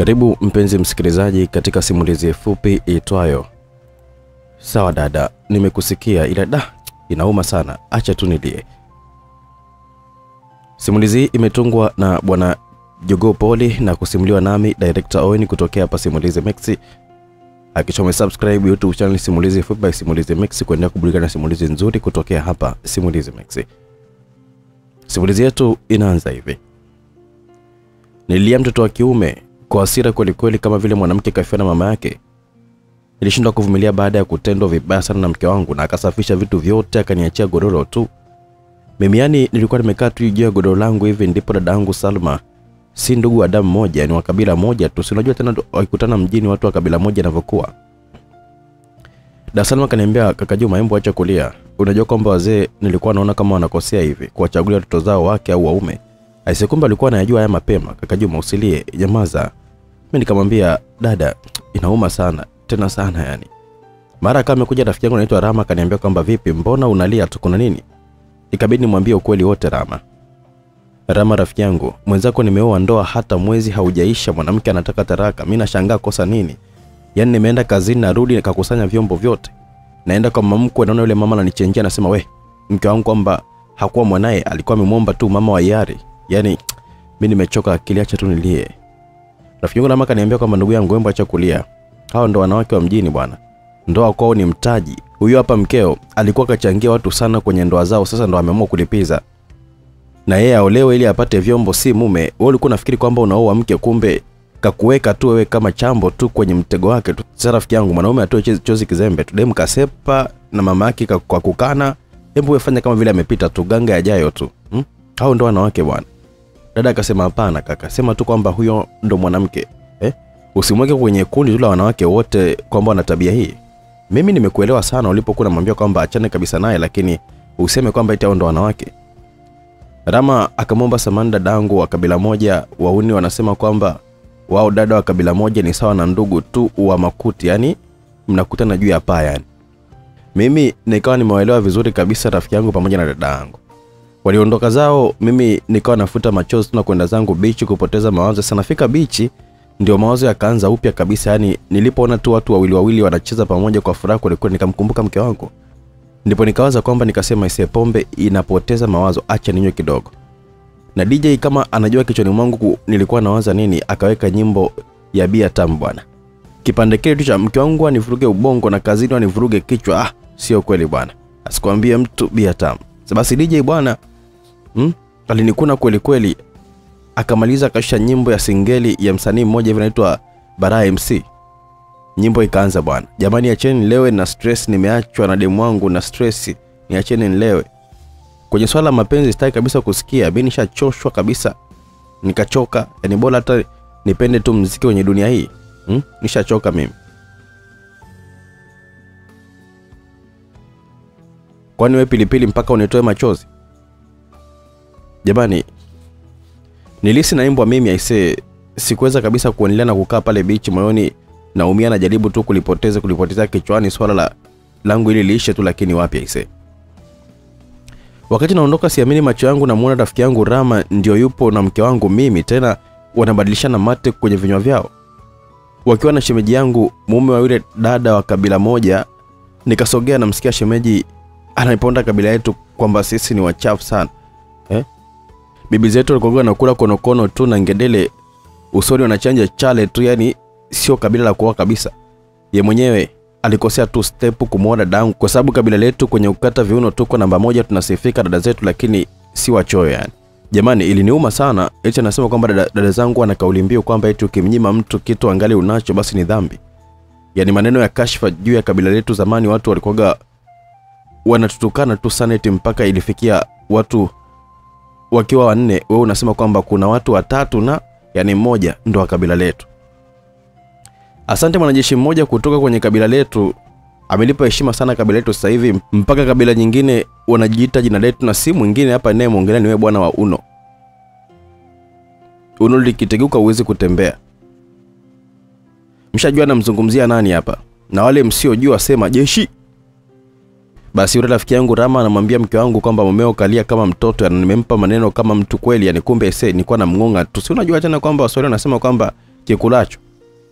Karibu mpenzi msikilizaji katika simulizi fupi itwayo Sawa dada, nimekusikia ila da, inauma sana, acha tu nilie. Simulizi hii imetungwa na bwana Jogo Poli na kusimuliwa nami director Owen kutokea hapa Simulizi Mix. Akichome subscribe YouTube channel Simulizi Fupi by Simulizi Mix kuendelea kuburudika na simulizi nzuri kutokea hapa Simulizi Mix. Simulizi yetu inaanza hivi. Nilia mtoto wa kiume kwa hasira kweli kweli, kama vile mwanamke kafiwa na mama yake. Nilishindwa kuvumilia baada ya kutendwa vibaya sana na mke wangu, na akasafisha vitu vyote akaniachia godoro tu. Mimi yani nilikuwa nimekaa tu juu ya godoro langu hivi, ndipo dada yangu Salma, si ndugu wa damu moja, ni wa kabila moja tu, si unajua tena wakikutana mjini watu wa kabila moja inavyokuwa. Da Salma kaniambia, kaka Juma, hebu acha kulia. Unajua kwamba wazee nilikuwa naona kama wanakosea hivi kuwachagulia watoto zao wake au waume. Aise, kumbe alikuwa anayajua haya mapema. Kaka Juma, usilie, nyamaza. Mimi nikamwambia, dada, inauma sana tena sana yani. Mara kama amekuja rafiki yangu anaitwa Rama akaniambia kwamba vipi, mbona unalia tu, kuna nini? Ikabidi nimwambie ukweli wote Rama. Rama rafiki yangu, mwenzako nimeoa ndoa hata mwezi haujaisha, mwanamke anataka taraka. Mimi nashangaa kosa nini? Yaani nimeenda kazini narudi nikakusanya vyombo vyote. Naenda kwa mama mkwe naona yule mama ananichenjia anasema we, mke wangu kwamba hakuwa mwanaye alikuwa amemwomba tu mama wa Yari. Yaani mimi nimechoka akili, acha tu nilie. Rafiki yangu Rama kaniambia kwamba ndugu yangu, hebu acha kulia. Hao ndo wanawake wa mjini bwana. Ndoa kwao ni mtaji. Huyu hapa mkeo alikuwa kachangia watu sana kwenye ndoa zao, sasa ndo ameamua kulipiza. Na yeye aolewe ili apate vyombo, si mume. Wewe ulikuwa unafikiri kwamba unaoa mke, kumbe kakuweka tu wewe kama chambo tu kwenye mtego wake tu. Sasa rafiki yangu, mwanaume atoe chozi, chozi kizembe tu. Demu kasepa na mama yake kwa kukana. Hebu wefanya kama vile amepita tu, ganga yajayo tu. Hmm? Hao ndo wanawake bwana. Dada akasema hapana kaka, sema tu kwamba huyo ndo mwanamke. Eh? Usimweke kwenye kundi tu la wanawake wote kwamba wana tabia hii. Mimi nimekuelewa sana ulipokuwa unamwambia kwamba achane kabisa naye, lakini useme kwamba eti ndo wanawake. Rama akamwomba samani dadangu wa kabila moja. Wauni wanasema kwamba wao dada wa kabila moja ni sawa na ndugu tu wa makuti, yani mnakutana juu ya paa yani. Mimi nikawa nimewaelewa vizuri kabisa rafiki yangu pamoja na dada yangu. Waliondoka zao, mimi nikawa nafuta machozi tu na kwenda zangu bichi kupoteza mawazo. Sasa nafika bichi ndio mawazo yakaanza upya kabisa. Yani nilipoona tu watu wawili wawili wanacheza pamoja kwa furaha kwelikweli, nikamkumbuka mke wangu, ndipo nikawaza kwamba nikasema, ise pombe inapoteza mawazo, acha ninywe kidogo. Na DJ kama anajua kichwani mwangu nilikuwa nawaza nini, akaweka nyimbo ya bia tamu bwana. Kipande kile tu cha mke wangu anivuruge ubongo na kazini anivuruge kichwa. Ah, sio kweli bwana, asikwambie mtu bia tamu. Basi DJ bwana hmm? alinikuna kweli kweli akamaliza akashusha nyimbo ya singeli ya msanii mmoja hivi anaitwa Bara MC. Nyimbo ikaanza bwana, jamani, acheni lewe na stress, nimeachwa na demu wangu na stress, niacheni nilewe. Kwenye swala la mapenzi sitaki kabisa kusikia, mimi nishachoshwa kabisa, nikachoka. Yani bora hata nipende tu mziki kwenye dunia hii hmm? Nishachoka mimi. Kwani wewe pilipili mpaka unitoe machozi? Jamani, nilisi naimbwa mimi aisee, sikuweza kabisa kuendelea na kukaa pale bichi, moyoni naumia, najaribu tu kulipoteza kulipoteza kichwani swala la langu ili liishe tu, lakini wapi aisee. Wakati naondoka, siamini macho yangu, namuona rafiki yangu Rama ndio yupo na mke wangu mimi, tena wanabadilishana mate kwenye vinywa vyao, wakiwa na shemeji yangu mume wa yule dada wa kabila moja. Nikasogea, namsikia shemeji anaiponda kabila yetu kwamba sisi ni wachafu sana? Bibi zetu walikuwa nakula konokono tu na ngedele usoni wanachanja chale tu, yani sio kabila la kuoa kabisa. Ye mwenyewe alikosea tu step kumwoa dadangu, kwa sababu kabila letu kwenye ukata viuno tuko namba moja, tunasifika dada zetu, lakini si wachoyo yani. Jamani, iliniuma sana. Eti anasema kwamba dada, dada zangu ana kauli mbiu kwamba eti ukimnyima mtu kitu angali unacho basi ni dhambi. Yani maneno ya kashfa juu ya kabila letu. Zamani watu walikuwaga wanatutukana tu sana, eti mpaka ilifikia watu wakiwa wanne, wewe unasema kwamba kuna watu watatu na yani mmoja ndo wa kabila letu. Asante mwanajeshi mmoja kutoka kwenye kabila letu amelipa heshima sana kabila letu sasa hivi, mpaka kabila nyingine wanajiita jina letu, na si mwingine hapa nayemwongelea ni wewe bwana wa Uno. Uno likitegeuka uwezi kutembea. Mshajua namzungumzia nani hapa, na wale msiojua sema jeshi. Basi yule rafiki yangu Rama anamwambia mke wangu kwamba mumeo kalia kama mtoto, na nimempa maneno kama mtu kweli, yani kumbe ese nilikuwa namngonga tu. Si unajua tena kwamba Waswahili wanasema kwamba kikulacho?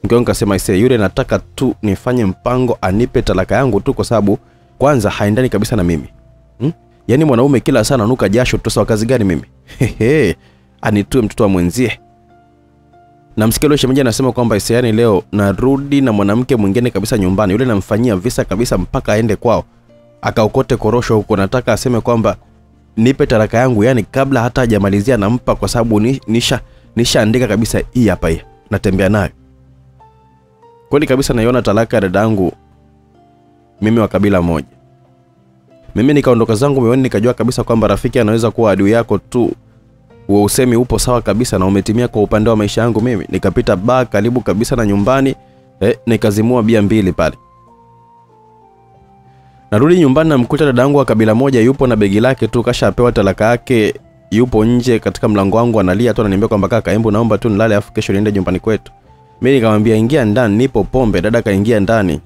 Mke wangu kasema ese, yule nataka tu nifanye mpango anipe talaka yangu tu kwa sababu kwanza haendani kabisa na mimi. Hmm? yaani mwanaume kila saa nanuka jasho tu sawa kazi gani mimi? Hehe, anitue mtoto wa mwenzie. Namsikia yule shemeji anasema kwamba ise yani leo narudi na mwanamke mwingine kabisa nyumbani. Yule namfanyia visa kabisa mpaka aende kwao akaokote korosho huko. Nataka aseme kwamba nipe taraka yangu yani kabla hata hajamalizia nampa kwa sababu ni, nisha nishaandika kabisa hii hapa hii. Natembea nayo. Kweli kabisa naiona talaka ya dada yangu mimi wa kabila moja. Mimi nikaondoka zangu moyoni nikajua kabisa kwamba rafiki anaweza kuwa adui yako tu. Wa usemi upo sawa kabisa na umetimia kwa upande wa maisha yangu mimi. Nikapita ba karibu kabisa na nyumbani eh, nikazimua bia mbili pale narudi nyumbani namkuta dada yangu wa kabila moja yupo na begi lake tu kashapewa talaka yake yupo nje katika mlango wangu analia tu ananiambia kwamba kaka hebu naomba tu nilale afu kesho niende nyumbani kwetu. Mi nikamwambia ingia ndani nipo pombe. Dada kaingia ndani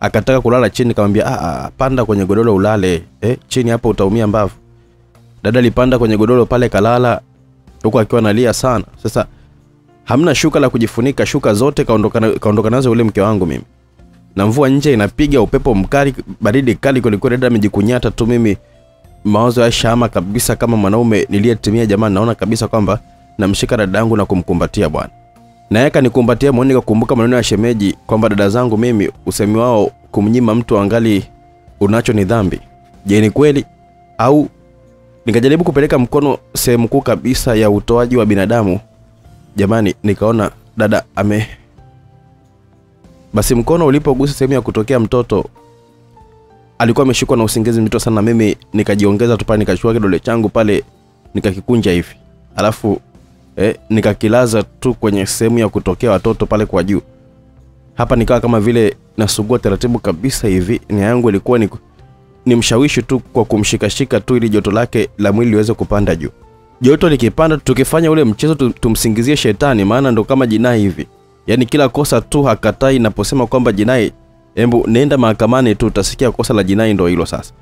akataka kulala chini nikamwambia "Ah, ah, panda kwenye godoro ulale. Eh, chini hapo utaumia mbavu. Dada alipanda kwenye godoro pale kalala huku akiwa analia sana. Sasa hamna shuka la kujifunika shuka zote kaondoka kaondoka nazo yule mke wangu mimi na mvua nje inapiga upepo mkali baridi kali kwelikweli dada amejikunyata tu mimi mawazo ya shama kabisa kama mwanaume niliyetimia jamani naona kabisa kwamba namshika dada yangu na kumkumbatia bwana. Naye akanikumbatia mwoni nikakumbuka maneno ya shemeji kwamba dada zangu mimi usemi wao kumnyima mtu angali unacho ni dhambi. Je ni kweli? Au nikajaribu kupeleka mkono sehemu kuu kabisa ya utoaji wa binadamu? Jamani nikaona dada ame basi mkono ulipogusa sehemu ya kutokea mtoto alikuwa ameshikwa na usingizi mzito sana na mimi nikajiongeza tu pale nikachukua kidole changu pale nikakikunja hivi. Alafu eh, nikakilaza tu kwenye sehemu ya kutokea watoto pale kwa juu. Hapa nikawa kama vile nasugua taratibu kabisa hivi. Nia yangu ilikuwa ni, ni mshawishi tu kwa kumshikashika tu ili joto lake la mwili liweze kupanda juu. Joto likipanda tukifanya ule mchezo tumsingizie shetani maana ndo kama jinai hivi yaani kila kosa tu hakatai inaposema kwamba jinai. Embu nenda mahakamani tu utasikia kosa la jinai ndo hilo sasa.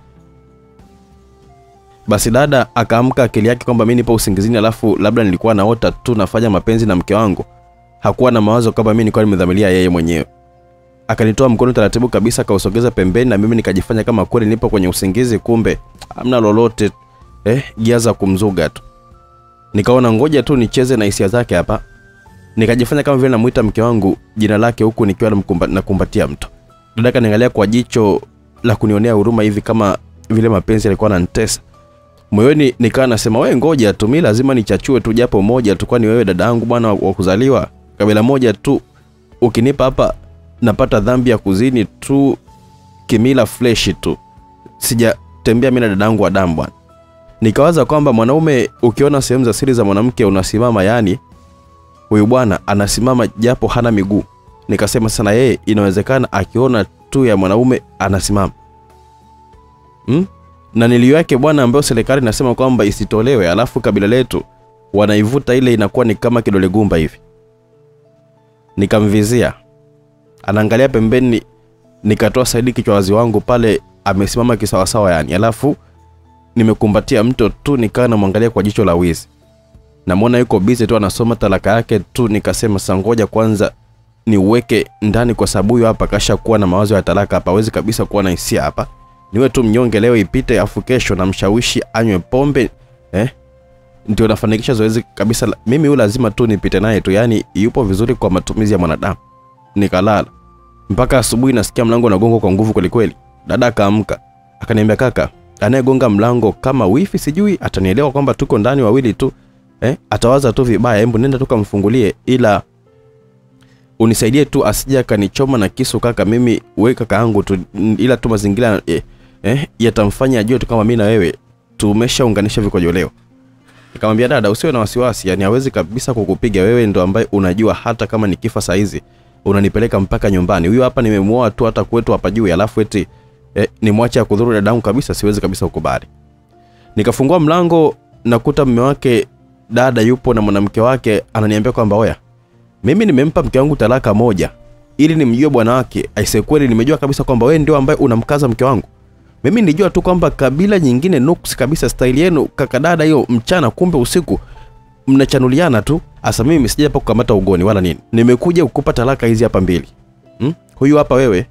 Basi dada akaamka akili yake kwamba mi nipo usingizini alafu labda nilikuwa naota tu nafanya mapenzi na mke wangu. Hakuwa na mawazo kwamba mi nilikuwa nimedhamiria yeye mwenyewe. Akanitoa mkono taratibu kabisa akausogeza pembeni na mimi nikajifanya kama kweli nipo kwenye usingizi kumbe amna lolote. Eh, gia za kumzuga tu. Nikaona ngoja tu nicheze na hisia zake hapa nikajifanya kama vile namuita mke wangu jina lake huku nikiwa nakumbatia mtu. dada kaniangalia kwa jicho la kunionea huruma hivi kama vile mapenzi yalikuwa yananitesa. moyoni nikawa nasema we ngoja tu mi lazima nichachue tu japo moja tu kwani wewe dada yangu bwana wa wa kuzaliwa kabila moja tu ukinipa hapa napata dhambi ya kuzini tu kimila flesh tu sijatembea mi na dada yangu wa damu bwana nikawaza kwamba mwanaume ukiona sehemu za siri za mwanamke unasimama yani huyu bwana anasimama japo hana miguu. Nikasema sana yeye inawezekana akiona tu ya mwanaume anasimama. Hmm? na nilio yake bwana ambayo serikali inasema kwamba isitolewe alafu kabila letu wanaivuta ile inakuwa ni kama kidole gumba hivi. Nikamvizia. Anaangalia pembeni nikatoa saidi kichwa wazi wangu pale amesimama kisawasawa yani. Alafu nimekumbatia mto tu nikawa namwangalia kwa jicho la wizi namwona yuko busy tu anasoma talaka yake tu nikasema sangoja kwanza niweke ndani kwa sababu huyo hapa kasha kuwa na mawazo ya talaka hapa hawezi kabisa kuwa na hisia hapa. Niwe tu mnyonge leo ipite afu kesho namshawishi anywe pombe eh? ndio nafanikisha zoezi kabisa mimi huyu lazima tu nipite naye tu yani yupo vizuri kwa matumizi ya mwanadamu. Nikalala. Mpaka asubuhi nasikia mlango unagongwa kwa nguvu kwelikweli dada akaamka. Akaniambia kaka anayegonga mlango kama wifi sijui atanielewa kwamba tuko ndani wawili tu eh? atawaza tu vibaya. Hebu nenda tu kamfungulie ila unisaidie tu asije akanichoma na kisu kaka. Mimi we kaka yangu tu ila tu mazingira eh, eh, yatamfanya ajue tu kama mi na wewe tumeshaunganisha vikojoleo nikamwambia dada usiwe na wasiwasi. Yani hawezi kabisa kukupiga. Wewe ndo ambaye unajua hata kama nikifa saizi unanipeleka mpaka nyumbani. Huyu hapa nimemuoa tu hata kwetu hapa juu alafu eti eh, nimwache akudhuru dadangu kabisa siwezi kabisa kukubali. Nikafungua mlango nakuta mme wake dada yupo na mwanamke wake ananiambia kwamba oya mimi nimempa mke wangu talaka moja ili nimjue bwana wake aise kweli nimejua kabisa kwamba wewe ndio ambaye unamkaza mke wangu mimi nilijua tu kwamba kabila nyingine nuksi kabisa staili yenu kaka dada hiyo mchana kumbe usiku mnachanuliana tu Asa mimi sija hapa kukamata ugoni wala nini, nimekuja kukupa talaka hizi hapa mbili hmm? Huyu hapa wewe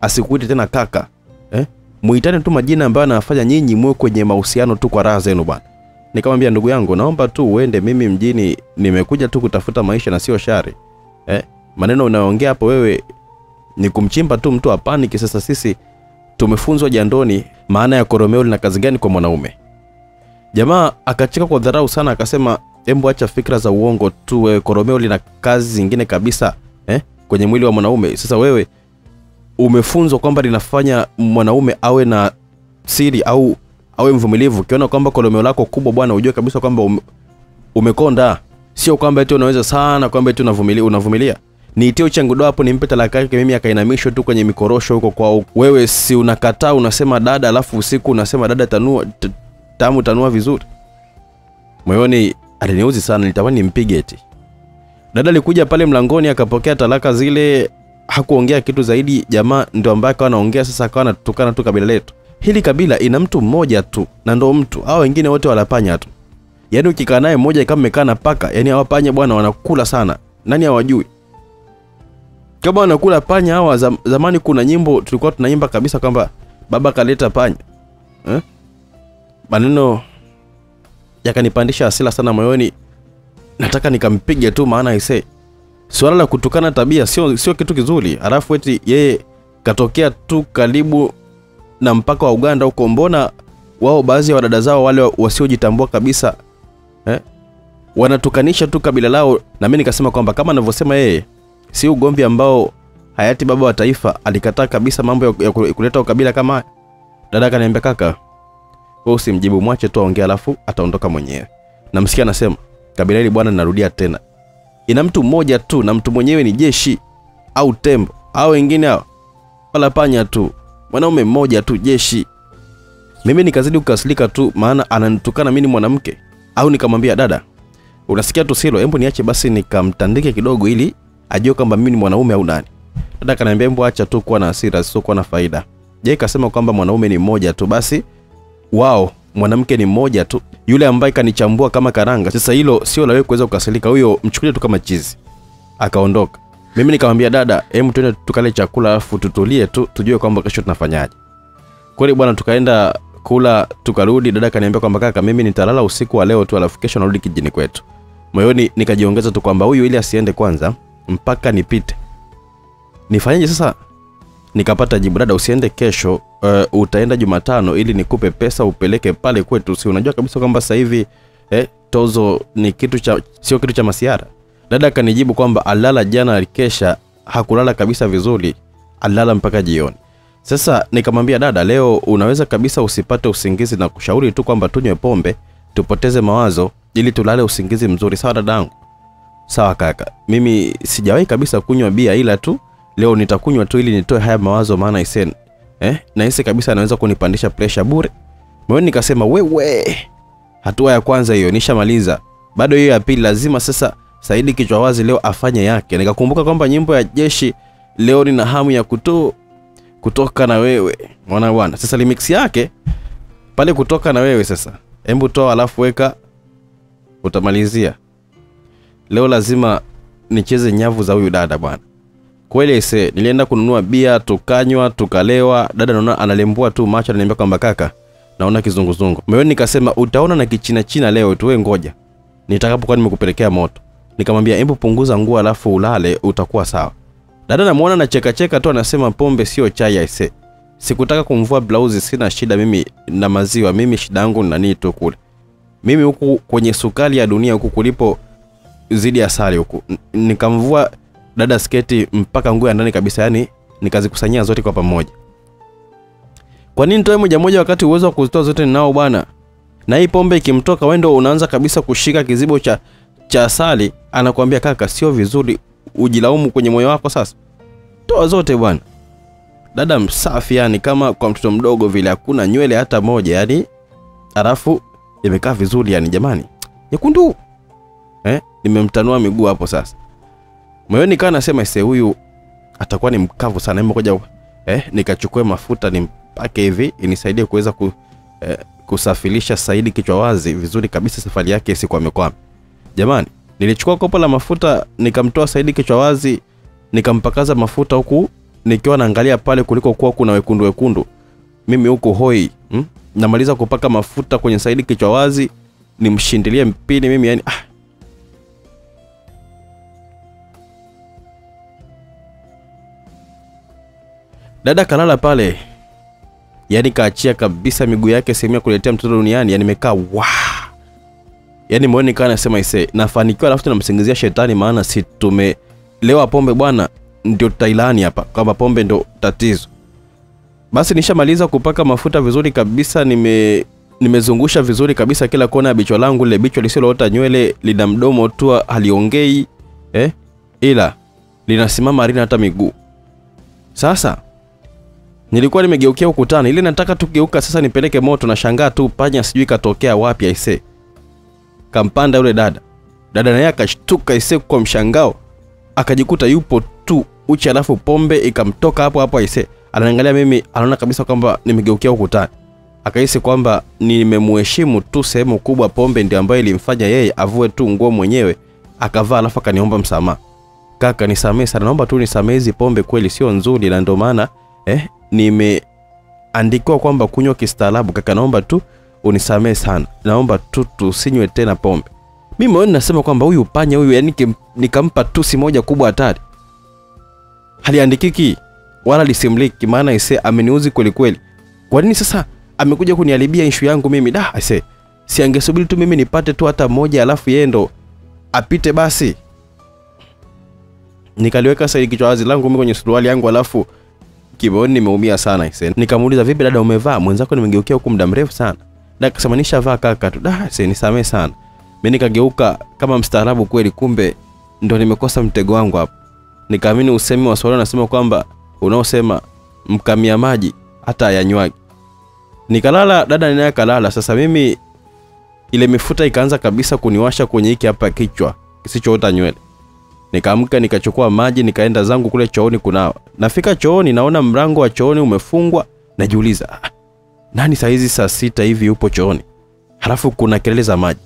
asikuite tena kaka eh? Muitane tu majina ambayo anafanya nyinyi muwe kwenye mahusiano tu kwa raha zenu bwana. Nikamwambia ndugu yangu, naomba tu uende, mimi mjini nimekuja tu kutafuta maisha na sio shari eh? Maneno unayoongea hapo wewe ni kumchimba tu mtu apaniki. Sasa sisi tumefunzwa jandoni maana ya koromeo lina kazi gani kwa mwanaume. Jamaa akacheka kwa dharau sana, akasema embu acha fikra za uongo tu wewe, koromeo lina kazi zingine kabisa eh? kwenye mwili wa mwanaume. Sasa wewe umefunzwa kwamba linafanya mwanaume awe na siri au awe mvumilivu. Ukiona kwamba kolomeo lako kubwa bwana, ujue kabisa kwamba ume, umekonda, sio kwamba eti unaweza sana kwamba eti unavumilia unavumilia niitie uchangudo hapo nimpe talaka yake mimi akainamishwa tu kwenye mikorosho huko kwao. Wewe si unakataa unasema dada, alafu usiku unasema dada tanua tamu tanua vizuri. Moyoni aliniuzi sana, nilitamani nimpige eti. Dada alikuja pale mlangoni akapokea talaka zile, hakuongea kitu zaidi. Jamaa ndio ambaye akawa anaongea sasa, akawa anatukana tu kabila letu. Hili kabila ina mtu mmoja tu na ndo mtu, au wengine wote walapanya tu. Yaani ukikaa naye mmoja kama mmekaa na paka, yaani hawa panya bwana wanakula sana. Nani hawajui? kama wanakula panya hawa zam, zamani kuna nyimbo tulikuwa tunaimba kabisa kwamba baba kaleta panya eh? maneno yakanipandisha asila sana moyoni nataka nikampige tu maana ise suala la kutukana tabia sio sio kitu kizuri alafu eti yeye katokea tu karibu na mpaka wa uganda huko mbona wao baadhi ya wadada zao wale wasiojitambua kabisa eh? wanatukanisha tu kabila lao na mi nikasema kwamba kama anavyosema yeye si ugomvi ambao hayati baba wa taifa alikataa kabisa mambo ya, kuleta ukabila kama. Dada akaniambia kaka, wewe usimjibu, mwache tu aongee, alafu ataondoka mwenyewe. Namsikia anasema kabila hili bwana, narudia tena, ina mtu mmoja tu na mtu mwenyewe ni jeshi au tembo au wengine hao wala panya tu, mwanaume mmoja tu jeshi. Mimi nikazidi kukasilika tu, maana ananitukana mimi ni mwanamke. Au nikamwambia dada, unasikia tu silo, hebu niache basi nikamtandike kidogo ili ajue kwamba mimi ni mwanaume au nani. Dada kaniambia hebu acha tu kuwa na hasira zisizokuwa na faida. Je, kasema kwamba mwanaume ni mmoja tu basi wao mwanamke ni mmoja tu, yule ambaye kanichambua kama karanga. Sasa hilo sio la wewe kuweza kukasilika, huyo mchukulie tu kama chizi. Akaondoka. Mimi nikamwambia dada, hebu twende tukale chakula alafu tutulie tu tujue kwamba kesho tunafanyaje. Kweli bwana, tukaenda kula tukarudi. Dada kaniambia kwamba kaka, mimi nitalala usiku wa leo tu, alafu kesho narudi kijini kwetu. Moyoni nikajiongeza tu kwamba huyu ili asiende kwanza mpaka nipite. Nifanyeje sasa? Nikapata jibu, dada, usiende kesho, uh, utaenda Jumatano ili nikupe pesa upeleke pale kwetu. Si unajua kabisa kwamba sasa hivi eh, tozo ni kitu cha sio kitu cha masiara. Dada akanijibu kwamba alala jana, alikesha hakulala kabisa vizuri, alala mpaka jioni. Sasa nikamwambia dada, leo unaweza kabisa usipate usingizi na kushauri tu kwamba tunywe pombe tupoteze mawazo ili tulale usingizi mzuri. Sawa dadangu? Sawa kaka, mimi sijawahi kabisa kunywa bia, ila tu leo nitakunywa tu ili nitoe haya mawazo, maana isen eh, nahisi kabisa anaweza kunipandisha pressure bure. Moyoni nikasema wewe, hatua ya kwanza hiyo nishamaliza, bado hiyo ya pili lazima sasa Saidi kichwa wazi leo afanye yake. Nikakumbuka kwamba nyimbo ya jeshi leo nina hamu ya kuto kutoka na wewe, mwana bwana. Sasa remix yake pale kutoka na wewe, sasa hebu toa, alafu weka, utamalizia leo lazima nicheze nyavu za huyu dada bwana. Kweli ise, nilienda kununua bia tukanywa tukalewa. Dada naona analembua tu macho, ananiambia kwamba kaka, naona kizunguzungu. Mimi nikasema utaona na kichina china leo tu, ngoja nitakapokuwa nimekupelekea moto. Nikamwambia hebu punguza nguo alafu ulale, utakuwa sawa. Dada namuona na cheka cheka tu, anasema pombe sio chai aise. Sikutaka kumvua blauzi, sina shida mimi na maziwa, mimi shida yangu nani tu kule. Mimi huku kwenye sukari ya dunia huku kulipo zidi asali huku. Nikamvua dada sketi mpaka nguo ya ndani kabisa, yani nikazikusanyia zote kwa pamoja. Kwa nini toe moja moja wakati uwezo wa kuzitoa zote ninao bwana? Na hii pombe ikimtoka wewe ndio unaanza kabisa kushika kizibo cha cha asali, anakuambia kaka, sio vizuri ujilaumu kwenye moyo wako. Sasa toa zote bwana. Dada msafi, yani kama kwa mtoto mdogo vile, hakuna nywele hata moja, yani alafu imekaa vizuri, yani jamani, nyekundu eh, nimemtanua miguu hapo sasa. Moyoni kaa nasema ise, huyu atakuwa ni mkavu sana, ngoja eh, nikachukue mafuta nimpake hivi inisaidie kuweza ku, eh, kusafirisha Saidi kichwa wazi vizuri kabisa, safari yake isikwame kwame. Jamani, Nilichukua kopo la mafuta nikamtoa Saidi kichwa wazi, nikampakaza mafuta huku nikiwa naangalia pale kuliko kuwa kuna wekundu wekundu. Mimi huku hoi hmm? Namaliza kupaka mafuta kwenye Saidi kichwa wazi, nimshindilie mpini mimi yani ah. Dada kalala pale, yani kaachia kabisa miguu yake sehemu ya kuletea mtoto duniani, yani imekaa wa yani moyoni kaa nasema ise nafanikiwa, alafu tunamsingizia shetani, maana si tumelewa pombe bwana, ndio tutailani hapa kwamba pombe ndo tatizo. Basi nishamaliza kupaka mafuta vizuri kabisa, nime nimezungusha vizuri kabisa kila kona ya bichwa langu, lile bichwa lisiloota nywele, lina mdomo tu haliongei eh, ila linasimama halina hata miguu. Sasa nilikuwa nimegeukia ukutani, ili nataka tugeuka sasa nipeleke moto, na shangaa tu panya sijui katokea wapi aise. Kampanda yule dada, dada naye akashtuka ise kwa mshangao, akajikuta yupo tu uchi, alafu pombe ikamtoka hapo hapo aise. Anaangalia mimi, anaona kabisa kwamba nimegeukia ukutani, akahisi kwamba nimemuheshimu tu sehemu kubwa. Pombe ndio ambayo ilimfanya yeye avue tu nguo mwenyewe akavaa, alafu akaniomba msamaha. Kaka, nisamee sana, naomba tu nisamee, hizi pombe kweli sio nzuri, na ndio maana eh, nimeandikiwa kwamba kunywa kistaarabu. Kaka, naomba tu unisamee sana, naomba tu tusinywe tena pombe. Mimi moyoni nasema kwamba huyu panya huyu, yani nikampa tusi moja kubwa hatari, haliandikiki wala lisimliki, maana ise ameniuzi kweli kweli. Kwa nini sasa amekuja kuniharibia ishu yangu mimi? Da ise, si angesubiri tu mimi nipate tu hata moja, alafu yeye ndo apite basi. Nikaliweka sasa kichwa wazi langu mimi kwenye suruali yangu, alafu kimoni nimeumia sana ise. Nikamuuliza, vipi dada, umevaa? Mwenzako nimegeukia huku muda mrefu sana. Dada kasema nishavaa kaka tu. Da se nisamee sana. Mimi nikageuka kama mstaarabu kweli, kumbe ndo nimekosa mtego wangu hapo. Nikaamini usemi wa Swahili unasema kwamba unaosema mkamia maji hata hayanywagi. Nikalala, dada ninaye kalala. Sasa mimi ile mifuta ikaanza kabisa kuniwasha kwenye hiki hapa kichwa kisichoota nywele. Nikaamka nikachukua maji nikaenda zangu kule chooni kunawa. Nafika chooni naona mlango wa chooni umefungwa, najiuliza "Ah, nani saa hizi saa sita hivi yupo chooni, halafu kuna kelele za maji.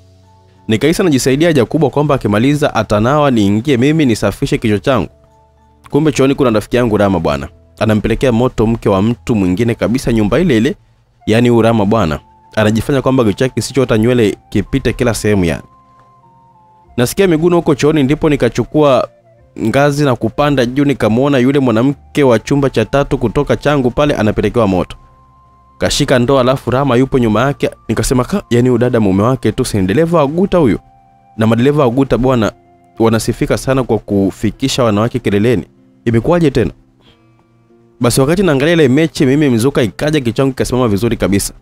Nikaisa najisaidia haja kubwa kwamba akimaliza atanawa niingie mimi nisafishe kichwa changu. Kumbe chooni kuna rafiki yangu Rama bwana, anampelekea moto mke wa mtu mwingine kabisa nyumba ile ile. Yani huyu Rama bwana anajifanya kwamba kichwa chake kisichoota nywele kipite kila sehemu yani. Nasikia miguno huko chooni, ndipo nikachukua ngazi na kupanda juu, nikamwona yule mwanamke wa chumba cha tatu kutoka changu pale anapelekewa moto. Kashika ndoo, alafu Rama yupo nyuma yake. Nikasema ka, yani huyu dada mume wake tu si dereva wa guta huyo. Na madereva wa guta bwana wanasifika sana kwa kufikisha wanawake kileleni. Imekuwaje tena? Basi wakati naangalia ile mechi, mimi mzuka ikaja, kichwangu kikasimama vizuri kabisa.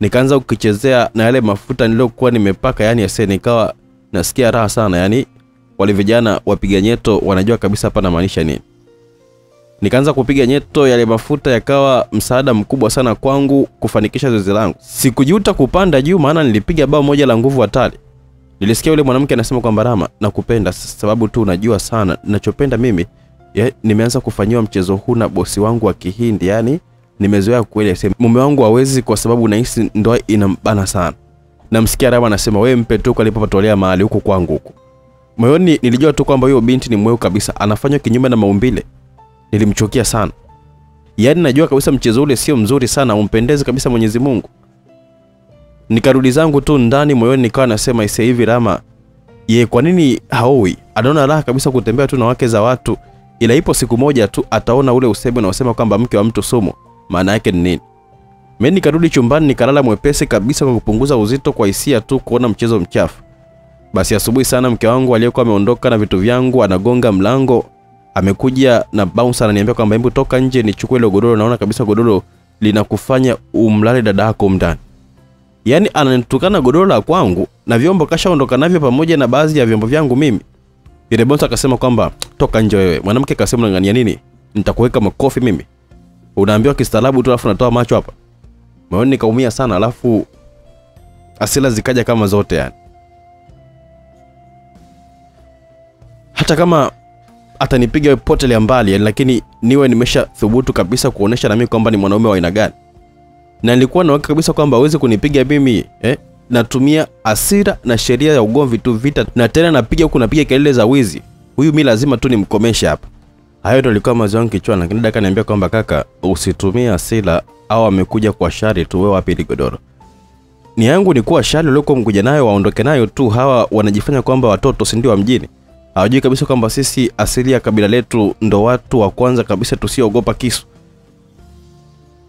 Nikaanza kukichezea na yale mafuta niliyokuwa nimepaka, yani ase, nikawa nasikia raha sana. Yani wale vijana wapiga nyeto wanajua kabisa hapa namaanisha nini. Nikaanza kupiga nyeto, yale mafuta yakawa msaada mkubwa sana kwangu kufanikisha zoezi langu. Sikujuta kupanda juu, maana nilipiga bao moja la nguvu hatari. Nilisikia yule mwanamke anasema kwamba Rama, nakupenda sababu tu unajua sana ninachopenda mimi. Ya, nimeanza kufanyiwa mchezo huu na bosi wangu wa Kihindi, yani nimezoea kweli. Mume wangu hawezi kwa sababu nahisi ndoa inambana sana. Namsikia Rama anasema wewe mpe tu alipopatolea mahali huku kwangu huku. Moyoni nilijua tu kwamba huyo binti ni mweu kabisa, anafanywa kinyume na maumbile. Nilimchukia sana. Yaani najua kabisa mchezo ule sio mzuri sana, umpendeze kabisa Mwenyezi Mungu. Nikarudi zangu tu ndani, moyoni nikawa nasema ise hivi Rama, ye kwa nini haoi? Anaona raha kabisa kutembea tu na wake za watu, ila ipo siku moja tu ataona ule usemi unaosema kwamba mke wa mtu sumu. Maana yake ni nini? Mimi nikarudi chumbani nikalala mwepesi kabisa kwa kupunguza uzito kwa hisia tu kuona mchezo mchafu. Basi asubuhi sana mke wangu aliyekuwa ameondoka na vitu vyangu anagonga mlango, amekuja na bouncer ananiambia kwamba hebu toka nje nichukue ile godoro, naona kabisa godoro linakufanya umlale dada yako ndani. Yaani ananitukana godoro la kwangu na vyombo kashaondoka navyo pamoja na baadhi ya vyombo vyangu mimi. Yule bouncer akasema kwamba toka nje wewe. Mwanamke akasema unang'ania nini? Nitakuweka makofi mimi. Unaambiwa kistaarabu tu alafu natoa macho hapa. Moyoni nikaumia sana alafu asila zikaja kama zote yani. Hata kama atanipiga potele ya mbali lakini niwe nimesha thubutu kabisa kuonesha na mimi kwamba ni mwanaume wa aina gani. Na nilikuwa na uhakika kabisa kwamba hawezi kunipiga mimi eh, natumia asira na sheria ya ugomvi tu vita na tena napiga huku napiga kelele za wizi. Huyu mi lazima tu nimkomeshe hapa hayo ndo alikuwa mawazo yangu kichwani lakini dada akaniambia kwamba kaka usitumie asira au amekuja kwa shari tu wewe wapi ligodoro? Ni yangu ni kuwa shari uliokuwa mkuja nayo waondoke nayo tu hawa wanajifanya kwamba watoto si ndio wa mjini hawajui kabisa kwamba sisi asili ya kabila letu ndo watu wa kwanza kabisa tusiogopa kisu.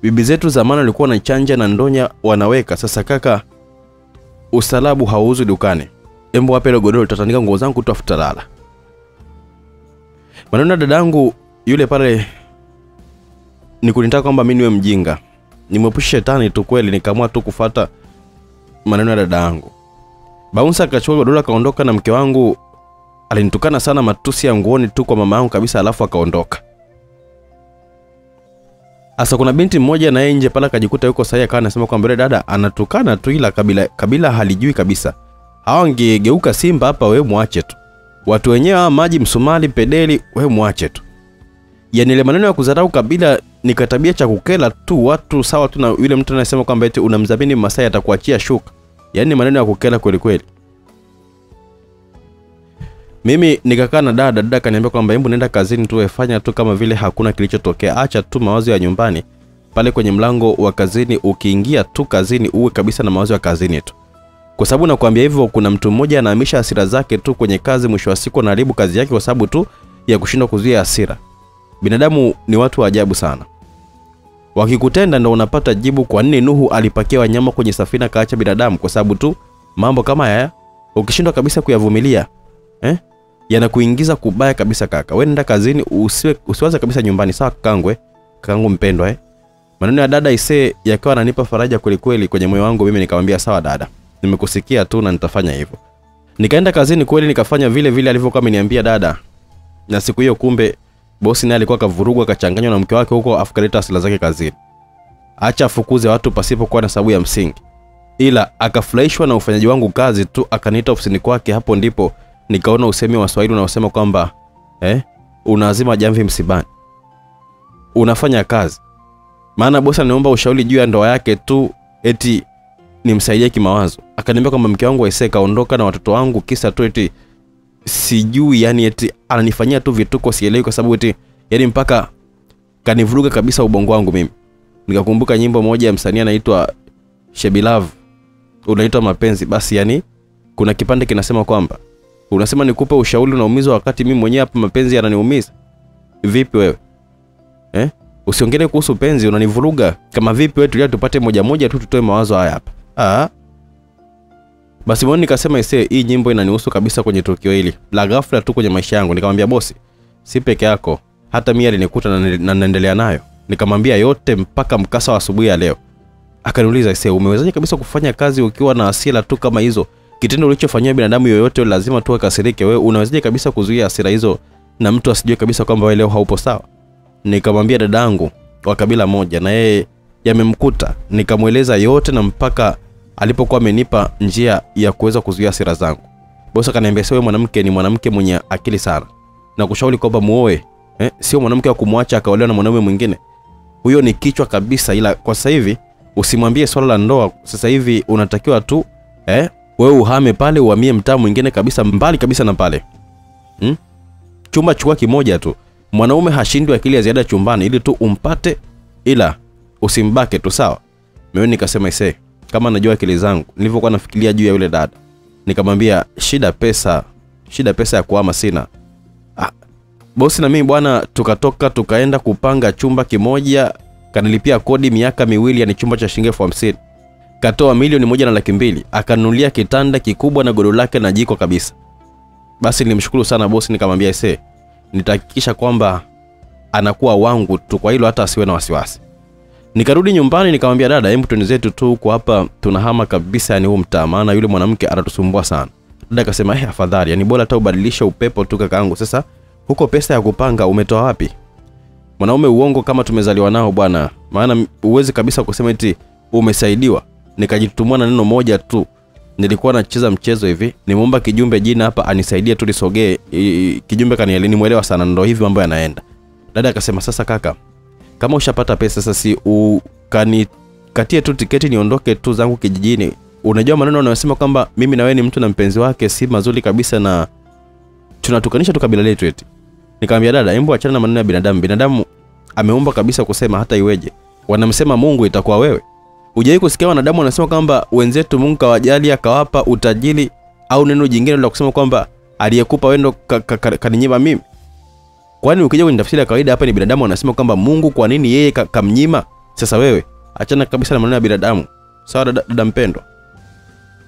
Bibi zetu zamani walikuwa na chanja na ndonya wanaweka. Sasa kaka usalabu hauuzwi dukani. Embo wape ile godoro litatandika nguo zangu tafuta lala. Maneno ya dadangu yule pale ni kunitaka kwamba mi niwe mjinga. Nimwepushe shetani tu kweli nikaamua tu kufata maneno ya dada yangu baunsa akachukua godoro akaondoka na mke wangu alinitukana sana matusi ya nguoni tu kwa mama yangu kabisa alafu akaondoka Asa kuna binti mmoja naye nje pale akajikuta yuko sahihi akawa anasema kwamba yule dada anatukana tu ila kabila, kabila halijui kabisa. Hawa wangegeuka Simba hapa wewe mwache tu. Watu wenyewe hawa maji msumali pedeli wewe mwache tu. Yaani ile maneno ya kudharau kabila ni katabia cha kukela tu watu sawa tu na yule mtu anasema kwamba eti unamdhamini Masai atakuachia shuka. Yaani maneno ya kukela kweli kweli. Mimi nikakaa na dada, dada kaniambia kwamba hebu nenda kazini tu, fanya tu kama vile hakuna kilichotokea, acha tu mawazo ya nyumbani pale kwenye mlango wa kazini. Ukiingia tu kazini, uwe kabisa na mawazo ya kazini tu, kwa sababu nakwambia hivyo, kuna mtu mmoja anahamisha hasira zake tu kwenye kazi, mwisho wa siku anaharibu kazi yake kwa sababu tu ya kushindwa kuzuia hasira. Binadamu ni watu wa ajabu sana, wakikutenda ndo unapata jibu kwa nini Nuhu alipakia wanyama kwenye safina kaacha binadamu, kwa sababu tu mambo kama haya ukishindwa kabisa kuyavumilia eh? Yanakuingiza kubaya kabisa kaka. Wewe nenda kazini usiwe usiwaze kabisa nyumbani sawa kakangwe, kakangu mpendwa eh. Maneno ya dada isee yakawa ananipa faraja kweli kweli kwenye moyo wangu mimi nikamwambia sawa dada. Nimekusikia tu na nitafanya hivyo. Nikaenda kazini kweli nikafanya vile vile alivyokuwa ameniambia dada. Na siku hiyo kumbe bosi naye alikuwa kavurugwa kachanganywa na mke wake huko afukaleta asila zake kazini. Acha afukuze watu pasipokuwa na sababu ya msingi. Ila akafurahishwa na ufanyaji wangu kazi tu akaniita ofisini kwake hapo ndipo nikaona usemi wa Swahili unaosema kwamba eh, unazima jamvi msibani, unafanya kazi. Maana bosi aniomba ushauri juu ya ndoa yake tu, eti nimsaidie kimawazo. Akaniambia kwamba mke wangu aisee kaondoka na watoto wangu, kisa tu eti sijui, yani eti ananifanyia tu vituko, sielewi kwa sababu eti yani mpaka kanivuruga kabisa ubongo wangu mimi. Nikakumbuka nyimbo moja ya msanii anaitwa Shebilav, unaitwa mapenzi. Basi yani kuna kipande kinasema kwamba unasema nikupe ushauri unaumizwa wakati mimi mwenyewe hapa mapenzi yananiumiza? Vipi wewe? Eh? usiongelee kuhusu penzi unanivuruga. Kama vipi wewe tulia tupate moja moja tu tutoe mawazo haya hapa. Ah. basi mbona nikasema isee hii nyimbo inanihusu kabisa kwenye tukio hili. La ghafla tu kwenye maisha yangu. Nikamwambia bosi si peke yako. Hata mimi alinikuta na na naendelea nayo. Nikamwambia yote mpaka mkasa wa asubuhi ya leo. Akaniuliza isee umewezaje kabisa kufanya kazi ukiwa na hasira tu kama hizo kitendo ulichofanyia binadamu yoyote lazima tu akasirike. Wewe unawezaje kabisa kuzuia hasira hizo na mtu asijue kabisa kwamba wewe leo haupo sawa? Nikamwambia dadangu wa kabila moja, na yeye yamemkuta, nikamweleza yote na mpaka alipokuwa amenipa njia ya kuweza kuzuia hasira zangu. Bosi akaniambia, sio mwanamke, ni mwanamke mwenye akili sana, na kushauri kwamba muoe eh, sio mwanamke wa kumwacha akaolewa na mwanaume mwingine. Huyo ni kichwa kabisa, ila kwa sasa hivi usimwambie swala la ndoa. Sasa hivi unatakiwa tu eh, wewe uhame pale uhamie mtaa mwingine kabisa mbali kabisa na pale. Hmm? chumba chukua kimoja tu. Mwanaume hashindwi akili ya ziada chumbani ili tu umpate ila usimbake tu sawa? Mimi nikasema ise kama najua akili zangu nilivyokuwa nafikiria juu ya yule dada nikamwambia shida pesa shida pesa ya kuhama sina. Ah, bosi na mimi bwana tukatoka tukaenda kupanga chumba kimoja kanilipia kodi miaka miwili yani chumba cha shilingi elfu hamsini katoa milioni moja na laki mbili akanunulia kitanda kikubwa na godoro lake na jiko kabisa. Basi nilimshukuru sana bosi nikamwambia ise nitahakikisha kwamba anakuwa wangu tu kwa hilo hata asiwe na wasiwasi. Nikarudi nyumbani nikamwambia dada hebu twende zetu tu kwa hapa tunahama kabisa yani huu mtaa maana yule mwanamke anatusumbua sana. Dada akasema eh afadhali yani bora hata ubadilishe upepo tu kakaangu sasa huko pesa ya kupanga umetoa wapi? Mwanaume uongo kama tumezaliwa nao bwana. Maana uwezi kabisa kusema eti umesaidiwa nikajitumua na neno moja tu. Nilikuwa nacheza mchezo hivi. Nimeomba kijumbe jina hapa anisaidie tu lisogee kijumbe kaniele nimwelewa sana ndo hivi mambo yanaenda. Dada akasema sasa kaka kama ushapata pesa sasa si ukanikatie tu tiketi niondoke tu zangu kijijini. Unajua maneno anayosema kwamba mimi na wewe ni mtu na mpenzi wake si mazuri kabisa na tunatukanisha tu kabila letu eti. Nikamwambia dada hebu achana na maneno ya binadamu. Binadamu ameumba kabisa kusema hata iweje. Wanamsema mungu itakuwa wewe hujawai kusikia wanadamu wanasema kwamba wenzetu mungu kawajali akawapa utajiri au neno jingine la kusema kwamba aliyekupa wendo kaninyima ka, ka, kaninyima mimi? Kwani ukija kwenye tafsiri ya kawaida hapa ni binadamu wanasema kwamba mungu kwa nini yeye ka, kamnyima? Sasa wewe achana kabisa na maneno ya binadamu. Sawa dada mpendwa.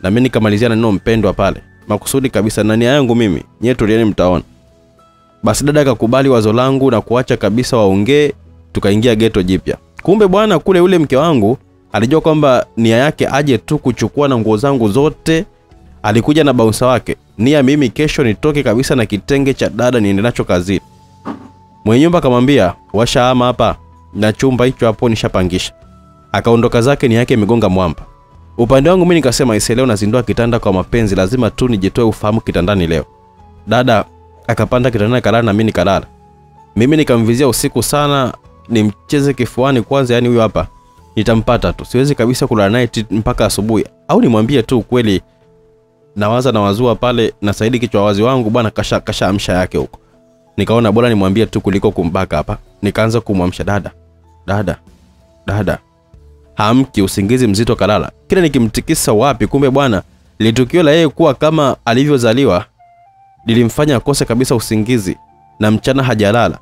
Na mimi nikamalizia na neno mpendwa pale. Makusudi kabisa na nia yangu mimi nyewe tulieni mtaona. Basi dada akakubali wazo langu na kuacha kabisa waongee tukaingia geto jipya. Kumbe bwana kule ule mke wangu alijua kwamba nia yake aje tu kuchukua na nguo zangu zote alikuja na baunsa wake. Nia mimi kesho nitoke kabisa na kitenge cha dada niende nacho kazini. Mwenye nyumba akamwambia washaama hapa na chumba hicho hapo nishapangisha. Akaondoka zake ni yake imegonga mwamba. Upande wangu mi nikasema ise leo nazindua kitanda kwa mapenzi lazima tu nijitoe ufahamu kitandani leo. Dada akapanda kitandani kalala na mi nikalala. Mimi nikamvizia usiku sana nimcheze kifuani kwanza yani huyo hapa nitampata tu. Siwezi kabisa kulala naye mpaka asubuhi. Au nimwambie tu ukweli nawaza na wazua pale na saidi kichwa wazi wangu bwana kasha, kasha amsha yake huko. Nikaona bora nimwambie tu kuliko kumbaka hapa. Nikaanza kumwamsha dada dada dada hamki usingizi mzito kalala. Kila nikimtikisa wapi? Kumbe bwana litukio la yeye kuwa kama alivyozaliwa lilimfanya akose kabisa usingizi na mchana hajalala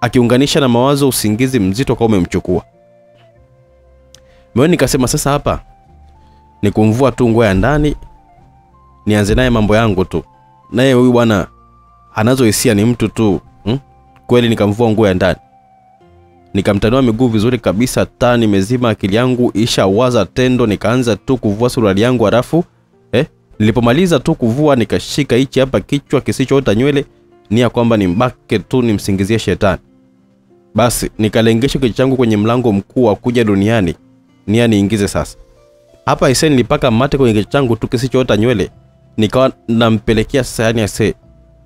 akiunganisha na mawazo usingizi mzito kwa umemchukua moyoni nikasema sasa hapa ni kumvua tu nguo ya ndani nianze naye mambo yangu tu. Naye huyu bwana anazo hisia ni mtu tu hmm? kweli nikamvua nguo ya ndani. Nikamtanua miguu vizuri kabisa taa nimezima akili yangu ishawaza tendo nikaanza tu kuvua suruali yangu halafu eh, nilipomaliza tu kuvua nikashika hichi hapa kichwa kisichoota nywele nia kwamba nimbake tu nimsingizie shetani. Basi nikalengesha kichwa changu kwenye mlango mkuu wa kuja duniani nia niingize sasa. Hapa ise nilipaka mate kwenye kichwa changu tu kisichoota nywele. Nikawa nampelekea sasa yani ase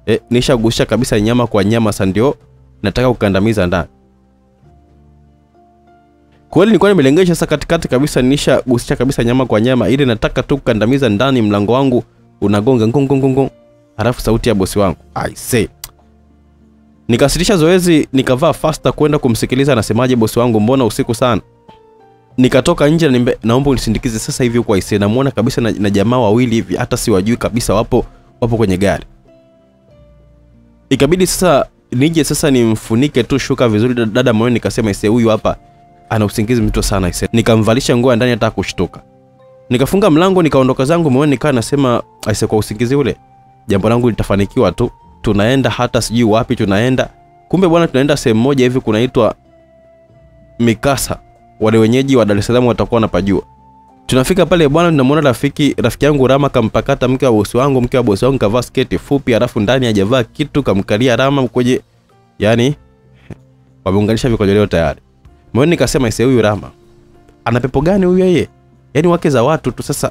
e, nishagusha kabisa nyama kwa nyama sa ndio nataka kukandamiza ndani. Kweli nilikuwa nimelengesha sasa katikati kabisa nishagusha kabisa nyama kwa nyama ili nataka tu kukandamiza ndani mlango wangu unagonga ngongongongo halafu sauti ya bosi wangu I say nikasitisha zoezi nikavaa fasta kwenda kumsikiliza anasemaje bosi wangu mbona usiku sana nikatoka nje na naomba unisindikize sasa hivi huko aisee. Namuona kabisa na, na jamaa wawili hivi hata siwajui kabisa wapo wapo kwenye gari. Ikabidi sasa nije sasa nimfunike tu shuka vizuri. Dada- moyo nikasema ise huyu hapa ana usingizi mzito sana ise nikamvalisha nguo ndani hata kushtuka nikafunga mlango nikaondoka zangu moyoni nikaa nasema aise kwa usingizi ule jambo langu litafanikiwa tu. Tunaenda hata sijui wapi tunaenda. Kumbe bwana tunaenda sehemu moja hivi kunaitwa mikasa wale wenyeji wa dar es salaam watakuwa wanapajua. Tunafika pale bwana tunamwona rafiki rafiki yangu rama kampakata mke wa bosi wangu mke wa bosi wangu kavaa sketi fupi alafu ndani hajavaa kitu kamkalia rama kwenye yani wameunganisha vikojoleo tayari. Moyoni nikasema ise huyu rama ana pepo gani huyu yeye? Yaani wake za watu tu. Sasa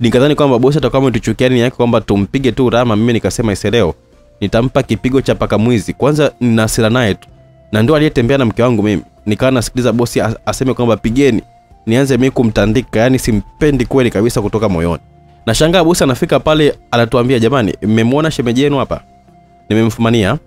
nikadhani kwamba bosi atakuwa ametuchukia nini yake kwamba tumpige tu rama. Mimi nikasema ise leo nitampa kipigo cha paka mwizi. Kwanza nina hasira naye tu na ndio aliyetembea na mke wangu mimi nikawa nasikiliza bosi aseme kwamba pigeni nianze mimi kumtandika yani simpendi kweli kabisa kutoka moyoni. Nashangaa bosi anafika pale anatuambia jamani mmemwona shemeji yenu hapa? Nimemfumania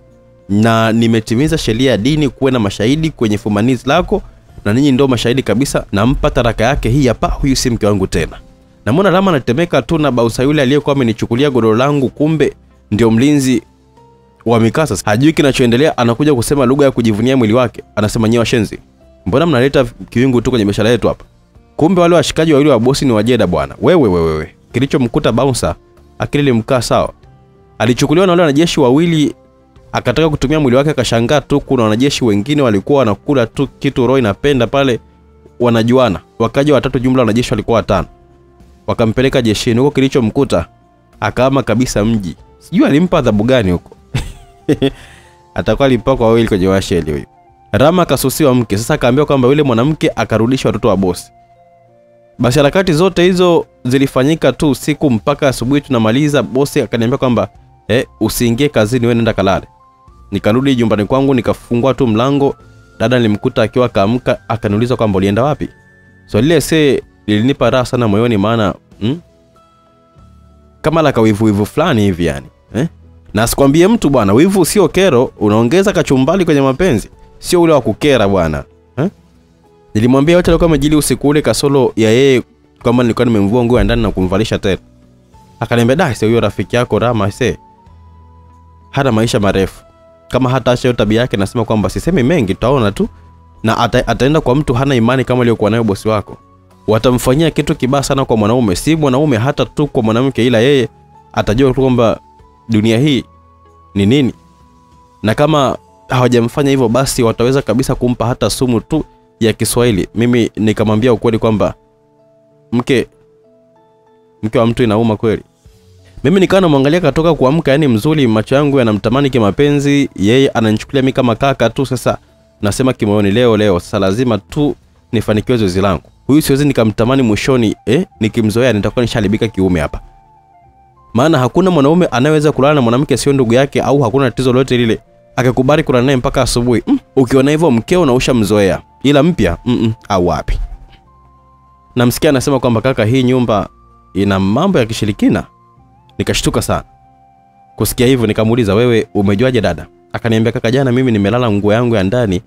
na nimetimiza sheria ya dini kuwe na mashahidi kwenye fumanizi lako na ninyi ndio mashahidi kabisa nampa taraka yake hii hapa huyu si mke wangu tena. Namwona rama anatemeka tu na bausa yule aliyekuwa amenichukulia godoro langu kumbe ndio mlinzi wa mikasa hajui kinachoendelea anakuja kusema lugha ya kujivunia mwili wake. Anasema nyewe washenzi mbona mnaleta kiwingu tu kwenye biashara yetu hapa? Kumbe wale washikaji wawili wa bosi ni wajeda bwana. Wewe wewe wewe. Kilichomkuta bouncer akili limkaa sawa. Alichukuliwa na wale wanajeshi wawili akataka kutumia mwili wake akashangaa tu kuna wanajeshi wengine walikuwa wanakula tu kitu roho inapenda pale wanajuana. Wakaja watatu jumla wanajeshi walikuwa watano. Wakampeleka jeshini huko kilichomkuta akaama kabisa mji. Sijui alimpa adhabu gani huko atakuwa alimpakwa wawili kwenye washeli huyu. Rama akasusiwa mke. Sasa akaambiwa kwamba yule mwanamke akarudisha watoto wa bosi. Basi harakati zote hizo zilifanyika tu usiku mpaka asubuhi tunamaliza. Bosi akaniambia kwamba eh, usiingie kazini wewe nenda kalale. Nikarudi nyumbani kwangu nikafungua tu mlango. Dada nilimkuta akiwa kaamka akaniuliza kwamba ulienda wapi? So lile see lilinipa raha sana moyoni maana hmm? kama la kawivuwivu fulani hivi yani eh? Na sikwambie mtu bwana wivu sio kero unaongeza kachumbali kwenye mapenzi. Sio ule wa kukera bwana. Nilimwambia yote alikuwa amejili usiku ule kasolo ya yeye kwamba nilikuwa nimemvua nguo ya ndani na kumvalisha tena. Akaniambia da sio huyo rafiki yako rama se hana maisha marefu. Kama hata acha tabia yake nasema kwamba sisemi mengi tutaona tu. Na ata, ataenda kwa mtu hana imani kama aliyokuwa nayo bosi wako. Watamfanyia kitu kibaya sana kwa mwanaume. Si mwanaume hata tu kwa mwanamke ila yeye atajua tu kwamba dunia hii ni nini? Na kama hawajamfanya hivyo basi wataweza kabisa kumpa hata sumu tu ya kiswahili. Mimi nikamwambia ukweli kwamba mke mke wa mtu inauma kweli. Mimi nikawa namwangalia katoka kuamka yani mzuri macho yangu yanamtamani kimapenzi yeye ananichukulia mi kama kaka tu. Sasa nasema kimoyoni leo leo sasa lazima tu nifanikiwe zoezi langu. Huyu siwezi nikamtamani mwishoni eh, nikimzoea nitakuwa nishalibika kiume hapa maana hakuna mwanaume anayeweza kulala na mwanamke sio ndugu yake au hakuna tatizo lolote lile. Akakubali kulala naye mpaka asubuhi mm, ukiona hivyo mkeo na ushamzoea. Ila mpya mm -mm, au wapi? Namsikia anasema kwamba kaka hii nyumba ina mambo ya kishirikina. Nikashtuka sana. Kusikia hivyo nikamuuliza wewe umejuaje dada? Akaniambia kaka jana mimi nimelala nguo yangu ya ndani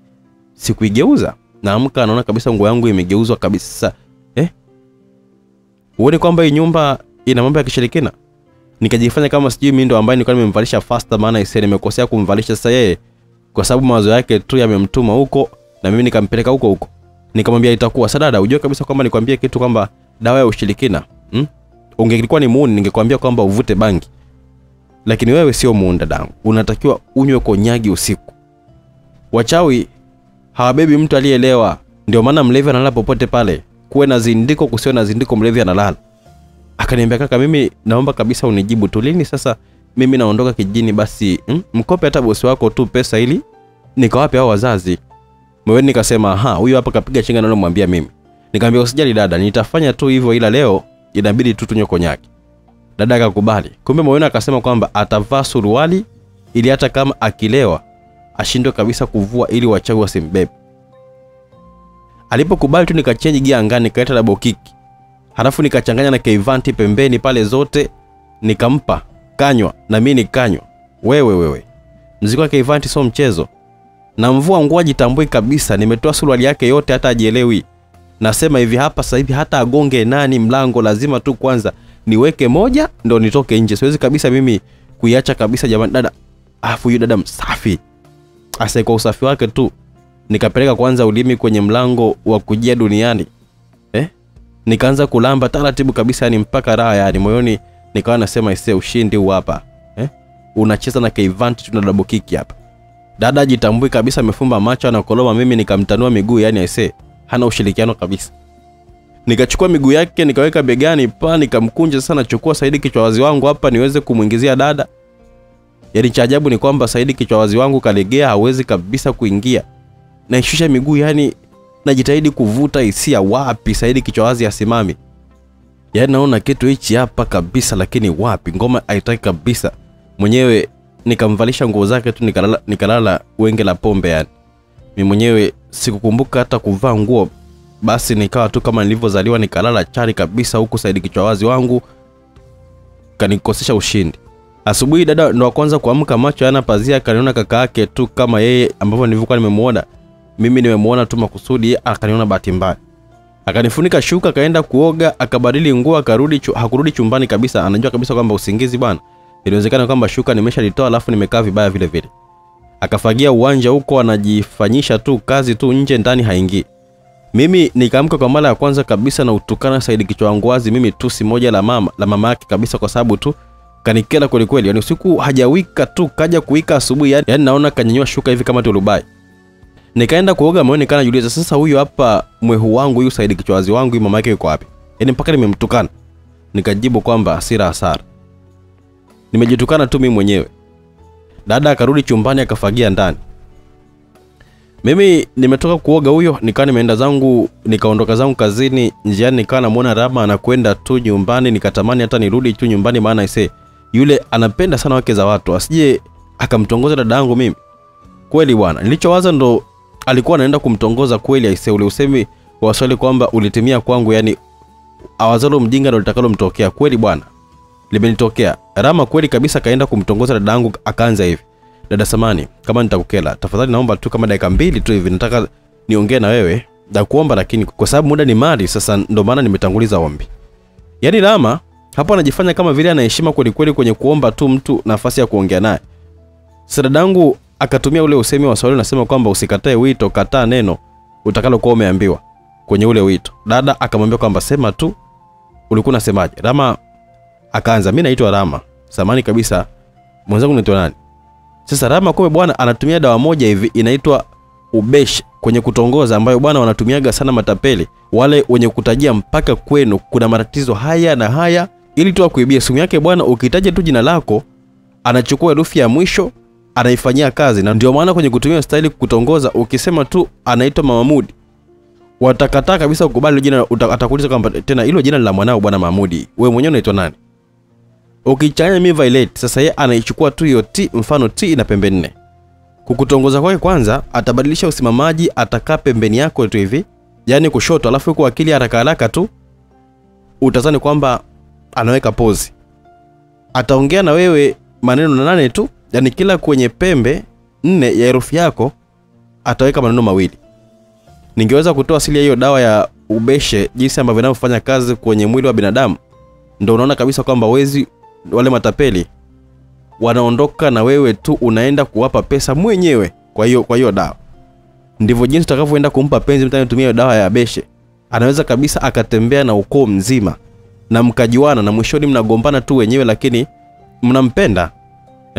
sikuigeuza. Naamka naona kabisa nguo yangu imegeuzwa kabisa. Eh? huoni kwamba hii nyumba ina mambo ya kishirikina nikajifanya kama sijui mi ndo ambaye nilikuwa nimemvalisha fasta maana ise nimekosea kumvalisha sasa yeye. Kwa sababu mawazo yake tu yamemtuma huko na mimi nikampeleka huko huko. Nikamwambia itakuwa. Sadada ujue kabisa kwamba nikwambie kitu kwamba dawa ya ushirikina hmm? ungelikuwa ni muuni ningekwambia kwamba uvute bangi. Lakini wewe sio muuni dadangu. Unatakiwa unywe konyagi usiku. Wachawi hawabebi mtu aliyelewa, ndio maana mlevi analala popote pale. Kuwe na zindiko kusio na zindiko mlevi analala akaniambia kaka mimi naomba kabisa unijibu tu. Lini sasa mimi naondoka kijijini basi mm, mkope hata bosi wako tu pesa ili nikawape hao wazazi. Moyoni nikasema ha huyu hapa kapiga chenga nalomwambia mimi. Nikamwambia usijali dada nitafanya tu hivyo ila leo inabidi tu tunywe konyaki. Dada akakubali. Kumbe moyoni akasema kwamba atavaa suruali ili hata kama akilewa ashindwe kabisa kuvua ili wachawi wasimbebe alipokubali tu nikachenji gia angani nikaleta double kick halafu nikachanganya na keivanti pembeni pale zote nikampa kanywa na mi nikanywa. Wewe wewe. Mziki wa keivanti sio mchezo. Na mvua nguo ajitambui kabisa nimetoa suruali yake yote hata ajielewi nasema hivi hapa sasa hivi hata agonge nani mlango lazima tu kwanza niweke moja ndo nitoke nje. Siwezi kabisa mimi kuiacha kabisa jamani dada. Afu huyu dada msafi. Asa kwa usafi wake tu. Nikapeleka kwanza ulimi kwenye mlango wa kujia duniani? Nikaanza kulamba taratibu kabisa yani mpaka raha yani moyoni nikawa nasema ise ushindi huu hapa. Eh? unacheza na keivanti tuna double kick hapa. Dada ajitambui kabisa amefumba macho anakoloma mimi nikamtanua miguu yani aise hana ushirikiano kabisa. Nikachukua miguu yake nikaweka begani pa nikamkunja. Sasa nachukua saidi kichwa wazi wangu hapa niweze kumwingizia dada. Yani cha ajabu ni kwamba saidi kichwa wazi wangu kalegea hawezi kabisa kuingia. Naishusha miguu yani najitahidi kuvuta hisia wapi saidi kichwa wazi asimami yaani naona kitu hichi hapa kabisa lakini wapi? Ngoma haitaki kabisa. Mwenyewe nikamvalisha nguo zake tu nikalala, nikalala wenge la pombe yani mi mwenyewe sikukumbuka hata kuvaa nguo. Basi nikawa tu kama nilivyozaliwa nikalala chari kabisa huku saidi kichwa wazi wangu kanikosesha ushindi. Asubuhi dada ndo wa kwanza kuamka macho yana pazia kaniona kaka yake tu kama yeye ambavyo nilivyokuwa nimemuona mimi nimemwona tu makusudi akaniona bahati mbaya. Akanifunika shuka akaenda kuoga akabadili nguo akarudi chu, hakurudi chumbani kabisa. Anajua kabisa kwamba usingizi bwana. Iliwezekana kwamba shuka nimeshalitoa alafu nimekaa vibaya vile vile. Akafagia uwanja huko anajifanyisha tu kazi tu nje ndani haingii. Mimi nikaamka kwa mara ya kwanza kabisa na utukana saidi kichwa wangu wazi mimi tusi moja la mama la mama yake kabisa kwa sababu tu kanikela kwelikweli. Yani usiku hajawika tu kaja kuwika asubuhi yani, yani naona kanyanyua shuka hivi kama turubai nikaenda kuoga moyoni kana najiuliza sasa huyu hapa mwehu wangu huyu saidi kichwazi wangu huyu mama yake yuko wapi? Yaani mpaka nimemtukana. Nikajibu kwamba hasira hasara. Nimejitukana tu mimi mwenyewe. Dada akarudi chumbani akafagia ndani. Mimi nimetoka kuoga huyo nikawa nimeenda zangu nikaondoka zangu kazini njiani nikawa namuona rama anakwenda tu nyumbani nikatamani hata nirudi tu nyumbani maana ise yule anapenda sana wake za watu asije akamtongoza dada yangu mimi. Kweli bwana nilichowaza ndo alikuwa anaenda kumtongoza kweli aise ule usemi wa swali kwamba ulitimia kwangu yani awazalo mjinga ndo litakalomtokea. Kweli bwana limenitokea. Rama kweli kabisa kaenda kumtongoza dada yangu akaanza hivi. Dada samani kama nitakukela tafadhali naomba tu kama dakika mbili tu hivi nataka niongee na wewe. Na kuomba lakini kwa sababu muda ni mali sasa ndo maana nimetanguliza ombi. Yaani rama hapo anajifanya kama vile anaheshima kwelikweli kwenye kuomba tu mtu nafasi ya kuongea naye. Sasa dadangu akatumia ule usemi wa swahili unasema kwamba usikatae wito kataa neno utakalokuwa umeambiwa kwenye ule wito. Dada akamwambia kwamba sema tu ulikuwa unasemaje? Rama akaanza mimi naitwa rama. Samani kabisa. Mwenzangu naitwa nani? Sasa rama kumbe bwana anatumia dawa moja hivi inaitwa ubesh kwenye kutongoza ambayo bwana wanatumiaga sana matapeli. Wale wenye kutajia mpaka kwenu kuna matatizo haya na haya ili tu akuibia simu yake bwana ukitaja tu jina lako anachukua herufi ya mwisho anaifanyia kazi. Na ndio maana kwenye kutumia staili kutongoza ukisema tu anaitwa mamamudi watakataa kabisa kukubali jina atakuuliza kwamba tena hilo jina la mwanao bwana mamudi wewe mwenyewe unaitwa nani? Ukichanganya mi violet sasa yeye anaichukua tu hiyo t mfano t ina pembe nne. Kukutongoza kwake kwanza atabadilisha usimamaji atakaa pembeni yako tu hivi yani kushoto alafu huku akili haraka haraka tu utazani kwamba anaweka pozi ataongea na wewe maneno nane tu yani kila kwenye pembe nne ya herufi yako ataweka maneno mawili. Ningeweza kutoa asili ya hiyo dawa ya ubeshe jinsi ambavyo inavyofanya kazi kwenye mwili wa binadamu ndo unaona kabisa kwamba wezi wale matapeli wanaondoka na wewe tu unaenda kuwapa pesa mwenyewe kwa hiyo kwa hiyo dawa. Ndivyo jinsi utakavyoenda kumpa penzi mtu anayetumia hiyo dawa ya beshe. Anaweza kabisa akatembea na ukoo mzima na mkajuana na mwishoni mnagombana tu wenyewe lakini mnampenda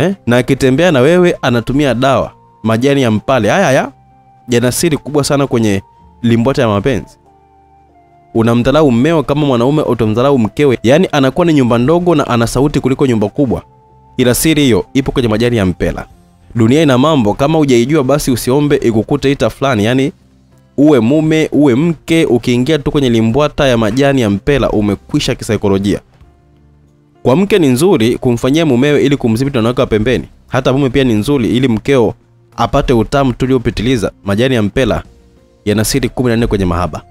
eh? na akitembea na wewe anatumia dawa majani ya mpale. Haya haya. Yana siri kubwa sana kwenye limbwata ya mapenzi. Unamdhalau mmeo kama mwanaume utamdhalau mkewe. Yaani anakuwa ni nyumba ndogo na ana sauti kuliko nyumba kubwa. Ila siri hiyo ipo kwenye majani ya mpela. Dunia ina mambo. Kama hujaijua basi usiombe ikukute ita fulani. Yaani uwe mume uwe mke ukiingia tu kwenye limbwata ya majani ya mpela umekwisha kisaikolojia kwa mke ni nzuri kumfanyia mumewe ili kumdhibiti wanawake wa pembeni. Hata mume pia ni nzuri ili mkeo apate utamu tuliopitiliza. Majani ya mpela yana siri 14 kwenye mahaba.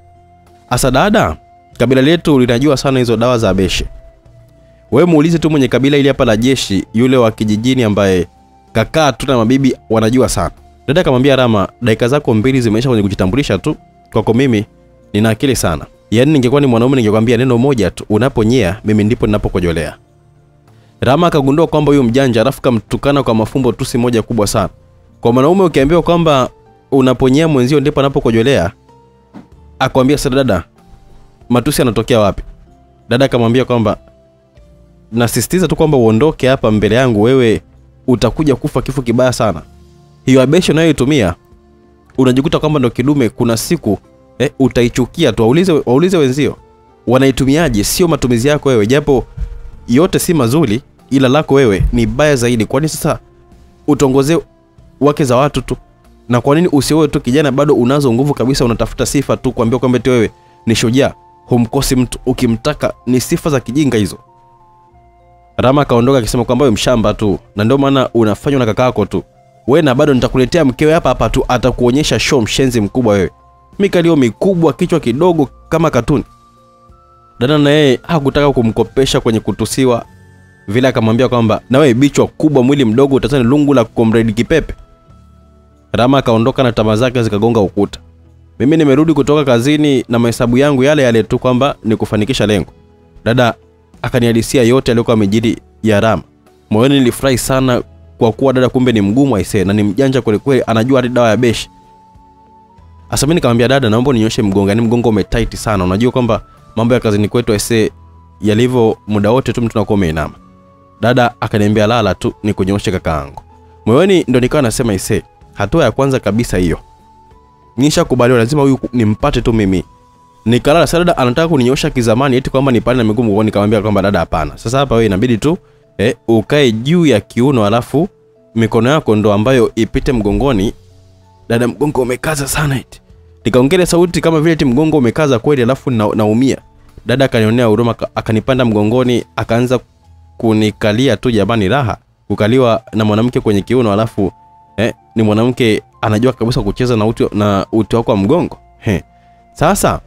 Asa dada kabila letu linajua sana hizo dawa za beshe wewe muulize tu mwenye kabila ili hapa la jeshi yule wa kijijini ambaye kakaa tu na mabibi wanajua sana. Dada akamwambia rama dakika zako mbili zimeisha kwenye kujitambulisha tu. Kwako mimi nina akili sana yaani ningekuwa ni mwanaume ningekwambia neno moja tu unaponyea mimi ndipo ninapokojolea rama akagundua kwamba huyu mjanja alafu kamtukana kwa mafumbo tusi moja kubwa sana. Kwa mwanaume ukiambiwa kwamba unaponyea mwenzio ndipo anapokojolea akwambia sasa dada matusi yanatokea wapi? Dada akamwambia kwamba nasisitiza tu kwamba uondoke hapa mbele yangu wewe utakuja kufa kifo kibaya sana. Hiyo abesho unayoitumia unajikuta kwamba ndo kidume. Kuna siku eh, utaichukia tu. Waulize, waulize wenzio wanaitumiaje? Sio matumizi yako wewe japo yote si mazuri ila lako wewe ni baya zaidi. Kwani sasa utongoze wake za watu tu? Na kwa nini usiwewe tu kijana bado unazo nguvu kabisa unatafuta sifa tu kuambia kwamba eti wewe ni shujaa? Humkosi mtu ukimtaka ni sifa za kijinga hizo. Rama akaondoka akisema kwamba wewe mshamba tu na ndio maana unafanywa na kakako tu. We na bado nitakuletea mkewe hapa hapa tu atakuonyesha show mshenzi mkubwa wewe mikalio mikubwa kichwa kidogo kama katuni. Dada na yeye hakutaka kumkopesha kwenye kutusiwa. Vile akamwambia kwamba na wewe bichwa kubwa mwili mdogo utasani lungu la komredi kipepe. Rama akaondoka na tamaa zake zikagonga ukuta. Mimi nimerudi kutoka kazini na mahesabu yangu yale yale tu kwamba ni kufanikisha lengo. Dada akanihadisia yote aliyokuwa amejiri ya rama. Moyoni nilifurahi sana kwa kuwa dada kumbe ni mgumu aisee na ni mjanja kwelikweli anajua hadi dawa ya beshi hasa mimi nikamwambia dada naomba uninyoshe mgongo yani mgongo umetight sana. Unajua kwamba mambo ya kazini kwetu ese yalivyo muda wote tu mtu anakuwa umeinama dada akaniambia lala tu ni kunyooshe kakaangu moyoni ndo nikawa nasema ise, hatua ya kwanza kabisa hiyo. Nishakubaliwa lazima huyu nimpate tu mimi. Nikalala sasa dada anataka kuninyosha kizamani eti kwamba nipale na miguu mgongoni nikamwambia kwamba dada hapana. Sasa hapa wewe inabidi tu eh, ukae juu ya kiuno alafu mikono yako ndo ambayo ipite mgongoni dada mgongo umekaza sana eti. Nikaongele sauti kama vile eti mgongo umekaza kweli alafu na, naumia. Dada akanionea huruma akanipanda mgongoni akaanza kunikalia tu jamani raha. Kukaliwa na mwanamke kwenye kiuno alafu eh, ni mwanamke anajua kabisa kucheza na uti, na uti wako wa mgongo. He. sasa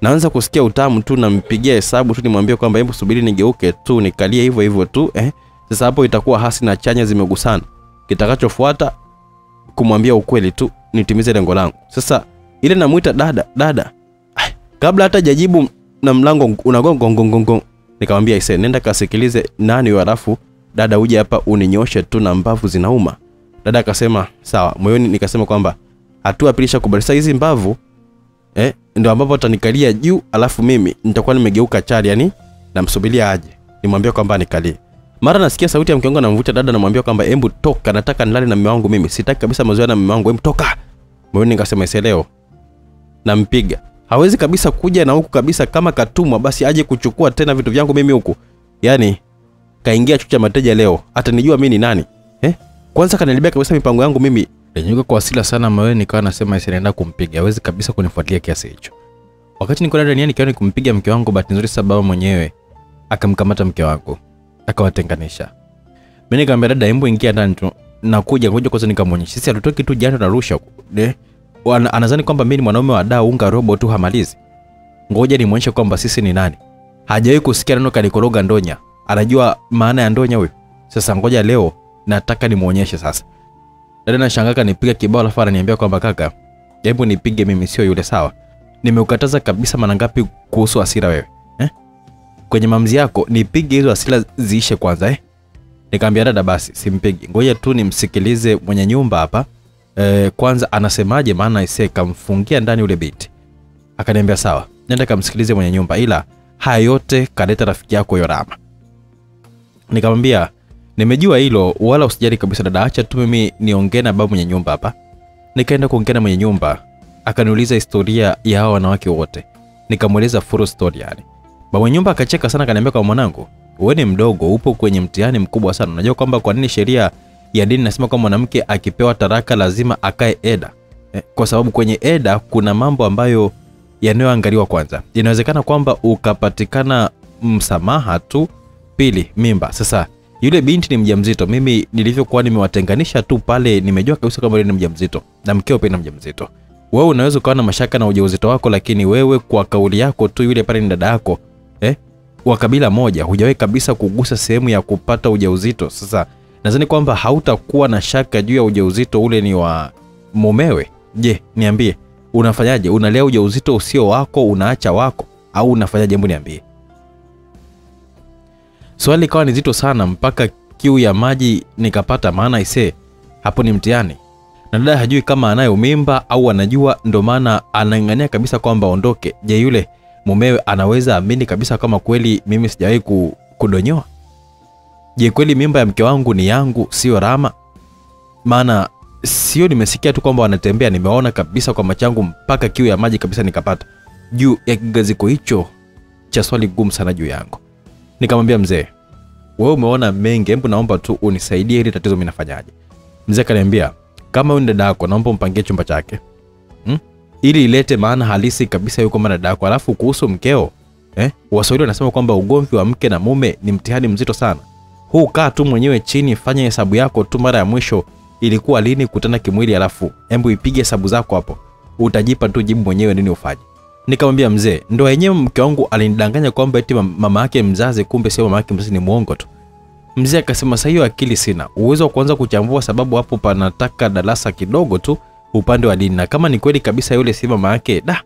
naanza kusikia utamu tu nampigia hesabu tu nimwambie kwamba hebu subiri nigeuke tu nikalie hivyo hivyo tu eh. sasa hapo itakuwa hasi na chanya zimegusana. Kitakachofuata kumwambia ukweli tu nitimize lengo langu. Sasa ile namwita dada dada ay, kabla hata jajibu na mlango unagongongongongo nikamwambia ise nenda kasikilize nani halafu dada uje hapa uninyoshe tu na mbavu zinauma. Dada akasema sawa moyoni nikasema kwamba hatua pilisha kubarisa hizi mbavu eh, ndio ambapo atanikalia juu alafu mimi nitakuwa nimegeuka chali yani namsubiria aje. Nimwambia kwamba nikalie mara nasikia sauti ya mke wangu anamvuta dada namwambia kwamba hebu toka nataka nilale na mume wangu mimi. Sitaki kabisa mazoea na mume wangu. Hebu toka. Moyoni nikasema ise leo nampiga. Hawezi kabisa kuja na huku kabisa kama katumwa basi aje kuchukua tena vitu vyangu mimi huku. Yaani kaingia chucha mateja leo. Atanijua mimi ni nani? Eh? kwanza kanilibia kabisa mipango yangu mimi. Linyuka kwa hasira sana moyoni, nikawa nasema isi naenda kumpiga, hawezi kabisa kunifuatilia kiasi hicho. Wakati niko ndani nikiwa ni kumpiga mke wangu, bahati nzuri sababu mwenyewe akamkamata mke wangu akawatenganisha. Mimi nikamwambia dada, hebu ingia ndani tu, nakuja ngoja kwanza nikamwonyesha. Sisi hatutoki tu jana narusha de Wana- anadhani kwamba mimi ni mwanaume wa daa unga robo tu hamalizi. Ngoja nimwonyeshe kwamba sisi ni nani. Hajawahi kusikia neno kanikoroga ndonya, anajua maana ya ndonya huyu. Sasa ngoja leo nataka nimwonyeshe sasa. Dada nashangaa kanipiga kibao alafu ananiambia kwamba kaka, hebu nipige mimi sio yule sawa. Nimeukataza kabisa mara ngapi kuhusu hasira wewe? Kwenye mamzi yako nipige hizo asila ziishe kwanza eh? Nikamwambia dada basi simpigi. Ngoja tu nimsikilize mwenye nyumba hapa. E, kwanza anasemaje maana ise kamfungia ndani ule binti. Akaniambia sawa. Nenda kamsikilize mwenye nyumba ila haya yote kaleta rafiki yako Yorama. Nikamwambia nimejua hilo wala usijali kabisa dada, acha tu mimi niongee na baba mwenye nyumba hapa. Nikaenda kuongea na mwenye nyumba, akaniuliza historia ya hao wanawake wote, nikamweleza full story yani. Baba nyumba akacheka sana, akaniambia kwa mwanangu, wewe ni mdogo, upo kwenye mtihani mkubwa sana. Unajua kwamba kwa nini sheria ya dini nasema kwamba mwanamke akipewa taraka lazima akae eda eh, kwa sababu kwenye eda kuna mambo ambayo yanayoangaliwa kwanza. Inawezekana kwamba ukapatikana msamaha tu, pili mimba. Sasa yule binti ni mjamzito. Mimi nilivyokuwa nimewatenganisha tu pale, nimejua kabisa kwamba yule ni mjamzito na mkeo pia ni mjamzito. Wewe unaweza ukawa na mashaka na ujauzito wako, lakini wewe kwa kauli yako tu, yule pale ni dada yako wa kabila moja, hujawahi kabisa kugusa sehemu ya kupata ujauzito. Sasa nadhani kwamba hautakuwa na shaka juu ya ujauzito ule ni wa mumewe. Je, niambie, unafanyaje? Unalea ujauzito usio wako, unaacha wako, au unafanyaje? Hebu niambie. Swali likawa ni zito sana mpaka kiu ya maji nikapata, maana ise hapo ni mtihani, na dada hajui kama anayo mimba au anajua, ndo maana anang'ania kabisa kwamba aondoke. Je, yule mumewe anaweza amini kabisa kama kweli mimi sijawahi ku, kudonyoa? Je, kweli mimba ya mke wangu ni yangu, sio Rama? Maana sio nimesikia tu kwamba wanatembea, nimeona kabisa kwa macho yangu mpaka kiu ya maji kabisa nikapata juu ya kigaziko hicho cha swali gumu sana juu yangu. Nikamwambia mzee, wewe umeona mengi, hebu naomba tu unisaidie hili tatizo mimi nafanyaje? Mzee akaniambia, kama huyu ni dada yako, naomba umpangie chumba chake? Ili ilete maana halisi kabisa yuko kama dada. Alafu kuhusu mkeo eh? Waswahili wanasema kwamba ugomvi wa mke na mume ni mtihani mzito sana. Huu kaa tu mwenyewe chini, fanya hesabu yako tu, mara ya mwisho ilikuwa lini kutana kimwili, alafu hebu ipige hesabu zako hapo, utajipa tu jibu mwenyewe nini ufanye. Nikamwambia mzee, ndo yenyewe mke wangu alinidanganya kwamba eti mama yake mzazi, kumbe sio mama yake mzazi, ni muongo tu. Mzee akasema sasa, hiyo akili sina uwezo wa kuanza kuchambua, sababu hapo panataka darasa kidogo tu upande wa dini, na kama ni kweli kabisa yule si mama yake, da,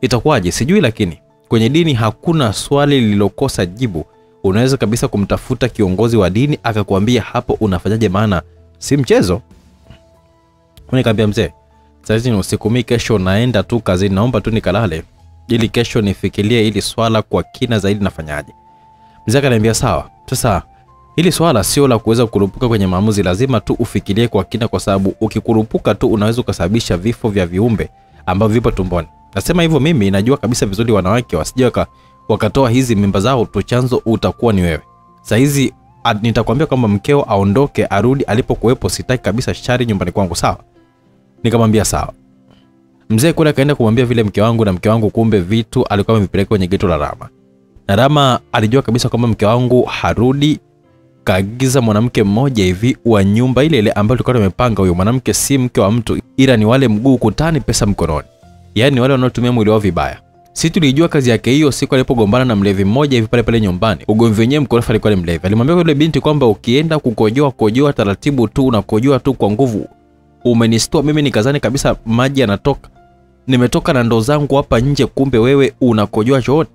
itakuwaje sijui, lakini kwenye dini hakuna swali lililokosa jibu. Unaweza kabisa kumtafuta kiongozi wa dini akakwambia hapo unafanyaje, maana si mchezo. Nikaambia mzee, saizi ni usiku, mi kesho naenda tu kazini, naomba tu nikalale ili kesho nifikirie ili swala kwa kina zaidi nafanyaje. Mzee akaniambia sawa. Sasa hili swala sio la kuweza kukurupuka kwenye maamuzi, lazima tu ufikirie kwa kina, kwa sababu ukikurupuka tu unaweza ukasababisha vifo vya viumbe ambavyo vipo tumboni. Nasema hivyo mimi najua kabisa vizuri wanawake wasije waka, wakatoa hizi mimba zao tu, chanzo utakuwa ni wewe. Saa hizi nitakwambia kwamba mkeo aondoke arudi alipokuwepo, sitaki kabisa shari nyumbani kwangu, sawa? Nikamwambia sawa. Mzee kule akaenda kumwambia vile mke wangu, na mke wangu kumbe vitu alikuwa amevipeleka kwenye geto la Rama, na Rama alijua kabisa kwamba mke wangu harudi. Kaagiza mwanamke mmoja hivi wa nyumba ile ile ambayo tulikuwa tumepanga. Huyo mwanamke si mke wa mtu, ila ni wale mguu kutani, pesa mkononi, yaani wale wanaotumia mwili wao vibaya. si tulijua kazi yake hiyo siku alipogombana na mlevi mmoja hivi pale pale nyumbani. Ugomvi wenyewe mkorefu alikuwa ni mlevi. Alimwambia yule binti kwamba ukienda kukojoa kojoa taratibu tu, unakojoa tu kwa nguvu. Umenistua mimi, nikazani kabisa maji yanatoka. Nimetoka na ndoo zangu hapa nje, kumbe wewe unakojoa chooni.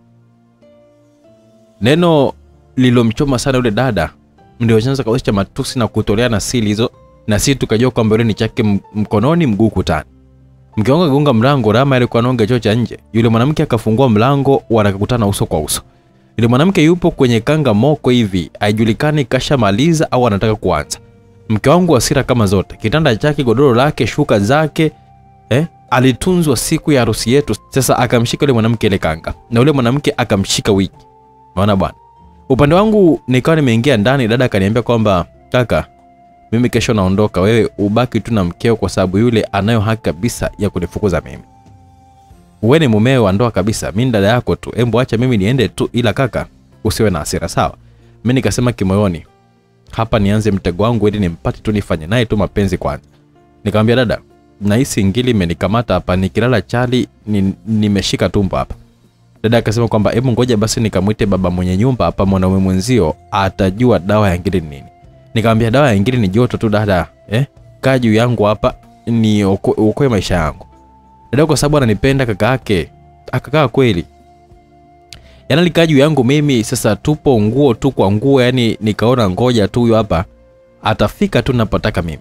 Neno lilomchoma sana yule dada ndio chanzo kabisa cha matusi na kutolea na siri hizo, na sisi tukajua kwamba yule ni chake mkononi, mguu kutani. Mke wangu akagonga mlango, Rama alikuwa anaonga choo cha nje. Yule mwanamke akafungua mlango, wanakutana uso kwa uso. Yule mwanamke yupo kwenye kanga moko hivi, haijulikani kashamaliza au anataka kuanza. Mke wangu hasira kama zote, kitanda chake, godoro lake, shuka zake eh, alitunzwa siku ya harusi yetu. Sasa akamshika yule mwanamke ile kanga, na yule mwanamke akamshika wiki. Maana bwana. Upande wangu nikawa nimeingia ndani, dada akaniambia kwamba kaka, mimi kesho naondoka, wewe ubaki tu na mkeo, kwa sababu yule anayo haki kabisa ya kunifukuza mimi. Wewe ni mumeo wa ndoa kabisa, mimi dada yako tu, embo acha mimi niende tu, ila kaka usiwe na hasira sawa. Mimi nikasema kimoyoni, hapa nianze mtego wangu ili nimpate tu nifanye naye tu mapenzi kwanza. Nikamwambia dada, nahisi ngili imenikamata hapa, nikilala chali nimeshika ni, tumbo hapa. Dada akasema kwamba hebu ngoja basi nikamwite baba mwenye nyumba hapa, mwanaume mwenzio atajua dawa ya ngiri ni nini. Nikamwambia dawa ya ngiri ni joto tu dada, eh? Kaa juu yangu hapa ni okoe maisha yangu. Dada kwa sababu ananipenda kaka yake akakaa kweli. Alikaa juu yangu mimi, sasa tupo nguo tu kwa nguo, yani nikaona ngoja tu huyo hapa atafika tu napotaka mimi.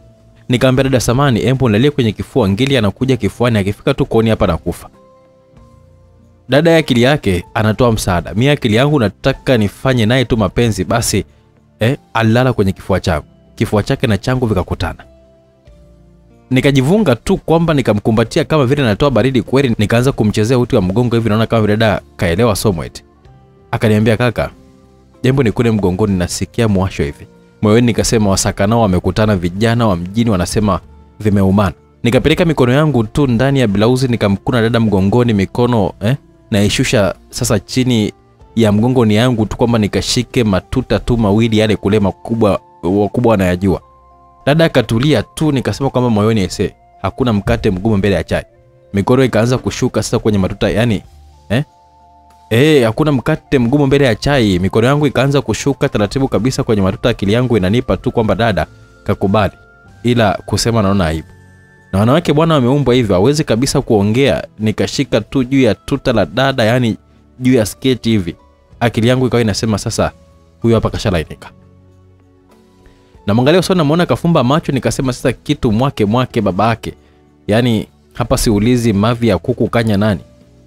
Nikamwambia dada, samani, embo nilalie kwenye kifua, ngili anakuja kifuani, akifika tu kooni hapa nakufa. Dada ya akili yake anatoa msaada, mimi akili yangu nataka nifanye naye tu mapenzi, basi eh, alilala kwenye kifua changu, kifua chake na changu vikakutana. Nikajivunga tu kwamba nikamkumbatia kama vile natoa baridi kweli, nikaanza kumchezea uti wa mgongo hivi, naona kama vile dada kaelewa somo eti. Akaniambia kaka, jambo ni kule mgongoni, nasikia mwasho hivi. Moyoni nikasema wasakanao wamekutana, vijana wa mjini wanasema vimeumana. Nikapeleka mikono yangu tu ndani ya blauzi nikamkuna dada mgongoni, mikono eh, naishusha sasa chini ya mgongo ni yangu tu, kwamba nikashike matuta tu mawili yale kule makubwa wakubwa wanayajua. Dada akatulia tu, nikasema kwamba moyoni ese, hakuna mkate mgumu mbele ya chai. Mikono ikaanza kushuka sasa kwenye matuta yani eh? Eh, hakuna mkate mgumu mbele ya chai. Mikono yangu ikaanza kushuka taratibu kabisa kwenye matuta, akili yangu inanipa tu kwamba dada kakubali, ila kusema naona aibu na wanawake bwana wameumbwa hivyo, hawezi kabisa kuongea. Nikashika tu juu ya tuta la dada, yani juu ya sketi hivi, akili yangu ikawa inasema sasa, huyu hapa kashalainika. Namwangalia usoni, namuona kafumba macho, nikasema sasa kitu mwake mwake baba yake, yani hapa siulizi mavi ya kuku kanya nani,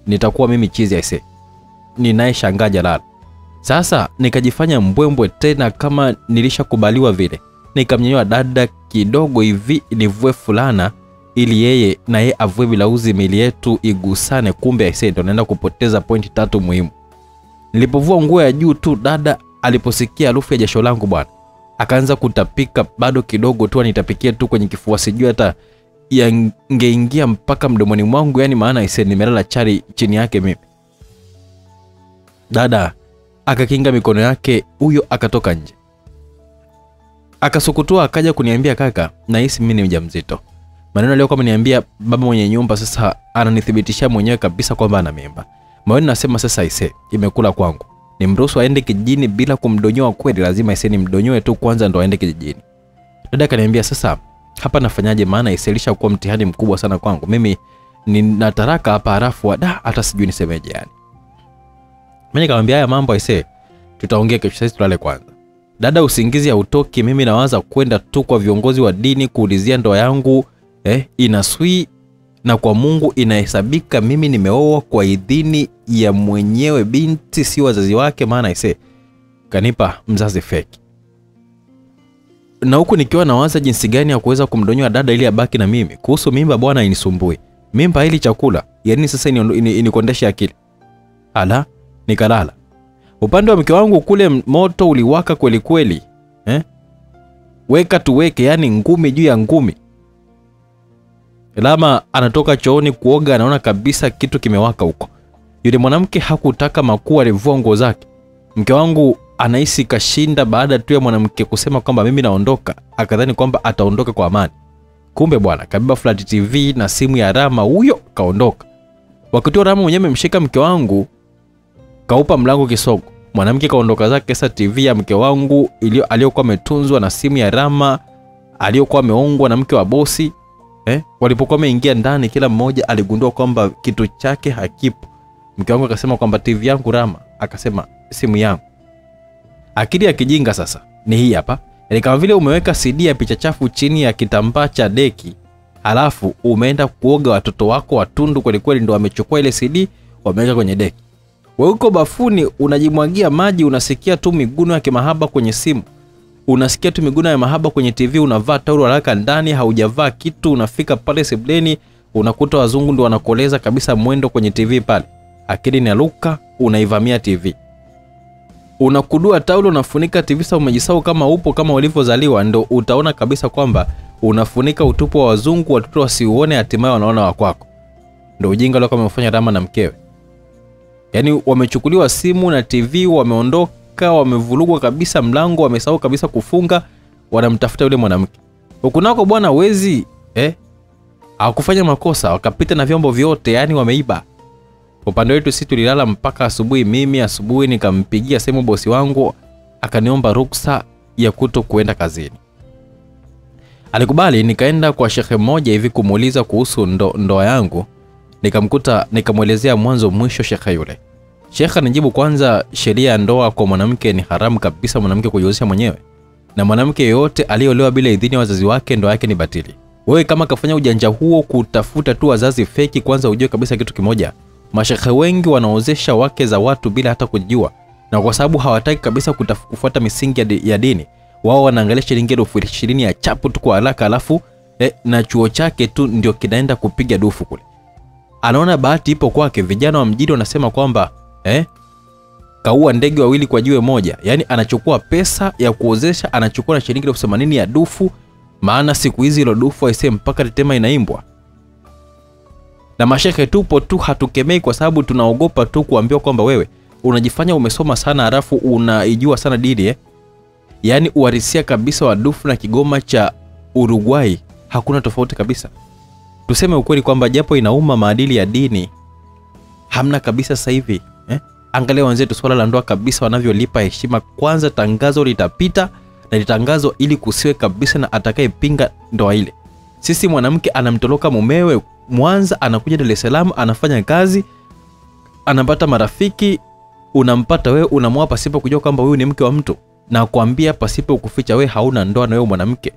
nitakuwa mimi chizi aise, ninaye shangaa jalala. Sasa nikajifanya mbwembwe tena kama nilishakubaliwa vile, nikamnyanyua dada kidogo hivi nivue fulana ili yeye na yeye avue bilauzi, mili yetu igusane. Kumbe aisee, ndo naenda kupoteza pointi tatu muhimu. Nilipovua nguo ya juu tu, dada aliposikia harufu ya jasho langu bwana, akaanza kutapika. Bado kidogo tu anitapikia tu kwenye kifua, sijui hata yangeingia mpaka mdomoni mwangu, yani maana aisee, nimelala chali chini yake mimi. Dada akakinga mikono yake, huyo akatoka nje akasukutua akaja kuniambia kaka, nahisi mimi ni mjamzito. Maneno aliyokuwa ameniambia baba mwenye nyumba sasa ananithibitishia mwenyewe kabisa kwamba ana mimba. Moyoni nasema sasa, ise imekula kwangu, nimruhusu aende kijijini bila kumdonyoa kweli? Lazima ise nimdonyoe tu kwanza ndo aende kijijini. Dada akaniambia sasa, hapa nafanyaje? Maana ise ilishakuwa mtihani mkubwa sana kwangu mimi, nina taraka hapa, halafu da hata sijui nisemeje yani. Mimi nikamwambia haya mambo ise, tutaongea kesho, sasa tulale kwanza. Dada, usingizi hautoki. Mimi nawaza kwenda tu kwa viongozi wa dini kuulizia ndoa yangu eh, inaswi na kwa Mungu inahesabika mimi nimeoa kwa idhini ya mwenyewe binti, si wazazi wake. Maana ise kanipa mzazi feki, na huku nikiwa nawaza jinsi gani ya kuweza kumdonyoa dada ili abaki na mimi. Kuhusu mimba bwana, inisumbui mimba ili chakula, yani sasa inikondeshe akili. Ala, nikalala upande wa mke wangu kule moto uliwaka kweli kweli eh? Weka tuweke, yani ngumi juu ya ngumi. Lama anatoka chooni kuoga, anaona kabisa kitu kimewaka huko. Yule mwanamke hakutaka makuu, alivua nguo zake. Mke wangu anahisi kashinda baada tu ya mwanamke kusema kwamba mimi naondoka, akadhani kwamba ataondoka kwa amani. Kumbe bwana kabeba flat TV na simu ya Rama, huyo kaondoka. wakati rama mwenyewe amemshika mke wangu kaupa mlango kisogo mwanamke kaondoka zake sasa tv ya mke wangu iliyo- aliyokuwa ametunzwa na simu ya rama aliyokuwa ameongwa na mke wa bosi eh? walipokuwa wameingia ndani kila mmoja aligundua kwamba kitu chake hakipo. Mke wangu akasema kwamba tv yangu rama akasema simu yangu. Akili ya kijinga sasa ni hii hapa. Ni kama vile umeweka cd ya picha chafu chini ya kitambaa cha deki halafu umeenda kuoga watoto wako watundu kwelikweli ndo wamechukua ile cd wameweka kwenye deki. We uko bafuni unajimwagia maji unasikia tu miguno ya kimahaba kwenye simu unasikia tu Miguna ya mahaba kwenye tv unavaa taulo haraka ndani haujavaa kitu unafika pale sebleni unakuta wazungu ndo wanakoleza kabisa mwendo kwenye tv pale. Akili inaruka, unaivamia tv unakudua taulo unafunika tv sa umejisau kama upo kama ulivyozaliwa ndo utaona kabisa kwamba unafunika utupu wa wazungu watoto wasiuone hatimaye wanaona wakwako ndo ujinga uliokuwa amefanya rama na mkewe. Yaani wamechukuliwa simu na tv wameondoka wamevulugwa kabisa mlango wamesahau kabisa kufunga wanamtafuta yule mwanamke. Hukunako bwana wezi eh? hawakufanya makosa wakapita na vyombo vyote yani wameiba. Upande wetu sisi tulilala mpaka asubuhi mimi asubuhi nikampigia simu bosi wangu akaniomba ruksa ya kuto kuenda kazini. Alikubali nikaenda kwa shekhe mmoja hivi kumuuliza kuhusu ndo, ndoa yangu nikamkuta nikamwelezea mwanzo mwisho shekhe yule shekhe anajibu kwanza sheria ya ndoa kwa mwanamke ni haramu kabisa mwanamke kujihusisha mwenyewe. Na mwanamke yeyote aliyeolewa bila idhini ya wazazi wake ndoa yake ni batili. Wewe kama kafanya ujanja huo kutafuta tu wazazi feki kwanza ujue kabisa kitu kimoja. Mashekhe wengi wanaozesha wake za watu bila hata kujua. Na kwa sababu hawataki kabisa kufuata misingi ya, di, ya dini wao wanaangalia shilingi elfu ishirini ya chapu tu kwa haraka alafu eh, na chuo chake tu ndio kinaenda kupiga dufu kule. Anaona bahati ipo kwake. Vijana wa mjini wanasema kwamba eh, kaua ndege wawili kwa jiwe moja. Yaani anachukua pesa ya kuozesha anachukua na shilingi elfu themanini ya dufu. Maana siku hizi ilo dufu aisee mpaka tetema inaimbwa. Na mashehe tupo tu hatukemei kwa sababu tunaogopa tu kuambiwa kwamba wewe unajifanya umesoma sana halafu unaijua sana dini eh? yaani uharisia kabisa wa dufu na kigoma cha uruguay hakuna tofauti kabisa. Tuseme ukweli kwamba japo inauma maadili ya dini hamna kabisa sasa hivi? Angalia wenzetu swala la ndoa kabisa wanavyolipa heshima kwanza tangazo litapita na litangazo ili kusiwe kabisa na atakayepinga ndoa ile. Sisi mwanamke anamtoroka mumewe mwanza anakuja dar es salaam anafanya kazi anapata marafiki unampata wewe unamwoa pasipo kujua kwamba huyu ni mke wa mtu. Na kuambia pasipo kuficha wewe hauna ndoa na wewe mwanamke.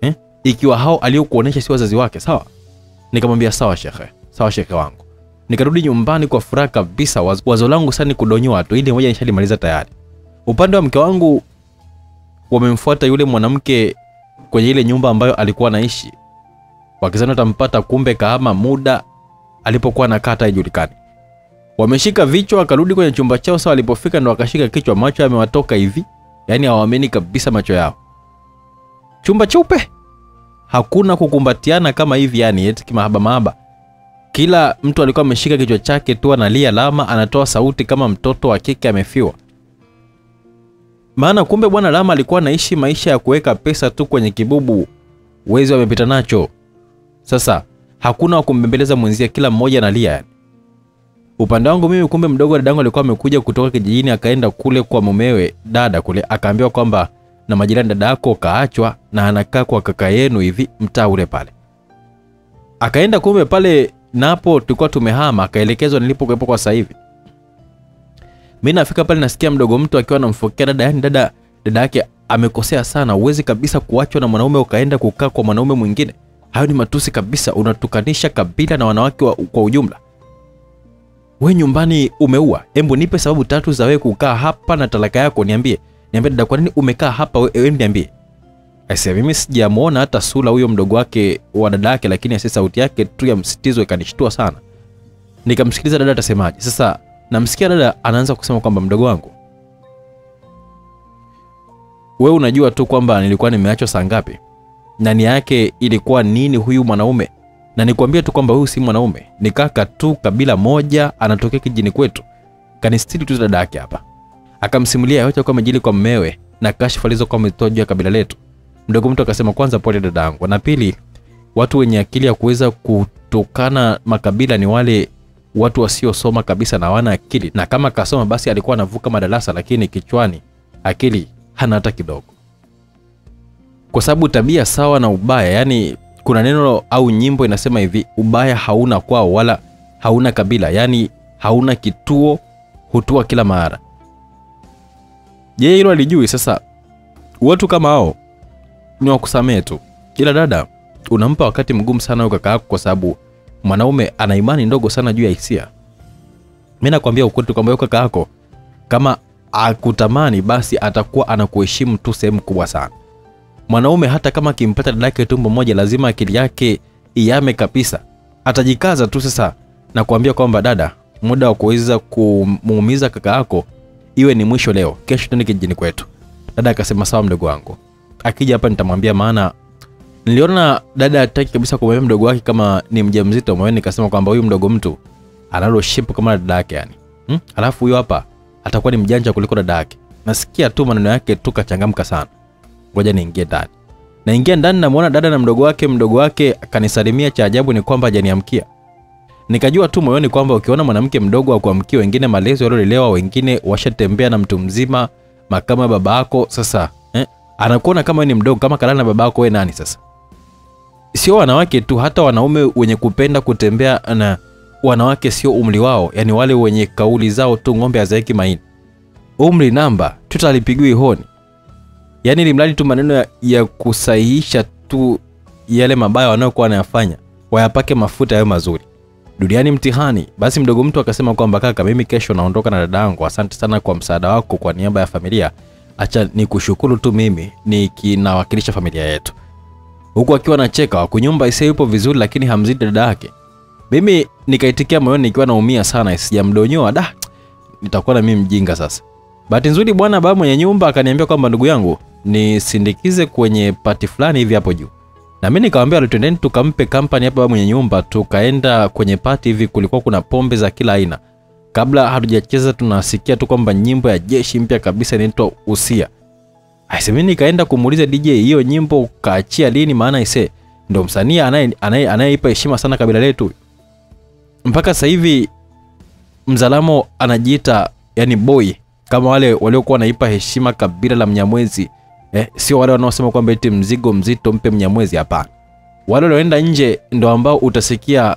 Eh? ikiwa hao aliokuonesha si wazazi wake sawa? Nikamwambia sawa shekhe sawa shekhe wangu nikarudi nyumbani kwa furaha kabisa. Waz- wazo langu sasa ni kudonyoa tu. Ili moja nishalimaliza tayari. Upande wa mke wangu wamemfuata yule mwanamke kwenye ile nyumba ambayo alikuwa anaishi. Wakizani watampata kumbe kahama muda alipokuwa nakaa hata haijulikani. Wameshika vichwa akarudi kwenye chumba chao. Sasa walipofika ndo wakashika kichwa. Macho yamewatoka hivi. Yaani hawaamini kabisa macho yao. Chumba cheupe? Hakuna kukumbatiana kama hivi yani eti kimahaba mahaba kila mtu alikuwa ameshika kichwa chake tu analia lama anatoa sauti kama mtoto wa kike amefiwa. Maana kumbe bwana lama alikuwa anaishi maisha ya kuweka pesa tu kwenye kibubu. Wezi wamepita nacho. Sasa hakuna wa kumbembeleza kila mmoja analia upande wangu mimi kumbe mdogo dadangu alikuwa amekuja kutoka kijijini akaenda kule kwa mumewe dada kule. Akaambiwa kwamba na majirani dada yako kaachwa na anakaa kwa kaka yenu hivi mtaa ule pale. Akaenda kumbe pale napo tulikuwa tumehama akaelekezwa nilipokuwepo kwa sasa hivi. Mimi nafika pale nasikia mdogo mtu akiwa anamfokea dada yani dada dada yake amekosea sana Uwezi kabisa kuachwa na mwanaume ukaenda kukaa kwa mwanaume mwingine. Hayo ni matusi kabisa unatukanisha kabila na wanawake wa, kwa ujumla. We nyumbani umeua embu nipe sababu tatu za wewe kukaa hapa na talaka yako niambie. Niambie dada kwa nini umekaa hapa? We, we niambie Aisee, mimi sijamwona hata sura huyo mdogo wake wa dada yake lakini asi sauti yake tu ya msitizo ikanishtua sana. Nikamsikiliza dada atasemaje? Sasa namsikia dada anaanza kusema kwamba mdogo wangu we unajua tu kwamba nilikuwa nimeachwa saa ngapi? Na nia yake ilikuwa nini huyu mwanaume? Na nikwambia tu kwamba huyu si mwanaume. Ni kaka tu kabila moja anatokea kijini kwetu. Kanistiri tu dada yake hapa. Akamsimulia yote kwa amejili kwa mmewe na kashfa alizokuwa ametoa juu ya kabila letu mdogo mtu akasema kwanza pole dada yangu na pili watu wenye akili ya kuweza kutokana makabila ni wale watu wasiosoma kabisa na wana akili, na kama kasoma basi alikuwa anavuka madarasa, lakini kichwani akili hana hata kidogo, kwa sababu tabia sawa na ubaya. Yani kuna neno au nyimbo inasema hivi, ubaya hauna kwao wala hauna kabila, yani hauna kituo, hutua kila mahara. Je, hilo alijui? Sasa watu kama hao ni wakusamehe tu, ila dada, unampa wakati mgumu sana huyo kaka yako, kwa sababu mwanaume ana imani ndogo sana juu ya hisia. Mimi nakwambia ukweli kwamba huyo kaka yako kama akutamani, basi atakuwa anakuheshimu tu sehemu kubwa sana. Mwanaume hata kama akimpata dada yake tumbo moja, lazima akili yake iame kabisa, atajikaza tu. Sasa na kuambia kwamba dada, muda wa kuweza kumuumiza kaka yako iwe ni mwisho leo, kesho tuende kijijini kwetu. Dada akasema sawa, mdogo wangu, akija hapa nitamwambia, maana niliona dada hataki kabisa kumwambia mdogo wake kama ni mjamzito. Moyoni nikasema kwamba huyu mdogo mtu analo shepu kama dada yake yani. Hmm? Alafu huyo hapa atakuwa ni mjanja kuliko dada yake. Nasikia tu maneno yake tu kachangamka sana. Ngoja niingie ndani. Naingia ndani namuona dada na mdogo wake, mdogo wake akanisalimia. Cha ajabu ni kwamba hajaniamkia. Nikajua tu moyoni kwamba ukiona mwanamke mdogo wa kuamkia, wengine malezi waliolelewa, wengine washatembea na mtu mzima makama baba yako, sasa anakuona kama ni mdogo, kama kalala na baba yako, wewe nani sasa? Sio wanawake tu, hata wanaume wenye kupenda kutembea na wanawake sio umri wao, yani wale wenye kauli zao tu ng'ombe hazaiki maini. Umri namba tutalipigiwi honi, yani ni mradi tu maneno ya, ya kusahihisha tu yale mabaya wanayokuwa wanayafanya wayapake mafuta yayo mazuri. Duniani mtihani. Basi mdogo mtu akasema kwamba kaka, mimi kesho naondoka na dada yangu, asante sana kwa msaada wako kwa niaba ya familia. Acha ni kushukuru tu, mimi nikinawakilisha familia yetu, huku akiwa anacheka. Wakunyumba ise yupo vizuri, lakini hamzidi dada yake. Mimi nikaitikia moyoni nikiwa naumia sana, sijamdonyoa da, nitakuwa na mimi mjinga sasa. Bahati nzuri bwana baba mwenye nyumba akaniambia kwamba ndugu yangu nisindikize kwenye pati fulani hivi hapo juu na mimi nikamwambia twendeni tukampe kampani hapa baba mwenye nyumba. Tukaenda kwenye pati hivi, kulikuwa kuna pombe za kila aina. Kabla hatujacheza tunasikia tu kwamba nyimbo ya jeshi mpya kabisa inaitwa Usia. Aise, mimi nikaenda kumuuliza DJ, hiyo nyimbo kaachia lini? Maana ise ndo msanii anaye anayeipa heshima sana kabila letu. Mpaka sasa hivi Mzalamo anajiita yani boy kama wale waliokuwa wanaipa heshima kabila la Mnyamwezi. Eh, sio wale wanaosema kwamba eti mzigo mzito mpe Mnyamwezi. Hapana, wale walioenda nje ndo ambao utasikia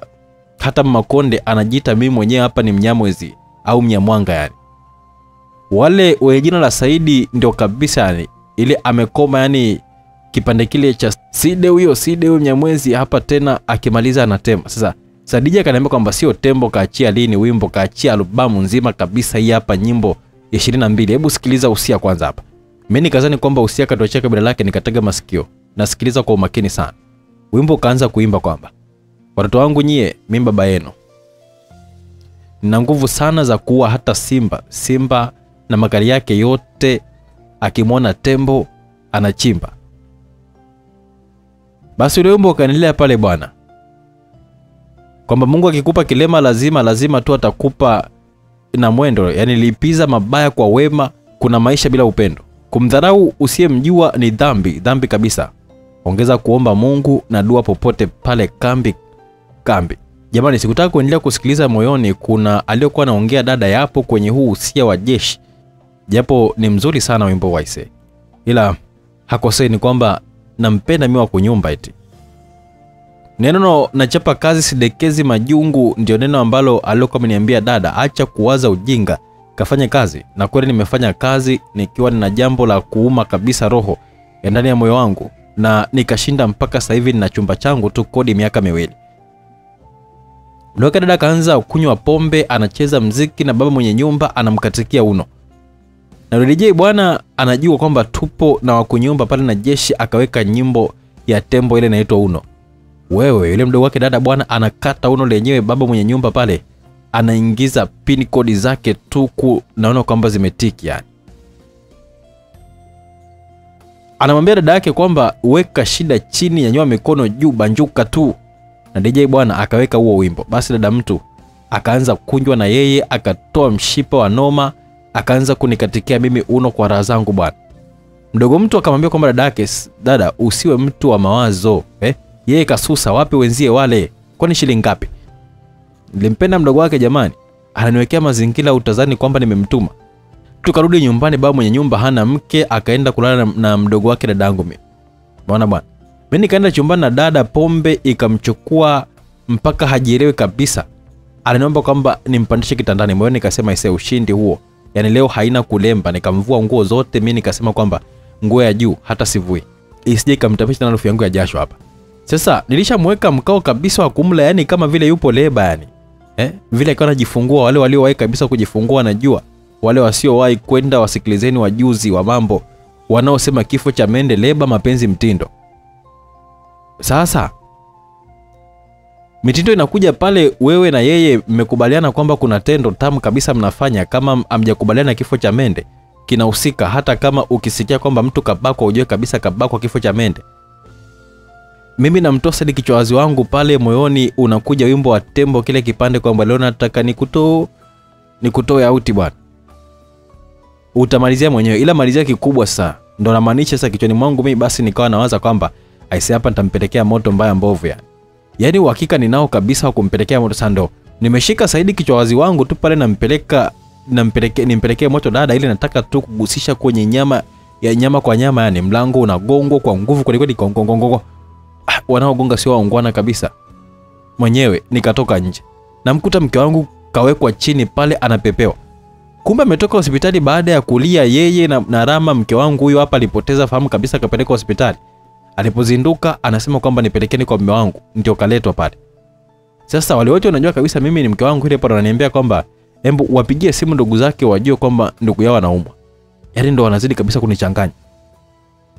hata Makonde anajiita mimi mwenyewe hapa ni Mnyamwezi au Mnyamwanga. Yani wale wenye jina la Saidi ndio kabisa, yani ile amekoma, yani kipande kile cha side huyo side huyo Mnyamwezi hapa tena, akimaliza anatema. Sasa Sadija kaniambia kwamba sio tembo, kaachia lini wimbo, kaachia albamu nzima kabisa. Hii hapa nyimbo 22. Hebu sikiliza Usia kwanza hapa. Mimi nikazani kwamba Usia katuachia kabila lake, nikatega masikio nasikiliza kwa umakini sana. Wimbo kaanza kuimba kwamba watoto wangu nyie, mimi baba yenu nina nguvu sana za kuua hata simba. Simba na makali yake yote, akimwona tembo anachimba. Basi ule wimbo ukaendelea pale bwana, kwamba Mungu akikupa kilema lazima lazima tu atakupa na mwendo, yani lipiza mabaya kwa wema. Kuna maisha bila upendo. Kumdharau usiyemjua ni dhambi, dhambi kabisa. Ongeza kuomba Mungu na dua popote pale kambi kambi. Jamani, sikutaka kuendelea kusikiliza moyoni. Kuna aliyokuwa anaongea dada yapo kwenye huu usia wa jeshi, japo ni mzuri sana wimbo waise, ila hakosei, ni kwamba nampenda mimi wa kunyumba eti neno nachapa kazi sidekezi majungu, ndio neno ambalo aliyokuwa ameniambia dada, acha kuwaza ujinga, kafanya kazi. Na kweli nimefanya kazi nikiwa nina jambo la kuuma kabisa roho ndani ya moyo wangu, na nikashinda mpaka sasa hivi nina chumba changu tu kodi miaka miwili. Mdoka dada akaanza kunywa pombe, anacheza mziki na baba mwenye nyumba anamkatikia uno. Na DJ bwana anajua kwamba tupo na wakunyumba pale na jeshi, akaweka nyimbo ya tembo ile inaitwa uno wewe yule mdogo wake dada bwana anakata uno lenyewe, baba mwenye nyumba pale anaingiza pin kodi zake tuku, naona kwamba zimetiki yani. Anamwambia dada yake kwamba weka shida chini, nyanyua mikono juu, banjuka tu, na DJ bwana akaweka huo wimbo. Basi dada mtu akaanza kunjwa na yeye, akatoa mshipa wa noma, akaanza kunikatikia mimi uno kwa raha zangu bwana. Mdogo mtu akamwambia kwamba dada yake, dada, usiwe mtu wa mawazo eh? Yeye kasusa, wapi wenzie wale, kwani shilingi ngapi? nilimpenda mdogo wake jamani ananiwekea mazingira utazani kwamba nimemtuma tukarudi nyumbani baba mwenye nyumba hana mke akaenda kulala na, mdogo wake dadangu mimi maona bwana mi nikaenda chumbani na dada pombe ikamchukua mpaka hajielewi kabisa. Aliniomba kwamba nimpandishe kitandani. Moyoni nikasema ise ushindi huo. Yaani leo haina kulemba. Nikamvua nguo zote. Mi nikasema kwamba nguo ya juu hata sivui. Isije ikamtapisha tena harufu yangu ya jasho hapa. Sasa nilishamweka mkao kabisa wa kumla yani kama vile yupo leba yani eh? vile akiwa anajifungua wale waliowahi kabisa kujifungua wanajua wale wasiowahi kwenda wasikilizeni wajuzi wa mambo. Wanaosema kifo cha mende leba mapenzi mtindo sasa mitindo inakuja pale wewe na yeye mmekubaliana kwamba kuna tendo tamu kabisa mnafanya kama amjakubaliana kifo cha mende kinahusika hata kama ukisikia kwamba mtu kabakwa ujue kabisa kabakwa kifo cha mende. Mimi namtoa sadi kichwawazi wangu pale moyoni unakuja wimbo wa tembo kile kipande kwamba leo nataka nikutoe nikutoe auti bwana. Utamalizia mwenyewe ila malizia kikubwa sana, ndo namaanisha sasa kichwani mwangu mimi basi nikawa nawaza kwamba aise hapa nitampelekea moto mbaya mbovu yani yaani uhakika ninao kabisa wa kumpelekea moto Sando. nimeshika saidi kichwa wazi wangu tu pale nampeleka nampeleke, nimpelekee moto dada ili nataka tu kugusisha kwenye nyama ya nyama kwa nyama yani mlango unagongwa kwa nguvu kwelikweli gongongongongo ah, wanaogonga sio waungwana kabisa. Mwenyewe nikatoka nje. Namkuta mke wangu kawekwa chini pale anapepewa. Kumbe ametoka hospitali baada ya kulia yeye na, na rama mke wangu huyo hapa alipoteza fahamu kabisa akapelekwa hospitali alipozinduka anasema kwamba nipelekeni kwa mume wangu ndio kaletwa pale. Sasa wale wote wanajua kabisa mimi ni mke wangu ile pale ananiambia kwamba embu wapigie simu ndugu zake wajue kwamba ndugu yao anaumwa. Yaani ndo wanazidi kabisa kunichanganya.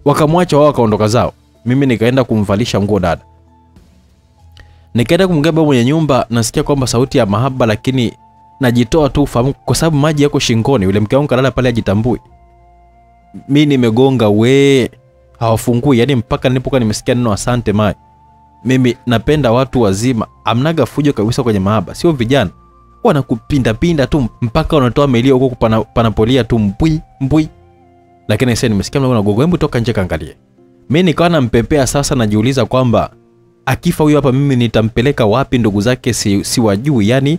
Wakamwacha wao wakaondoka zao. Mimi nikaenda kumvalisha nguo dada. Nikaenda kumgeba mwenye nyumba nasikia kwamba sauti ya mahaba lakini najitoa tu ufahamu kwa sababu maji yako shingoni yule mke wangu kalala pale ajitambui. Mi nimegonga we hawafungui. Yani mpaka nilipokuwa nimesikia neno asante mai mimi napenda watu wazima amnaga fujo kabisa kwenye mahaba. Sio vijana wanakupindapinda tu mpaka unatoa melio huko pana, panapolia tu mbwi mbwi. Lakini sasa nimesikia mlango unagonga hebu toka nje kaangalie. Mimi nikawa nampepea sasa najiuliza kwamba akifa huyo hapa mimi nitampeleka wapi ndugu zake si, si wajui yani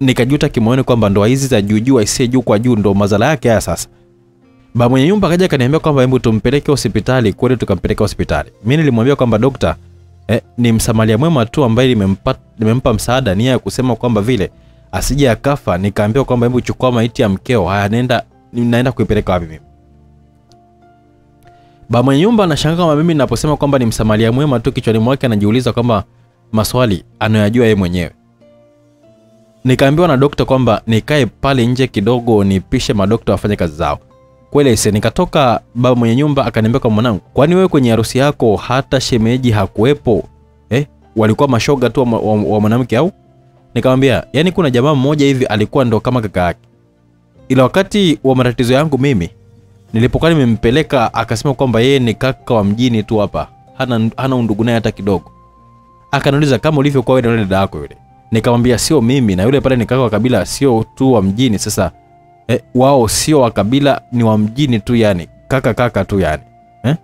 nikajuta kimoyoni kwamba ndoa hizi za juujuu aisee juu kwa juu ndo mazala yake haya sasa ba mwenye nyumba kaja kaniambia kwamba hebu tumpeleke hospitali kweli tukampeleka hospitali. Mimi nilimwambia kwamba dokta eh, ni msamalia mwema tu ambaye nimempa, nimempa msaada nia ya kusema kwamba vile asije akafa. Nikaambiwa kwamba hebu chukua maiti ya mkeo haya nenda naenda kuipeleka wapi mimi? Ba mwenye nyumba anashangaa kama mimi ninaposema kwamba ni msamalia mwema tu kichwani mwake anajiuliza kwamba maswali anayojua yeye mwenyewe. Nikaambiwa na dokta kwamba nikae pale nje kidogo nipishe madokta wafanye kazi zao kweli ise nikatoka baba mwenye nyumba akaniambia kwa mwanangu kwani wewe kwenye harusi yako hata shemeji hakuwepo? Eh? walikuwa mashoga tu wa, wa, wa mwanamke au? Nikamwambia yani kuna jamaa mmoja hivi alikuwa ndo kama kaka yake. Ila wakati wa matatizo yangu mimi nilipokuwa nimempeleka akasema kwamba yeye ni kaka wa mjini tu hapa. Hana, hana undugu naye hata kidogo. Akaniuliza kama ulivyokuwa wewe na dada yako yule? Nikamwambia sio mimi na yule pale ni kaka wa kabila sio tu wa mjini. Sasa eh, wao sio wa kabila ni wa mjini tu yani. Kaka kaka tu yani. Eh?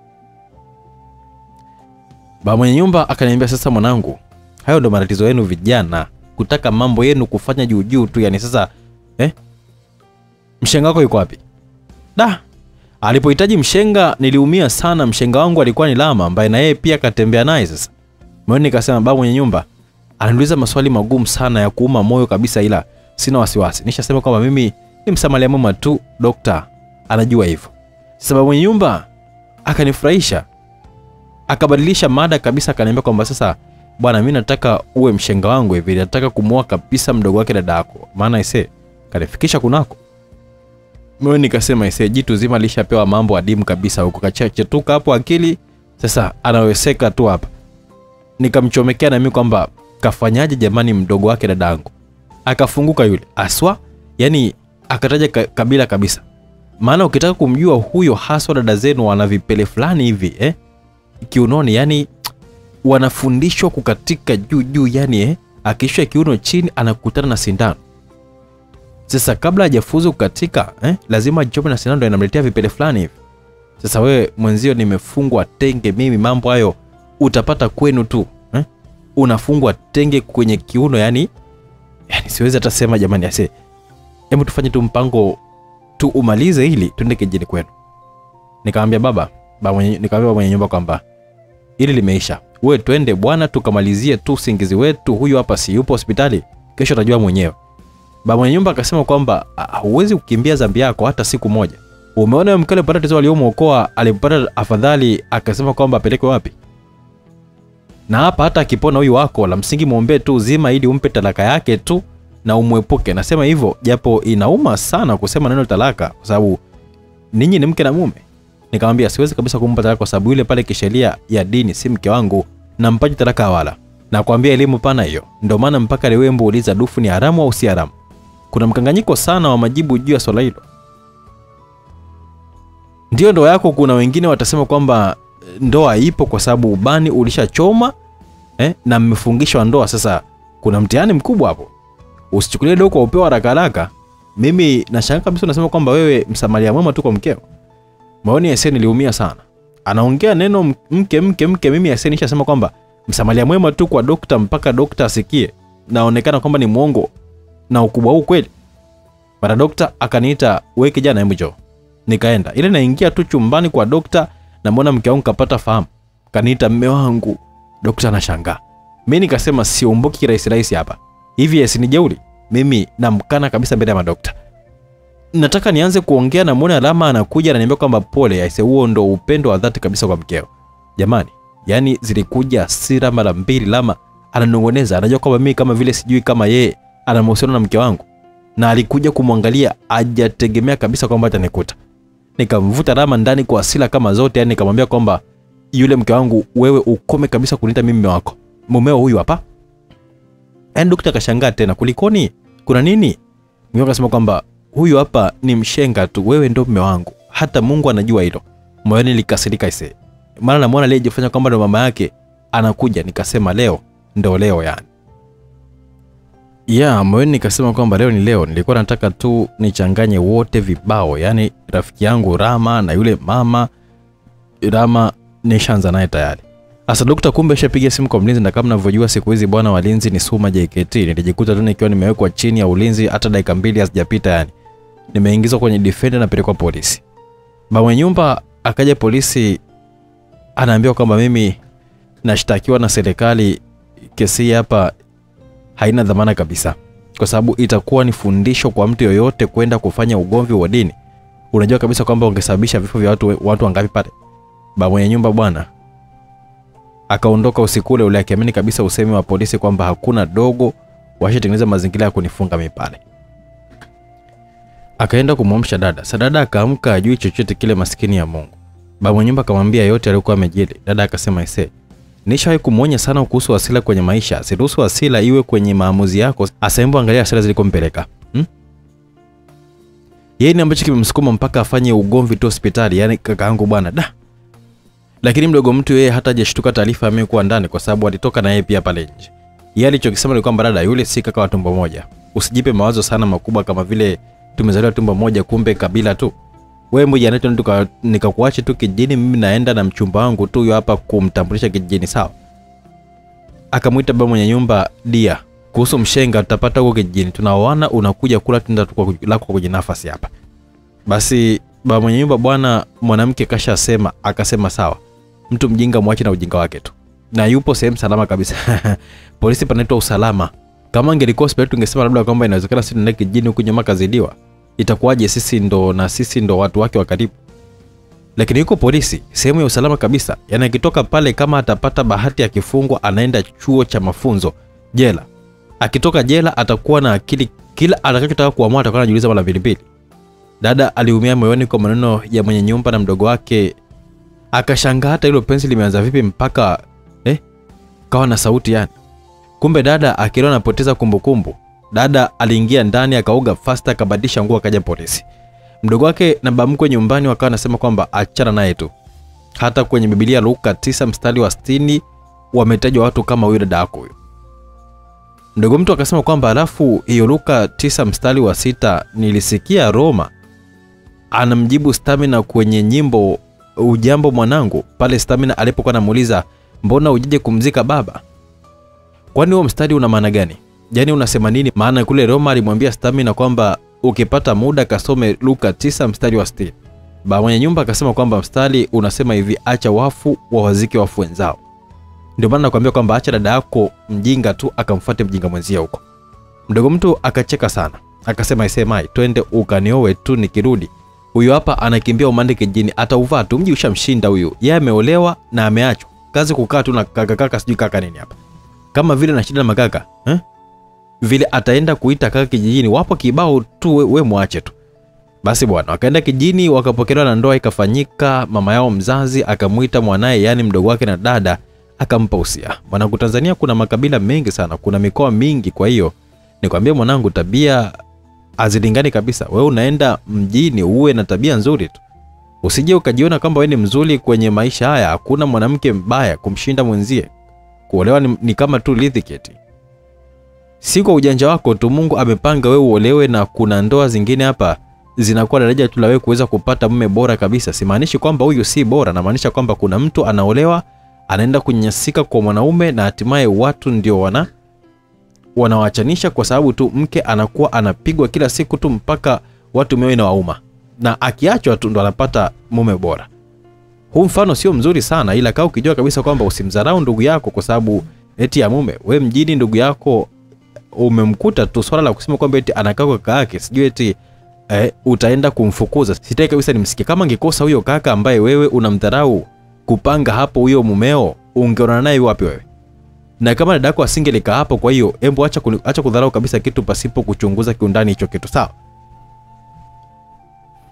ba mwenye nyumba akaniambia sasa mwanangu hayo ndo matatizo yenu vijana kutaka mambo yenu kufanya juu juu tu yani. Sasa eh? mshenga wako yuko wapi? Da alipohitaji mshenga niliumia sana. Mshenga wangu alikuwa ni lama ambaye na yeye pia katembea naye sasa. Moyoni nikasema baba mwenye nyumba ananiuliza maswali magumu sana ya kuuma moyo kabisa ila sina wasiwasi. Nishasema kwamba mimi ni msamalia mwema tu dokta. Anajua hivyo. Sababu mwenye nyumba akanifurahisha. Akabadilisha mada kabisa akaniambia kwamba sasa bwana mi nataka uwe mshenga wangu hivi nataka kumwoa kabisa mdogo wake dada yako. Maana ise kanifikisha kunako. Mimi nikasema ise jitu zima lishapewa mambo adimu kabisa huko. Kachetuka hapo akili sasa anaweseka tu hapa. Nikamchomekea nami kwamba kafanyaje jamani mdogo wake dadangu akafunguka yule aswa yani akataja kabila kabisa maana ukitaka kumjua huyo haswa dada zenu wana vipele fulani hivi eh? kiunoni yani wanafundishwa kukatika juu juu yani eh? akishwa kiuno chini anakutana na sindano sasa kabla hajafuzu kukatika eh? lazima ajichome na sindano ndio inamletea vipele fulani hivi sasa wewe mwenzio nimefungwa tenge mimi mambo hayo utapata kwenu tu eh? unafungwa tenge kwenye kiuno yani yani siwezi hata sema jamani ase hebu tufanye tu mpango tu umalize ili tuende kijini kwetu. nikamwambia baba baba nikamwambia mwenye nyumba kwamba ili limeisha. We twende bwana tukamalizie tu usingizi wetu. Huyu hapa si yupo hospitali kesho atajua mwenyewe. Baba mwenye nyumba akasema kwamba "Ah, huwezi kukimbia dhambi yako hata siku moja. Umeona mke alipata tatizo aliyomwokoa alipata afadhali akasema kwamba apelekwe wapi? Na hapa hata akipona huyu wako la msingi mwombee tu uzima ili umpe talaka yake tu na umwepuke. Nasema hivyo japo inauma sana kusema neno talaka kwa sababu ninyi ni mke na mume. Nikamwambia siwezi kabisa kumpa talaka kwa sababu yule pale kisheria ya dini si mke wangu na mpaji talaka wala. Na kuambia elimu pana hiyo. Ndio maana mpaka leo muuliza dufu ni haramu au si haramu? Kuna mkanganyiko sana wa majibu juu ya swala hilo. Ndio ndoa yako kuna wengine watasema kwamba eh, ndoa ipo kwa sababu ubani ulishachoma eh, na mmefungishwa ndoa. Sasa kuna mtihani mkubwa hapo usichukulie dogo kwa upeo haraka haraka. Mimi nashanga kabisa unasema kwamba wewe msamaria mwema tu kwa mkeo. Maoni ya Yesenia niliumia sana. Anaongea neno mke mke mke. Mimi Yesenia nishasema kwamba msamaria mwema tu kwa dokta mpaka dokta asikie. Naonekana kwamba ni mwongo na ukubwa huu kweli. Mara dokta akaniita we kijana hebu njoo. Nikaenda. Ile naingia tu chumbani kwa dokta na mbona mke wangu kapata fahamu. Kaniita mme wangu. Dokta anashangaa. Mi nikasema siumbuki kirahisi rahisi hapa hivi yes, ni jeuri? mimi namkana kabisa mbele ya madokta. Nataka nianze kuongea na mwone alama anakuja ananiambia kwamba pole aise huo ndo upendo wa dhati kabisa kwa mkeo. Jamani yani zilikuja hasira mara mbili lama ananong'oneza anajua kwamba mimi kama vile sijui kama yeye ana mahusiano na mke wangu. Na alikuja kumwangalia ajategemea kabisa kwamba atanikuta. Nikamvuta Lama ndani kwa asila kama zote yani nikamwambia kwamba yule mke wangu wewe ukome kabisa kuniita mimi mume wako. Mumeo huyu hapa yani dokta akashangaa tena kulikoni? Kuna nini? Mke akasema kwamba huyu hapa ni mshenga tu wewe ndo mume wangu. Hata mungu anajua hilo. Moyoni likasirika ise. Maana namwona aliyejifanya kwamba ndo mama yake anakuja. Nikasema leo ndo leo yani ya moyoni nikasema kwamba leo ni leo. Nilikuwa nataka tu nichanganye wote vibao. Yani rafiki yangu rama na yule mama rama nishaanza naye tayari sasa dokta kumbe shapiga simu kwa mlinzi na kama navyojua siku hizi bwana walinzi ni suma jkt nilijikuta tu nikiwa nimewekwa chini ya ulinzi hata dakika mbili hazijapita yani. Nimeingizwa kwenye defender na pelekwa polisi. Mwenye nyumba akaja polisi anaambiwa kwamba mimi nashtakiwa na serikali kesi hapa haina dhamana kabisa. Kwa sababu itakuwa ni fundisho kwa mtu yoyote kwenda kufanya ugomvi wa dini. Unajua kabisa kwamba ungesababisha vifo vya watu, watu wangapi pale? Ba mwenye nyumba bwana akaondoka usiku ule ule akiamini kabisa usemi wa polisi kwamba hakuna dogo washatengeneza mazingira ya kunifunga mimi pale. Akaenda kumwamsha dada. Sa dada akaamka ajui chochote kile maskini ya mungu. Ba mwenye nyumba akamwambia yote aliyokuwa amejili dada akasema ise nishawahi kumwonya sana kuhusu hasira kwenye maisha. Siruhusu hasira iwe kwenye maamuzi yako. Asaembo angalia hasira zilikompeleka. Hmm? yeye ni ambacho kimemsukuma mpaka afanye ugomvi tu hospitali yani kakaangu bwana. Da lakini mdogo mtu yeye hata hajashtuka taarifa amekuwa ndani kwa sababu alitoka na yeye pia pale nje. Yeye alichokisema ni kwamba dada yule si kaka wa tumbo moja. Usijipe mawazo sana makubwa kama vile tumezaliwa tumbo moja kumbe kabila tu. Wewe mmoja anaitwa tuka nikakuache tu kijijini mimi naenda na mchumba wangu tu huyo hapa kumtambulisha kijijini sawa? Akamwita baba mwenye nyumba dia kuhusu mshenga tutapata huko kijijini. Tunaoana unakuja kula tunda tu lako kwenye nafasi hapa. Basi baba mwenye nyumba bwana mwanamke kasha sema, akasema sawa mtu mjinga mwache na ujinga wake tu. Na yupo sehemu salama kabisa. Polisi panaitwa usalama. Kama angelikuwa hospitali tungesema labda kwamba inawezekana sisi tunaenda kijijini huku nyuma kazidiwa. Itakuwaje sisi ndo na sisi ndo watu wake wa karibu? Lakini yuko polisi sehemu ya usalama kabisa. Yani akitoka pale kama atapata bahati ya kifungwa, anaenda chuo cha mafunzo jela. Akitoka jela atakuwa na akili kila atakachotaka kuamua atakuwa anajiuliza mara mbili mbili. Dada aliumia moyoni kwa maneno ya mwenye nyumba na mdogo wake akashangaa hata hilo pensi limeanza vipi mpaka eh, kawa na sauti yani. Kumbe dada akiwa anapoteza kumbukumbu. Dada aliingia ndani akaoga fast, akabadilisha nguo akaja polisi. Mdogo wake na bamkwe nyumbani wakawa anasema kwamba achana naye tu. Hata kwenye bibilia luka 9 mstari wa 60 wametajwa watu kama huyo dada yako huyo. Mdogo mtu akasema kwamba alafu hiyo luka 9 mstari wa sita nilisikia roma anamjibu stamina kwenye nyimbo ujambo mwanangu pale stamina alipokuwa anamuuliza mbona ujije kumzika baba? Kwani huo mstari una maana gani? Yaani unasema nini? Maana kule roma alimwambia stamina kwamba ukipata muda kasome luka 9 mstari wa 60 ba mwenye nyumba akasema kwamba mstari unasema hivi acha wafu wawazike wafu wenzao. Ndio maana nakwambia kwamba acha dada yako mjinga tu akamfuate mjinga mwenzie huko. Mdogo mtu akacheka sana akasema isemai twende ukaniowe tu nikirudi huyu hapa anakimbia umande kijini atauvaa tu mji ushamshinda huyu. Yeye ameolewa na ameachwa. Kazi kukaa tu na kaka kaka, sijui kaka nini hapa. Kama vile na shida na makaka eh? vile ataenda kuita kaka kijijini wapo kibao tu we, we mwache tu. Basi bwana wakaenda kijini wakapokelewa na ndoa ikafanyika mama yao mzazi akamwita mwanaye yani mdogo wake na dada akampa usia. Mwanangu tanzania kuna makabila mengi sana kuna mikoa mingi kwa hiyo nikwambie mwanangu tabia hazilingani kabisa. Wewe unaenda mjini uwe na tabia nzuri tu. Usije ukajiona kwamba wewe ni mzuri kwenye maisha haya. Hakuna mwanamke mbaya kumshinda mwenzie. Kuolewa ni, ni kama tu lithiketi, si kwa ujanja wako tu mungu amepanga wewe uolewe na kuna ndoa zingine hapa zinakuwa daraja tu la wewe kuweza kupata mume bora kabisa. Simaanishi kwamba huyu si bora namaanisha kwamba kuna mtu anaolewa anaenda kunyanyasika kwa mwanaume na hatimaye watu ndio wana wanawachanisha kwa sababu tu mke anakuwa anapigwa kila siku tu mpaka watu mioyo inawauma. Na akiachwa tu ndo anapata mume bora. Huu mfano sio mzuri sana ila kaa ukijua kabisa kwamba usimdharau ndugu yako kwa sababu eti ya mume we mjini ndugu yako umemkuta tu swala la kusema kwamba eti anakaa kwa kaka yake sijui eti eh, utaenda kumfukuza. Sitaki kabisa nimsikie. Kama angekosa huyo kaka ambaye wewe unamdharau kupanga hapo huyo mumeo ungeonana naye wapi wewe na kama dada yako asingelikaa hapo kwa hiyo embo acha, acha kudharau kabisa kitu pasipo kuchunguza kiundani hicho kitu sawa?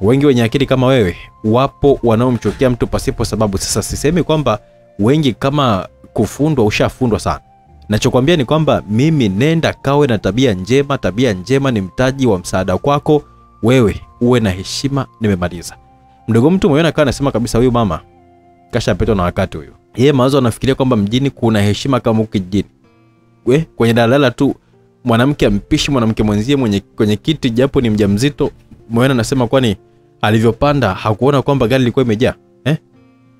Wengi wenye akili kama wewe wapo wanaomchukia mtu pasipo sababu. Sasa sisemi kwamba wengi kama kufundwa ushafundwa sana. Nachokwambia ni kwamba mimi nenda kawe na tabia njema tabia njema ni mtaji wa msaada kwako wewe uwe na heshima nimemaliza. Mdogo mtu mwenyewe anakaa anasema kabisa huyu mama kashapitwa na wakati huyu yeye mawazo anafikiria kwamba mjini kuna heshima kama huku kijijini. We kwenye daladala tu mwanamke ampishi mwanamke mwenzie mwenye kwenye kiti japo ni mjamzito. Mwana anasema kwani alivyopanda hakuona kwamba gari lilikuwa imejaa eh?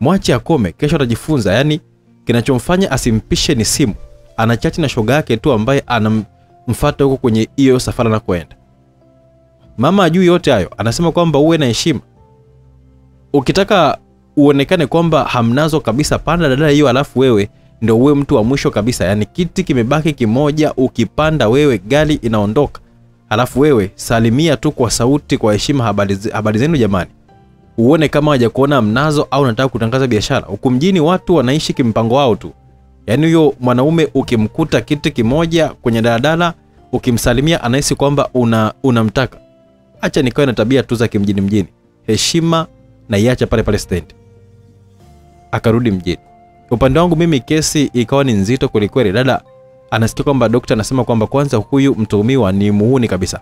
mwache akome kesho atajifunza. Yani kinachomfanya asimpishe ni simu. Anachati na shoga yake tu ambaye anamfuata huko kwenye hiyo safari anakoenda. Mama ajui yote hayo anasema kwamba uwe na heshima. Ukitaka uonekane kwamba hamnazo kabisa. Panda dada hiyo alafu wewe ndo uwe mtu wa mwisho kabisa. Yani kiti kimebaki kimoja ukipanda wewe gari inaondoka. Alafu wewe salimia tu kwa sauti kwa heshima habari, habari zenu jamani. Uone kama waja kuona mnazo au nataka kutangaza biashara. Huku mjini watu wanaishi kimpango wao tu. Yaani huyo mwanaume ukimkuta kiti kimoja kwenye daladala ukimsalimia anahisi kwamba una unamtaka. Acha nikawe na tabia tu za kimjini mjini. Heshima na iacha pale pale stendi akarudi mjini. Upande wangu mimi kesi ikawa ni nzito kwelikweli. Dada anasikia kwamba dokta anasema kwamba kwanza huyu mtuhumiwa ni muhuni kabisa.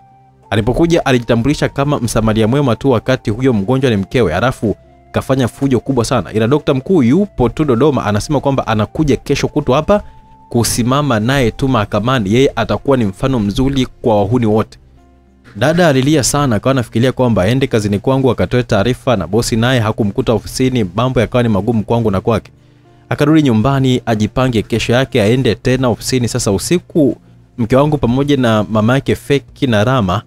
Alipokuja alijitambulisha kama msamaria mwema tu wakati huyo mgonjwa ni mkewe halafu kafanya fujo kubwa sana. Ila dokta mkuu yupo tu dodoma anasema kwamba anakuja kesho kutwa hapa kusimama naye tu mahakamani. Yeye atakuwa ni mfano mzuri kwa wahuni wote dada alilia sana akawa anafikiria kwamba aende kazini kwangu akatoe taarifa na bosi naye hakumkuta ofisini mambo yakawa ni magumu kwangu na kwake. Akarudi nyumbani ajipange kesho yake aende tena ofisini. Sasa usiku mke wangu pamoja na mama yake feki na rama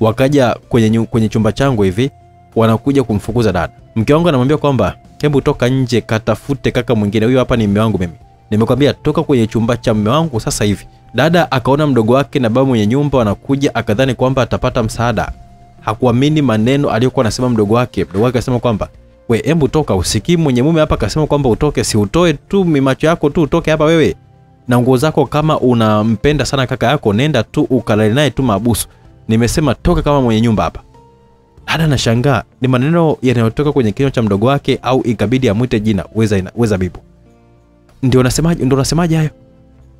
wakaja kwenye, kwenye chumba changu hivi wanakuja kumfukuza dada. Mke wangu anamwambia kwamba hebu toka nje katafute kaka mwingine huyo hapa ni mme wangu mimi. Nimekwambia toka kwenye chumba cha mme wangu sasa hivi dada akaona mdogo wake na baba mwenye nyumba wanakuja akadhani kwamba atapata msaada. Hakuamini maneno aliyokuwa anasema mdogo wake. Mdogo wake akasema kwamba we embu toka usikii mwenye mume hapa. Akasema kwamba utoke si utoe tu mimacho yako tu utoke hapa wewe. Na nguo zako kama unampenda sana kaka yako nenda tu ukalale naye tu mabusu. nimesema toka kama mwenye nyumba hapa. Dada anashangaa ni maneno yanayotoka kwenye kinywa cha mdogo wake au ikabidi amwite jina weza, ina- weza bibu ndio unasemaje ndio unasemaje hayo?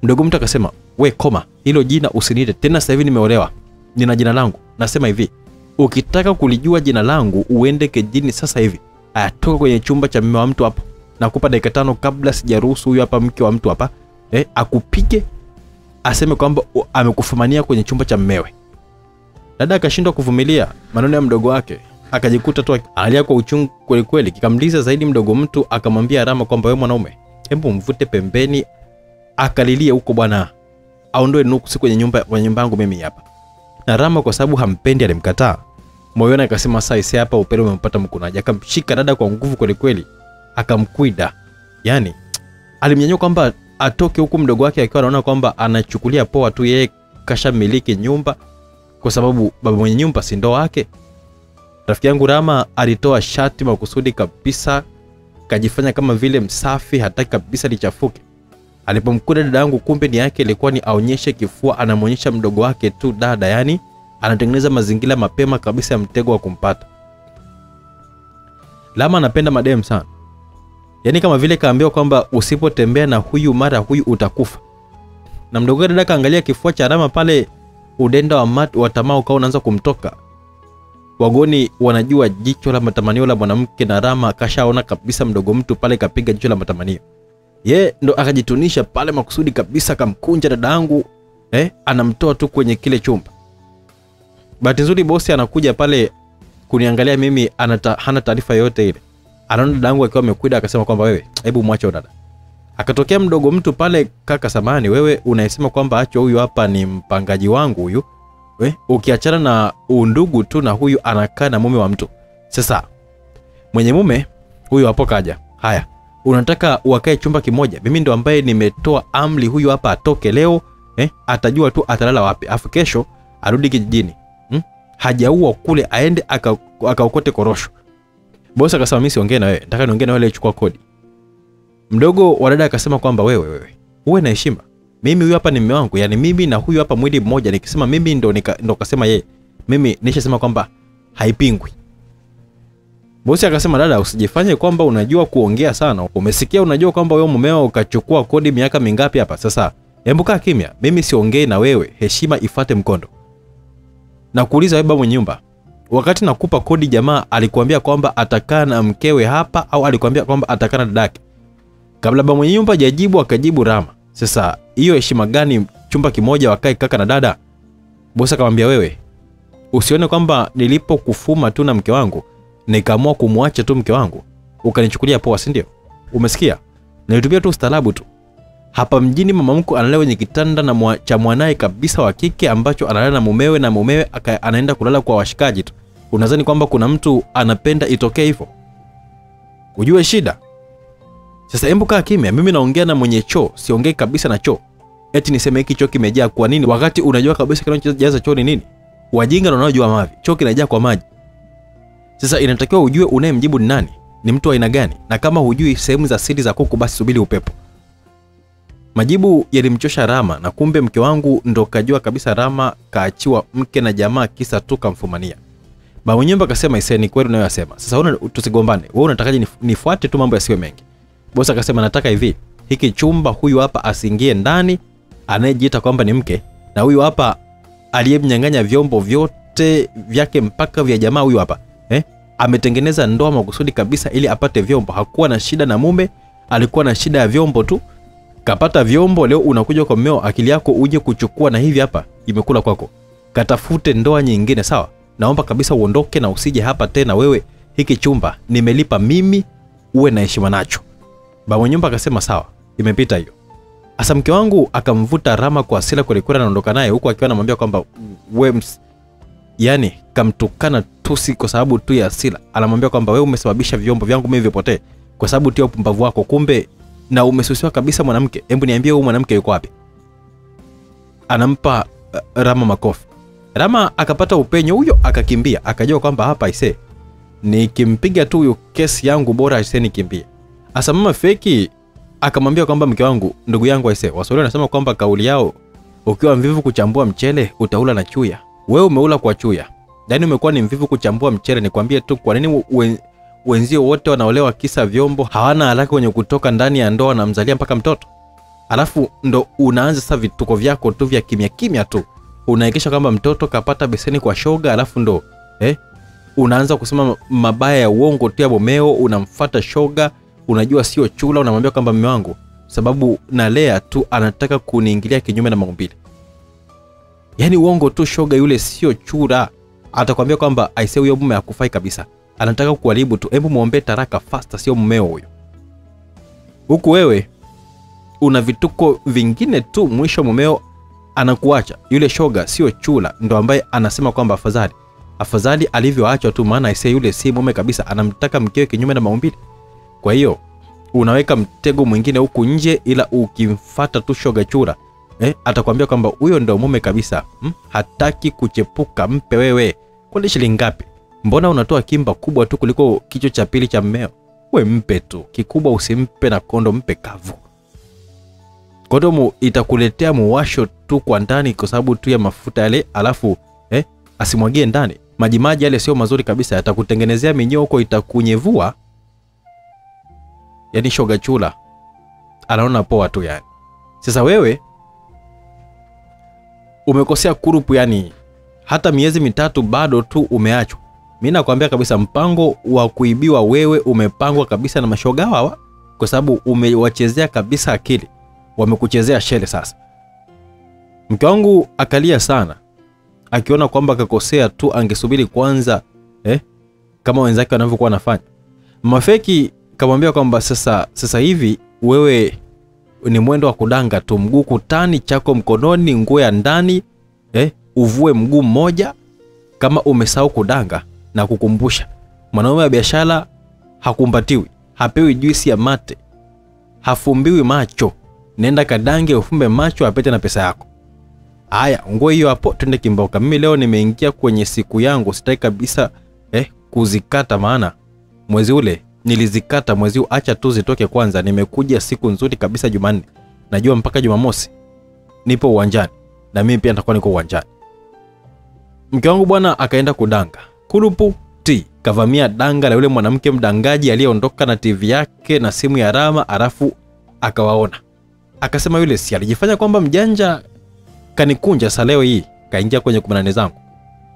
Mdogo mtu akasema we koma. Hilo jina usiniite. Tena sasa hivi nimeolewa. Nina jina langu. Nasema hivi. Ukitaka kulijua jina langu uende kejini sasa hivi. Atoka kwenye chumba cha mme wa mtu hapo nakupa dakika tano kabla sijaruhusu huyu hapa mke wa mtu hapa. Eh, akupige aseme kwamba amekufumania kwenye chumba cha mmewe. Dada akashindwa kuvumilia maneno ya mdogo wake. Akajikuta tu analia kwa uchungu kwelikweli kikamliza zaidi mdogo mtu akamwambia rama kwamba we mwanaume hebu mvute pembeni akalilie huko bwana aondoe nuksi kwenye nyumba kwenye nyumba yangu mimi hapa. Na rama kwa sababu hampendi alimkataa moyoni akasema sasa isi hapa upele umempata mkunaji. Akamshika dada kwa nguvu kweli kweli, akamkwida. Yani alimnyanyua kwamba atoke huku mdogo wake akiwa anaona kwamba anachukulia poa tu yeye kashamiliki nyumba kwa sababu baba mwenye nyumba si ndo wake rafiki yangu rama alitoa shati makusudi kabisa kajifanya kama vile msafi hataki kabisa lichafuke alipomkuta dada yangu kumbe ni yake ilikuwa ni aonyeshe kifua anamwonyesha mdogo wake tu dada yani anatengeneza mazingira mapema kabisa ya mtego wa kumpata. Lama anapenda madem sana. Yaani kama vile kaambiwa kwamba usipotembea na huyu mara huyu utakufa. Na mdogo wake dada kaangalia kifua cha rama pale udenda wa, mat, wa tamaa ukawa unaanza kumtoka. Wagoni wanajua jicho la matamanio la mwanamke na rama kashaona kabisa mdogo mtu pale kapiga jicho la matamanio ye ndo akajitunisha pale makusudi kabisa akamkunja dadangu eh, anamtoa tu kwenye kile chumba. Bahati nzuri bosi anakuja pale kuniangalia mimi anata, hana taarifa yoyote ile. Anaona dada yangu akiwa amekwida akasema kwamba wewe hebu mwache dada. Akatokea mdogo mtu pale kaka samani wewe unayesema kwamba acho huyu hapa ni mpangaji wangu huyu we, ukiachana na undugu tu na huyu anakaa na mume wa mtu. Sasa mwenye mume huyu hapo kaja. Haya unataka wakae chumba kimoja? Mimi ndo ambaye nimetoa amri huyu hapa atoke leo eh, atajua tu atalala wapi. Afu kesho arudi kijijini hmm? hajaua kule aende akaokote aka- korosho. Bosi akasema mimi siongee na wewe nataka niongee na wale chukua kodi. Mdogo wa dada akasema kwamba wewe wewe uwe na heshima. Mimi huyu hapa ni mume wangu yani mimi na huyu hapa mwili mmoja. Nikisema mimi ndo, nika, ndo kasema yeye mimi nishasema kwamba haipingwi bosi akasema dada usijifanye kwamba unajua kuongea sana. Umesikia unajua kwamba wewe mumeo ukachukua kodi miaka mingapi hapa? Sasa hebu kaa kimya. Mimi siongei na wewe. Heshima ifate mkondo. Na kuuliza wewe babu nyumba wakati nakupa kodi jamaa alikuambia kwamba atakaa na mkewe hapa au alikuambia kwamba atakaa na dadake? Kabla babu nyumba jajibu akajibu rama. Sasa hiyo heshima gani chumba kimoja wakae kaka na dada? Bosi akamwambia wewe usione kwamba nilipokufuma tu na mke wangu nikaamua kumwacha tu mke wangu. Ukanichukulia poa si ndio? Umesikia? Nilitumia tu ustaarabu tu. Hapa mjini mama mkwe analala kwenye kitanda na mwa, cha mwanaye kabisa wa kike ambacho analala na mumewe na mumewe aka, anaenda kulala kwa washikaji tu. Unadhani kwamba kuna mtu anapenda itokee hivyo? Ujue shida? Sasa hebu kaa kimya. Mimi naongea na mwenye choo siongei kabisa na choo. Eti niseme hiki choo kimejaa kwa nini? Wakati unajua kabisa kinachojaza choo ni nini? Wajinga na wanaojua mavi. Choo kinajaa kwa maji sasa inatakiwa ujue unayemjibu ni nani ni mtu aina gani na kama hujui sehemu za siri za kuku basi subiri upepo. Majibu yalimchosha rama na kumbe mke wangu ndo kajua kabisa rama kaachiwa mke na jamaa kisa tu kamfumania. Ba mwenyewe akasema ise ni kweli unayoyasema. Sasa una, tusigombane. Wewe unatakaje nif, nifuate tu mambo yasiwe mengi? Bosi akasema nataka hivi. Hiki chumba huyu hapa asiingie ndani anayejiita kwamba ni mke na huyu hapa aliyemnyang'anya vyombo vyote vyake mpaka vya jamaa huyu hapa eh? ametengeneza ndoa makusudi kabisa ili apate vyombo. Hakuwa na shida na mume alikuwa na shida ya vyombo tu. Kapata vyombo leo unakuja kwa mmeo akili yako uje kuchukua na hivi hapa imekula kwako. Katafute ndoa nyingine sawa? Naomba kabisa uondoke na usije hapa tena wewe hiki chumba. Nimelipa mimi uwe na heshima nacho. Baba nyumba akasema sawa imepita hiyo. Asa mke wangu akamvuta rama kwa asila kwelikweli anaondoka naye huku akiwa anamwambia kwamba we yani kamtukana tusi kwa sababu tu ya asila anamwambia kwamba wewe umesababisha vyombo vyangu mimi vipotee. Kwa sababu tu ya upumbavu wako kumbe na umesusiwa kabisa mwanamke. Hebu niambie huyu mwanamke yuko wapi? Anampa uh, rama makofi. Rama akapata upenyo huyo akakimbia. Akajua kwamba hapa ise nikimpiga tu huyu kesi yangu bora ise nikimbie. Asa mama feki akamwambia kwamba mke wangu ndugu yangu aise. Waswahili wanasema kwamba kauli yao ukiwa mvivu kuchambua mchele utaula na chuya wewe umeula kwa chuya. Yaani umekuwa ni mvivu kuchambua mchele nikwambie tu kwa nini we, wenzio wote wanaolewa kisa vyombo hawana haraka kwenye kutoka ndani ya ndoa wanamzalia mpaka mtoto? Alafu ndo unaanza sasa vituko vyako tu vya kimya kimya tu. Unaikisha kwamba mtoto kapata beseni kwa shoga alafu ndo eh, unaanza kusema mabaya ya uongo tu ya bomeo unamfata shoga unajua sio chula unamwambia kwamba mume wangu sababu nalea tu anataka kuniingilia kinyume na maumbile yaani uongo tu shoga yule sio chura. Atakwambia kwamba aise huyo mume akufai kabisa. Anataka kuharibu tu. Hebu muombe taraka fasta sio mmeo huyo. Huku wewe una vituko vingine tu mwisho mumeo anakuacha. Yule shoga sio chula ndo ambaye anasema kwamba afadhali. Afadhali alivyoachwa tu maana aise, yule si mume kabisa. Anamtaka mkewe kinyume na maumbile. Kwa hiyo unaweka mtego mwingine huku nje ila ukimfata tu shoga chura eh, atakwambia kwamba huyo ndo mume kabisa. Hmm? hataki kuchepuka mpe wewe. Kwani shilingi ngapi? Mbona unatoa kimba kubwa tu kuliko kichwa cha pili cha mmeo? We mpe tu. Kikubwa usimpe na kondo mpe kavu. Kondomu itakuletea muwasho tu kwa ndani kwa sababu tu ya mafuta yale alafu eh, asimwagie ndani. Majimaji yale sio mazuri kabisa yatakutengenezea minyoko itakunyevua. Yani shoga chula. Anaona poa tu yani. Sasa wewe umekosea kurupu yani hata miezi mitatu bado tu umeachwa. Mi nakwambia kabisa mpango wa kuibiwa wewe umepangwa kabisa na mashoga hawa kwa sababu umewachezea kabisa akili wamekuchezea shele sasa. Mke wangu akalia sana akiona kwamba akakosea tu angesubiri kwanza eh, kama wenzake wanavyokuwa wanafanya. Mafeki kamwambia kwamba sasa sasa hivi wewe ni mwendo wa kudanga tu. Mguu kutani chako mkononi nguo ya ndani eh, uvue mguu mmoja kama umesahau kudanga na kukumbusha. Mwanaume wa biashara hakumbatiwi hapewi juisi ya mate hafumbiwi macho. Nenda kadange ufumbe macho apete na pesa yako. Haya nguo hiyo hapo twende kimboka. Mimi leo nimeingia kwenye siku yangu sitaki kabisa eh, kuzikata maana. Mwezi ule nilizikata mwezi huu acha tu zitoke kwanza. Nimekuja siku nzuri kabisa jumanne. Najua mpaka jumamosi nipo uwanjani na mimi pia nitakuwa niko uwanjani. Mke wangu bwana akaenda kudanga. Kurupu t kavamia danga la yule mwanamke mdangaji aliyeondoka na tv yake na simu ya rama alafu akawaona. Akasema yule si alijifanya kwamba mjanja kanikunja sa leo hii? Kaingia kwenye kumanane zangu.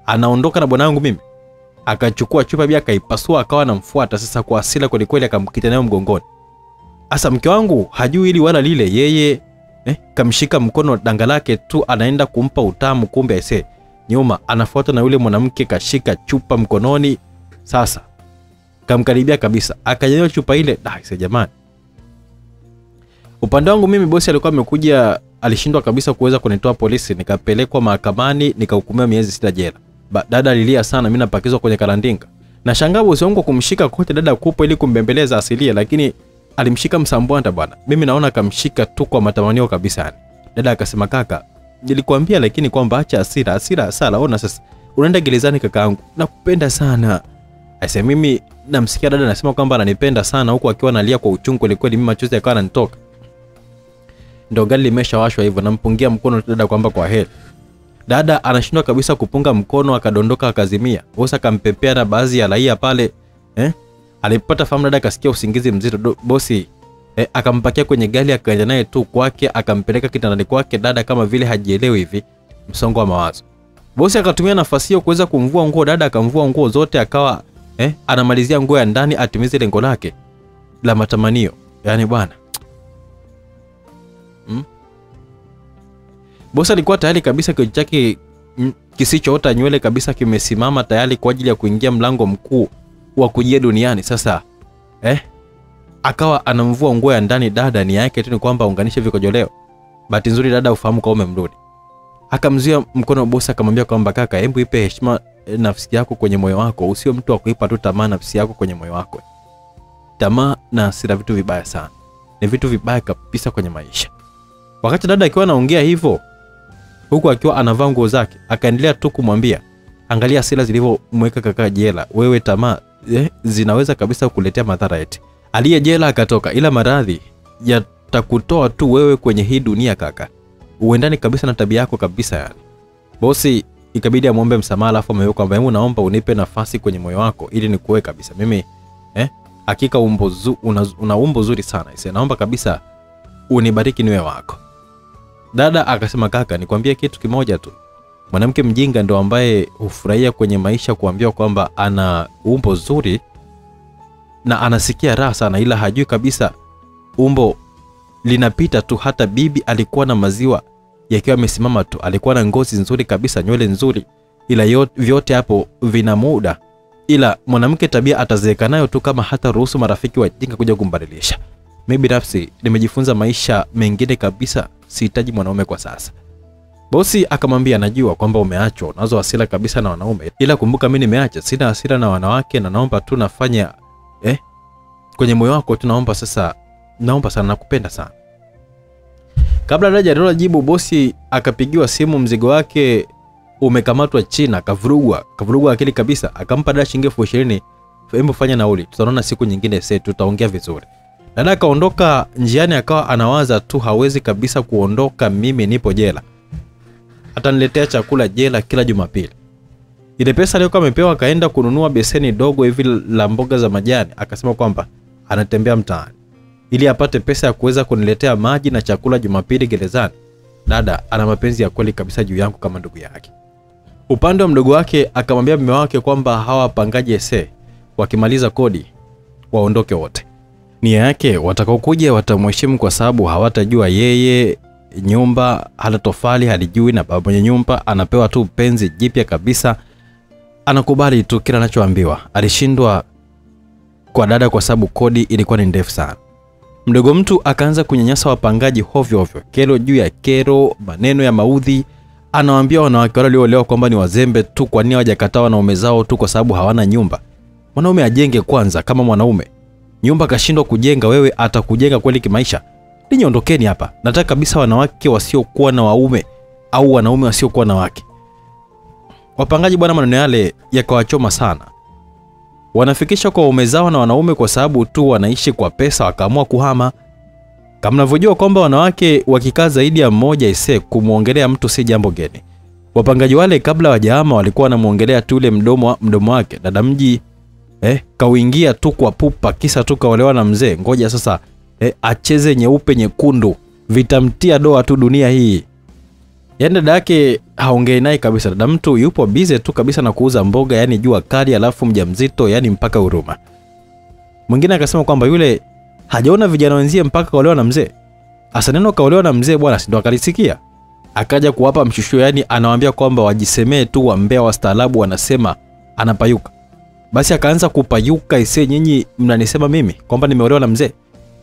Anaondoka na bwanangu mimi akachukua chupa bia akaipasua akawa anamfuata. Sasa kwa asila kwelikweli akamkita nayo mgongoni. Asa mke wangu hajui ili wala lile. Yeye eh, kamshika mkono danga lake tu anaenda kumpa utamu kumbe aisee nyuma anafuata na yule mwanamke kashika chupa mkononi. Sasa kamkaribia kabisa. Akanyanyua chupa ile Da, ise jamani. Upande wangu mimi bosi alikuwa amekuja alishindwa kabisa kuweza kunitoa polisi. Nikapelekwa mahakamani nikahukumiwa miezi sita jela ba, dada alilia sana mi napakizwa kwenye karandinga. Na shangaa bosi wangu kumshika kote dada kupo ili kumbembeleza asilia lakini alimshika msambwanda bwana. Mimi naona akamshika tu kwa matamanio kabisa yani. Dada akasema kaka nilikwambia lakini kwamba acha asira asira sala. ona sasa. Unaenda gerezani kakaangu nakupenda sana. Ase mimi namsikia dada anasema kwamba ananipenda sana huku akiwa analia kwa uchungu kwelikweli mimi machozi akawa ananitoka ndo gari limeshawashwa hivyo nampungia mkono dada kwamba kwa heri dada anashindwa kabisa kupunga mkono akadondoka akazimia. Bosi akampepea na baadhi ya raia pale eh? alipata fahamu dada akasikia usingizi mzito. Do, bosi eh, akampakia kwenye gari akaenda naye tu kwake akampeleka kitandani kwake. Dada kama vile hajielewi hivi msongo wa mawazo. Bosi akatumia nafasi hiyo kuweza kumvua nguo. Dada akamvua nguo zote akawa eh, anamalizia nguo ya ndani atimize lengo lake la matamanio. Yaani bwana bosi alikuwa tayari kabisa kichwa chake kisichoota nywele kabisa kimesimama tayari kwa ajili ya kuingia mlango mkuu wa kujia duniani. Sasa eh, akawa anamvua nguo ya ndani dada ni yake tu ni kwamba aunganishe vikojoleo bahati nzuri dada ufahamu kwa umemrudi. Akamzuia mkono bosi akamwambia kwamba kaka hebu ipe heshima eh, nafsi yako kwenye moyo wako. Usio mtu wa kuipa tu tamaa nafsi yako kwenye moyo wako. Tamaa na hasira vitu vibaya sana. Ni vitu vibaya kabisa kwenye maisha. Wakati dada akiwa anaongea hivyo huku akiwa anavaa nguo zake akaendelea tu kumwambia angalia Sila zilivyomweka kaka jela. Wewe tamaa eh, zinaweza kabisa kuletea madhara eti. Aliye jela akatoka ila maradhi yatakutoa tu wewe kwenye hii dunia kaka. Uendani kabisa na tabia yako kabisa yani. Bosi ikabidi amwombe msamaha alafu ameweka kwamba hebu naomba unipe nafasi kwenye moyo wako ili nikuwe kabisa. Mimi eh, hakika umbo zu, una, una umbo zuri sana. Ise naomba kabisa unibariki niwe wako dada akasema kaka nikwambie kitu kimoja tu. Mwanamke mjinga ndo ambaye hufurahia kwenye maisha kuambiwa kwamba ana umbo zuri na anasikia raha sana ila hajui kabisa umbo linapita tu. Hata bibi alikuwa na maziwa yakiwa amesimama tu. Alikuwa na ngozi nzuri kabisa nywele nzuri ila yo- vyote hapo vina muda. Ila mwanamke tabia atazeeka nayo tu kama hata ruhusu marafiki wajinga kuja kumbadilisha mi binafsi nimejifunza maisha mengine kabisa sihitaji mwanaume kwa sasa Bosi akamwambia najua kwamba umeachwa, unazo hasira kabisa na wanaume, ila kumbuka mi nimeacha, sina hasira na wanawake na naomba tu nafanya eh, kwenye moyo wako tu naomba sasa, naomba sana, nakupenda sana. Kabla Raja Dola jibu, bosi akapigiwa simu, mzigo wake umekamatwa China, kavurugwa kavurugwa akili kabisa, akampa dada shilingi elfu ishirini hebu fanya nauli, tutaonana siku nyingine, se tutaongea vizuri. Dada akaondoka njiani, akawa anawaza tu, hawezi kabisa kuondoka, mimi nipo jela, ataniletea chakula jela kila Jumapili. Ile pesa aliyokuwa amepewa akaenda kununua beseni dogo hivi la mboga za majani, akasema kwamba anatembea mtaani ili apate pesa ya kuweza kuniletea maji na chakula Jumapili gerezani. Dada ana mapenzi ya kweli kabisa juu yangu kama ndugu yake. Upande wa mdogo wake akamwambia mume wake kwamba hawa wapangaji ese wakimaliza kodi waondoke wote. Nia yake watakaokuja watamheshimu kwa sababu hawatajua yeye nyumba hata tofali halijui, na baba mwenye nyumba anapewa tu penzi jipya kabisa, anakubali tu kila anachoambiwa. Alishindwa kwa dada kwa sababu kodi ilikuwa ni ndefu sana. Mdogo mtu akaanza kunyanyasa wapangaji hovyo hovyo, kero juu ya kero, maneno ya maudhi. Anawaambia wanawake wale walioolewa kwamba ni wazembe tu, kwa nini hawajakataa wanaume zao tu kwa sababu hawana nyumba. Mwanaume ajenge kwanza kama mwanaume. Nyumba kashindwa kujenga, wewe atakujenga kweli kimaisha? Ninyi ondokeni hapa. Nataka kabisa wanawake wasiokuwa na waume au wanaume wasiokuwa na wake. Wapangaji bwana, maneno yale yakawachoma sana wanafikisha kwa waume zao na wanaume kwa sababu tu wanaishi kwa pesa, wakaamua kuhama. Kama mnavyojua kwamba wanawake wakikaa zaidi ya mmoja ise, kumwongelea mtu si jambo geni. Wapangaji wale kabla wajahama walikuwa wanamwongelea tu ule mdomo, mdomo wake dada mji eh, kauingia tu kwa pupa, kisa tu kaolewa na mzee. Ngoja sasa eh, acheze nyeupe nyekundu, vitamtia doa tu dunia hii. Yaani dada yake haongei naye kabisa. Dada mtu yupo bize tu kabisa na kuuza mboga, yani jua kali, alafu mjamzito, yani mpaka huruma. Mwingine akasema kwamba yule hajaona vijana wenzie mpaka kaolewa na mzee. Asa neno kaolewa na mzee bwana, si ndo akalisikia? Akaja kuwapa mshushu, yani anawaambia kwamba wajisemee tu, wambea wastaarabu wanasema anapayuka. Basi akaanza kupayuka, ise nyinyi mnanisema mimi kwamba nimeolewa na mzee?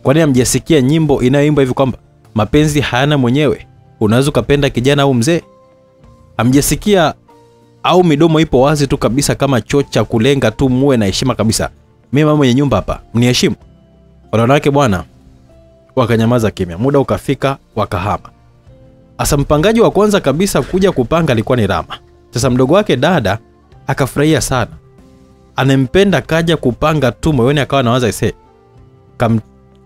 Kwani hamjasikia nyimbo inayoimba hivi kwamba mapenzi hayana mwenyewe unaweza ukapenda kijana au mzee? Amjasikia au midomo ipo wazi tu kabisa kama choo cha kulenga tu, muwe na heshima kabisa. Mimi mama mwenye nyumba hapa, mniheshimu. Wanawake bwana wakanyamaza kimya. Muda ukafika, wakahama. Asa mpangaji wa kwanza kabisa kuja kupanga alikuwa ni Rama. Sasa mdogo wake dada akafurahia sana, anempenda kaja kupanga tu, moyoni akawa nawaza ise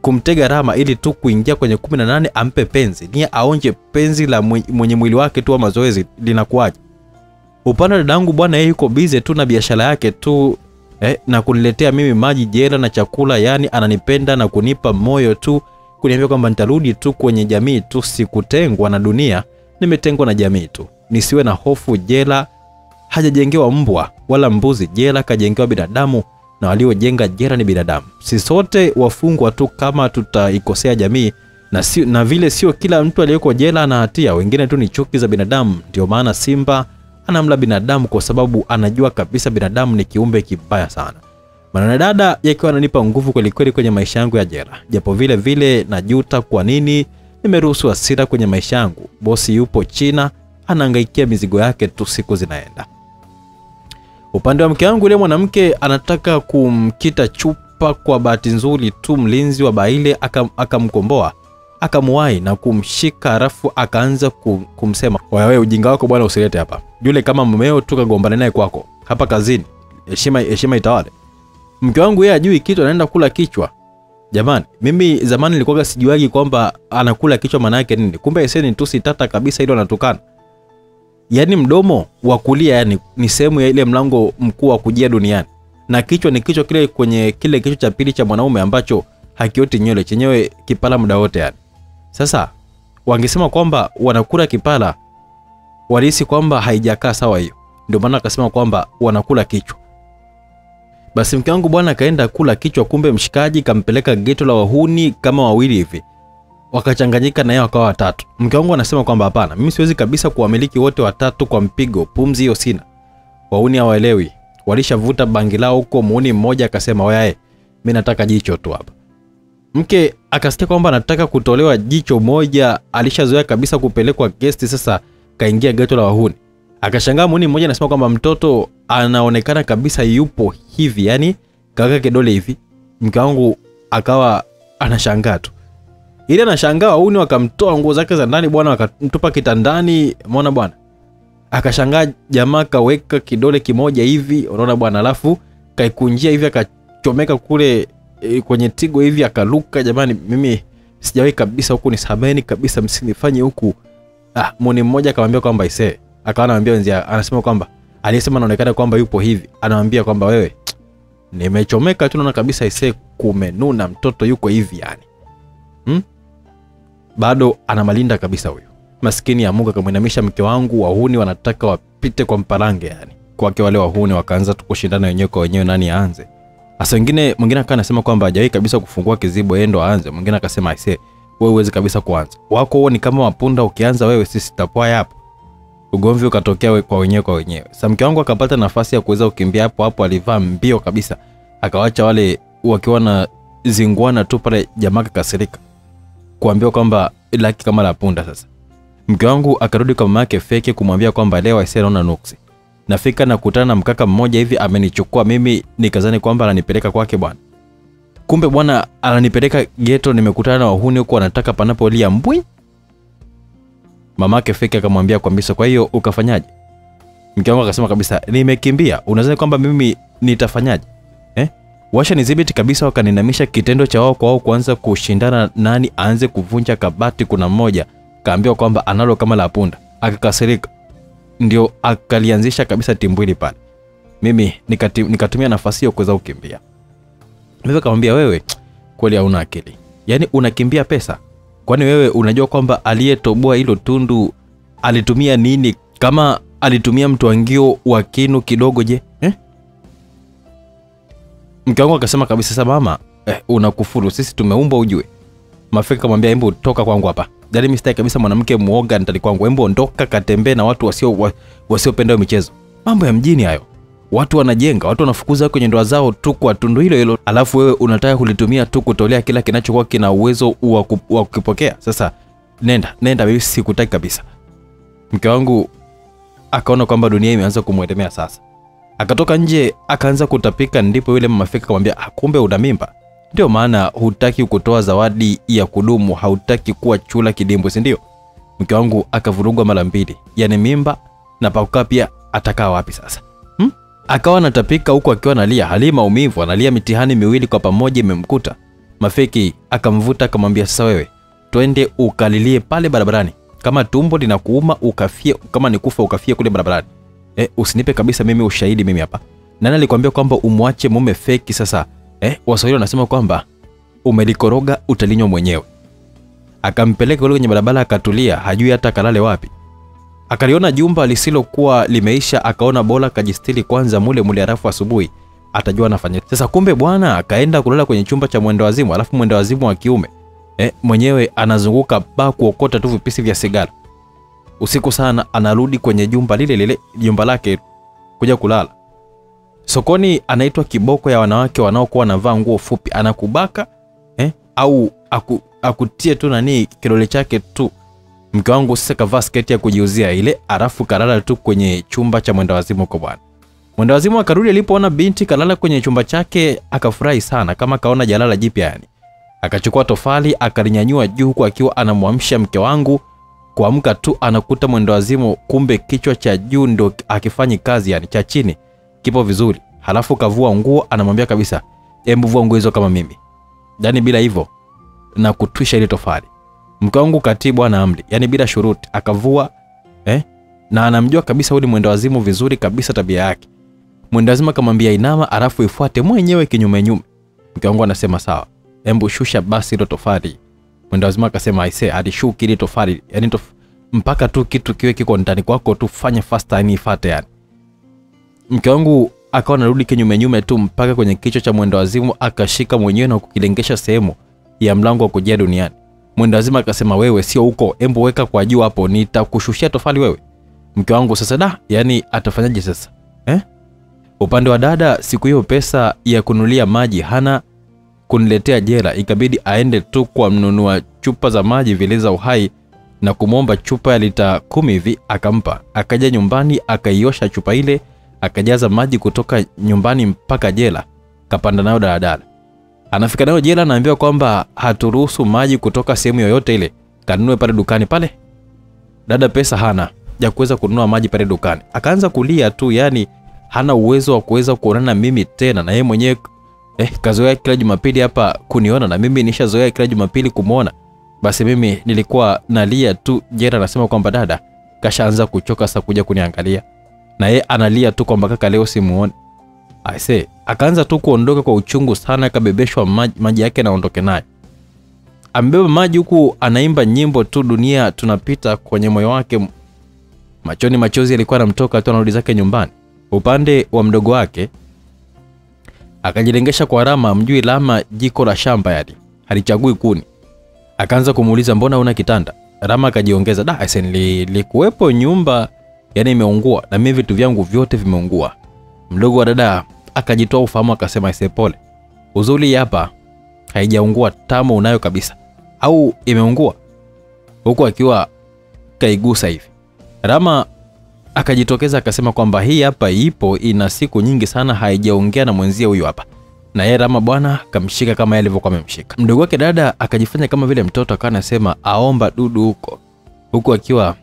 kumtega Rama ili tu kuingia kwenye 18 ampe penzi, nia aonje penzi la mwenye mwili wake tu wa mazoezi linakuwaje. Upande wa dadangu bwana, yeye yuko bize tu na biashara yake tu eh, na kuniletea mimi maji jela na chakula, yani ananipenda na kunipa moyo tu, kuniambia kwamba nitarudi tu kwenye jamii tu, sikutengwa na dunia, nimetengwa na jamii tu, nisiwe na hofu. Jela hajajengewa mbwa wala mbuzi, jela kajengewa binadamu na waliojenga jela ni binadamu. Si sote wafungwa tu kama tutaikosea jamii na, si, na vile sio kila mtu aliyeko jela ana hatia, wengine tu ni chuki za binadamu. Ndio maana simba anamla binadamu kwa sababu anajua kabisa binadamu ni kiumbe kibaya sana. Maneno dada yakiwa ananipa nguvu kwelikweli kwenye maisha yangu ya jela, japo vile vile najuta kwa nini nimeruhusu hasira kwenye maisha yangu. Bosi yupo China anahangaikia mizigo yake tu, siku zinaenda Upande wa mke wangu, yule mwanamke anataka kumkita chupa. Kwa bahati nzuri tu mlinzi wa baile akamkomboa, aka akamuwai na kumshika, halafu akaanza kumsema, wewe ujinga wako bwana usilete hapa. Yule kama mumeo tu kagombana naye kwako hapa kazini, heshima heshima itawale. Mke wangu yeye ajui kitu, anaenda kula kichwa. Jamani, mimi zamani nilikuwa sijuagi kwamba anakula kichwa maana yake nini. Kumbe ni tusi tata kabisa, ile anatukana yaani mdomo wa kulia yani ni sehemu ya ile mlango mkuu wa kujia duniani, na kichwa ni kichwa kile kwenye kile kichwa cha pili cha mwanaume ambacho hakioti nywele, chenyewe kipala muda wote yani. Sasa wangesema kwamba wanakula kipala, walihisi kwamba haijakaa sawa hiyo, ndio maana akasema kwamba wanakula kichwa. Basi mke wangu bwana akaenda kula kichwa, kumbe mshikaji kampeleka geto la wahuni kama wawili hivi wakachanganyika na yeye wakawa watatu. Mke wangu anasema kwamba hapana, mimi siwezi kabisa kuwamiliki wote watatu kwa mpigo, pumzi hiyo sina. Wauni hawaelewi, walishavuta bangi lao huko. Muuni mmoja akasema wayae, mimi nataka jicho tu hapa. Mke akasikia kwamba anataka kutolewa jicho moja, alishazoea kabisa kupelekwa gesti. Sasa kaingia geto la wahuni akashangaa muuni mmoja anasema kwamba mtoto anaonekana kabisa yupo hivi yani kaweka kidole hivi mke wangu akawa anashangaa tu ili anashangaa wauni wakamtoa nguo zake za ndani bwana wakamtupa kitandani mona bwana akashangaa jamaa kaweka kidole kimoja hivi unaona bwana alafu kaikunjia hivi akachomeka kule e, kwenye tigo hivi akaluka jamani mimi sijawahi kabisa huku nisameni kabisa msinifanye huku ah, muni mmoja akamwambia kwamba isee akawa anamwambia wenzia anasema kwamba aliyesema anaonekana kwamba yupo hivi anamwambia kwamba wewe nimechomeka tu naona kabisa isee kumenuna mtoto yuko hivi yani? Bado anamalinda kabisa huyo maskini ya mungu akamwinamisha mke wangu wahuni wanataka wapite kwa mparange yani. Kwake wale wahuni wakaanza tukushindana wenyewe kwa wenyewe nani aanze. Hasa wengine mwingine akaa anasema kwamba hajawahi kabisa kufungua kizibo yeye ndo aanze. Mwingine akasema aise wewe huwezi kabisa kuanza. Wako huo ni kama mapunda, ukianza wewe sisi tapwaya hapo. Ugomvi ukatokea we- kwa wenyewe kwa wenyewe. Sa mke wangu akapata nafasi ya kuweza kukimbia hapo hapo alivaa mbio kabisa. Akawacha wale wakiwa na zinguana tu pale jamaa kakasirika kuambiwa kwamba laki kama la punda sasa. Mke wangu akarudi kwa mama yake feke kumwambia kwamba leo aisee naona nuksi. Nafika nakutana na mkaka mmoja hivi amenichukua mimi nikazani kwamba ananipeleka kwake bwana. Kumbe bwana ananipeleka geto nimekutana na wahuni huko wanataka panapolia mbwi. Mamake Feke akamwambia kwambisa kwa hiyo ukafanyaje? Mke wangu akasema kabisa nimekimbia. Unazani kwamba mimi nitafanyaje eh? washa nidhibiti kabisa wakaninamisha kitendo cha wao kwa wao kuanza kushindana nani aanze kuvunja kabati kuna mmoja. Kaambiwa kwamba analo kama la punda. Akakasirika. Ndio akalianzisha kabisa timbwili pale. Mimi nikatumia nafasi hiyo kuweza kukimbia. Mimi kamwambia wewe kweli hauna akili. Yaani unakimbia pesa. Kwani wewe unajua kwamba aliyetoboa hilo tundu alitumia nini? Kama alitumia mtwangio wa kinu kidogo je eh? Mke wangu akasema kabisa sasa mama eh, unakufuru. Sisi tumeumbwa ujue. Mafika kamwambia embu toka kwangu hapa. Yaani mistai kabisa mwanamke muoga ndani kwangu. Embu ondoka katembee na watu wasio wa, wasiopenda michezo. Mambo ya mjini hayo. Watu wanajenga watu wanafukuza kwenye ndoa zao tu kwa tundu hilo hilo. Alafu wewe unataka kulitumia tu kutolea kila kinachokuwa kina uwezo wa kukipokea. Sasa nenda nenda mimi sikutaki kabisa. Mke wangu akaona kwamba dunia imeanza kumwelemea sasa akatoka nje akaanza kutapika ndipo yule mama fika akamwambia "Ah, kumbe una mimba. Ndio maana hutaki kutoa zawadi ya kudumu hautaki kuwa chula kidimbwi si ndio? Mke wangu akavurugwa mara mbili yani mimba na pakukaa pia atakaa wapi sasa? Hmm? akawa anatapika huku akiwa analia halii maumivu analia mitihani miwili kwa pamoja imemkuta. Mafeki akamvuta akamwambia sasa wewe twende ukalilie pale barabarani. Kama tumbo linakuuma ukafie kama ni kufa ukafie kule barabarani eh, usinipe kabisa mimi ushahidi mimi hapa. Nani alikwambia kwamba umwache mume feki sasa? Eh, waswahili wanasema kwamba umelikoroga utalinywa mwenyewe. Akampeleka kule kwenye barabara akatulia hajui hata kalale wapi. Akaliona jumba lisilokuwa limeisha akaona bora kajistili kwanza mule mule halafu asubuhi atajua anafanya. Sasa kumbe bwana akaenda kulala kwenye chumba cha mwendo wazimu alafu mwendo wazimu wa kiume eh, mwenyewe anazunguka ba kuokota tu vipisi vya sigara usiku sana anarudi kwenye jumba lile lile jumba lake kuja kulala. Sokoni anaitwa kiboko ya wanawake wanaokuwa wanavaa nguo fupi. Anakubaka eh, au aku, akutie tu nani kidole chake tu. Mke wangu sasa kavaa sketi ya kujiuzia ile alafu kalala tu kwenye chumba cha mwendawazimu kwa bwana. Mwendawazimu akarudi alipoona binti kalala kwenye chumba chake akafurahi sana kama kaona jalala jipya yani. Akachukua tofali akalinyanyua juu huku akiwa anamwamsha mke wangu kuamka tu anakuta mwendawazimu kumbe kichwa cha juu ndo akifanyi kazi yani cha chini kipo vizuri. Halafu kavua nguo anamwambia kabisa embu vua nguo hizo kama mimi. Yani bila hivyo na kutwisha ile tofali. Mke wangu katii bwana amri yani bila shuruti akavua eh? na anamjua kabisa huyu ni mwenda wazimu vizuri kabisa tabia yake. Mwendo wazimu akamwambia inama alafu ifuate mwenyewe kinyumenyume mke wangu anasema sawa embu shusha basi ile tofali mwenda wazimu akasema aise alishuki ile tofali yani tof mpaka tu kitu kiwe kiko ndani kwako tu fanya fasta yani ifate yani. Mke wangu akawa narudi kinyume nyume tu mpaka kwenye kichwa cha mwendo wazimu akashika mwenyewe na kukilengesha sehemu ya mlango wa kujia duniani. Mwendo wazimu akasema wewe sio huko embu weka kwa juu hapo nitakushushia tofali wewe. Mke wangu sasa da yani atafanyaje sasa eh? upande wa dada siku hiyo pesa ya kunulia maji hana kuniletea jera ikabidi aende tu kwa mnunua chupa za maji vile za uhai na kumwomba chupa ya lita kumi hivi akampa. Akaja nyumbani akaiosha chupa ile, akajaza maji kutoka nyumbani mpaka jela, kapanda nayo daladala. Anafika nayo jela, anaambiwa kwamba haturuhusu maji kutoka sehemu yoyote ile, kanunue pale dukani pale. Dada pesa hana ya kuweza kununua maji pale dukani, akaanza kulia tu, yani hana uwezo wa kuweza kuonana mimi tena, na yeye mwenyewe eh, kazoea kila Jumapili hapa kuniona na mimi nishazoea kila Jumapili kumwona. Basi mimi nilikuwa nalia tu. Jera anasema kwamba dada kashaanza kuchoka sasa kuja kuniangalia, na yeye analia tu kwamba kaka, leo simuone. Aise, akaanza tu kuondoka kwa uchungu sana, akabebeshwa maji, maji yake naondoke naye Amebeba maji huku anaimba nyimbo tu, dunia tunapita kwenye moyo wake. Machoni machozi yalikuwa anamtoka tu, anarudi zake nyumbani. Upande wa mdogo wake akajilengesha kwa Rama, mjui Rama jiko la shamba, yani halichagui kuni. Akaanza kumuuliza mbona una kitanda? Rama akajiongeza, da aise, nilikuwepo nyumba yani imeungua na mimi vitu vyangu vyote vimeungua. Mdogo wa dada akajitoa ufahamu akasema, aise, pole, uzuri hapa haijaungua, tamu unayo kabisa, au imeungua? Huku akiwa kaigusa hivi. Rama akajitokeza akasema kwamba hii hapa ipo, ina siku nyingi sana haijaongea na mwenzie huyu hapa. Na yeye Rama bwana kamshika kama yeye alivyokuwa amemshika. Mdogo wake dada akajifanya kama vile mtoto, akawa anasema aomba dudu huko, huku akiwa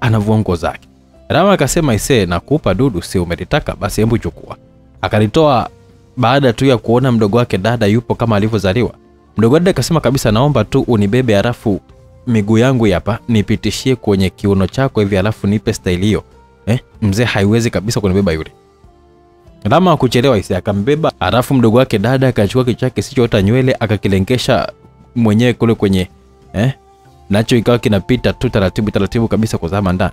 anavua nguo zake. Rama akasema isee, nakupa dudu, si umelitaka? Basi hebu chukua. Akalitoa baada tu ya kuona mdogo wake dada yupo kama alivyozaliwa. Mdogo dada akasema kabisa, naomba tu unibebe, halafu miguu yangu hapa nipitishie kwenye kiuno chako hivi, halafu nipe staili hiyo. Eh, mzee haiwezi kabisa kunibeba yule. Rama hakuchelewa isi akambeba, alafu mdogo wake dada akachukua kichwa kisichoota nywele akakilengesha mwenyewe kule kwenye eh, nacho ikawa kinapita tu taratibu taratibu kabisa kuzama ndani.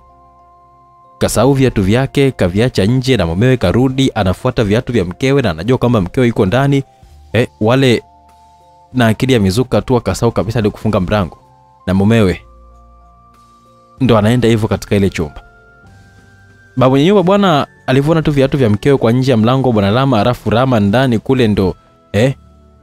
Kasahau viatu vyake kaviacha nje, na mumewe karudi, anafuata viatu vya mkewe na anajua kwamba mkewe yuko ndani eh, wale na akili ya mizuka tu akasahau kabisa hadi kufunga mlango, na mumewe ndo anaenda hivyo katika ile chumba. Baba mwenye nyumba bwana alivyoona tu viatu vya mkewe kwa nje ya mlango bwana Rama, halafu Rama ndani kule ndo eh,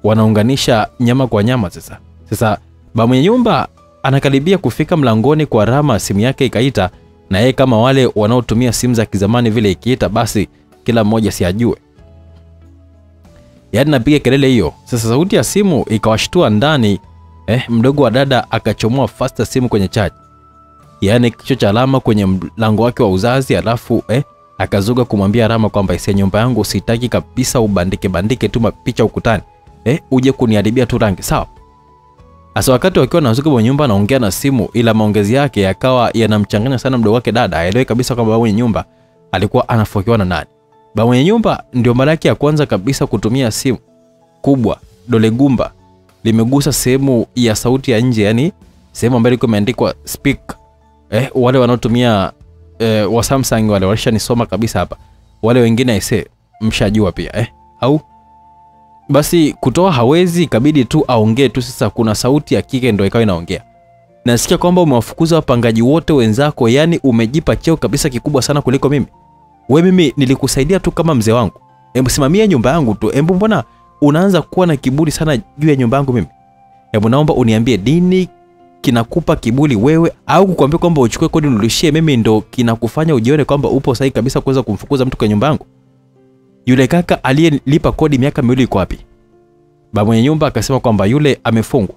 wanaunganisha nyama kwa nyama. Sasa sasa baba mwenye nyumba anakaribia kufika mlangoni kwa Rama, simu yake ikaita, na yeye kama wale wanaotumia simu za kizamani vile ikiita, basi kila mmoja si ajue, yaani napiga kelele hiyo. Sasa sauti ya simu ikawashtua ndani eh, mdogo wa dada akachomoa fasta simu kwenye chaji yaani kichwa cha Rama kwenye mlango wake wa uzazi, alafu eh, akazuga kumwambia Rama kwamba isiye nyumba yangu sitaki kabisa ubandike bandike tu mapicha ukutani. Eh, uje kuniharibia tu rangi. Sawa. Asa wakati wakiwa na zuga nyumba anaongea na simu, ila maongezi yake yakawa yanamchanganya sana mdogo wake dada, aelewe kabisa kwamba baba mwenye nyumba alikuwa anafokiwa na nani. Baba mwenye nyumba ndio mara yake ya kwanza kabisa kutumia simu. Kubwa, dole gumba limegusa sehemu ya sauti ya nje, yani sehemu ambayo ilikuwa imeandikwa speak eh, wale wanaotumia eh, wa Samsung wale walishanisoma kabisa hapa. Wale wengine aise, mshajua pia eh, au basi kutoa hawezi, ikabidi tu aongee tu. Sasa kuna sauti ya kike ndio ikawa inaongea. Nasikia kwamba umewafukuza wapangaji wote wenzako, yani umejipa cheo kabisa kikubwa sana kuliko mimi. We, mimi nilikusaidia tu kama mzee wangu, hebu simamia nyumba yangu tu. Hebu mbona unaanza kuwa na kiburi sana juu ya nyumba yangu mimi? Hebu naomba uniambie dini kinakupa kiburi wewe au kukwambia kwamba uchukue kodi nirudishie mimi ndo kinakufanya ujione kwamba upo sahihi kabisa kuweza kumfukuza mtu kwenye nyumba yangu? Yule kaka aliyelipa kodi miaka miwili yuko wapi? Baba mwenye nyumba akasema kwamba yule amefungwa.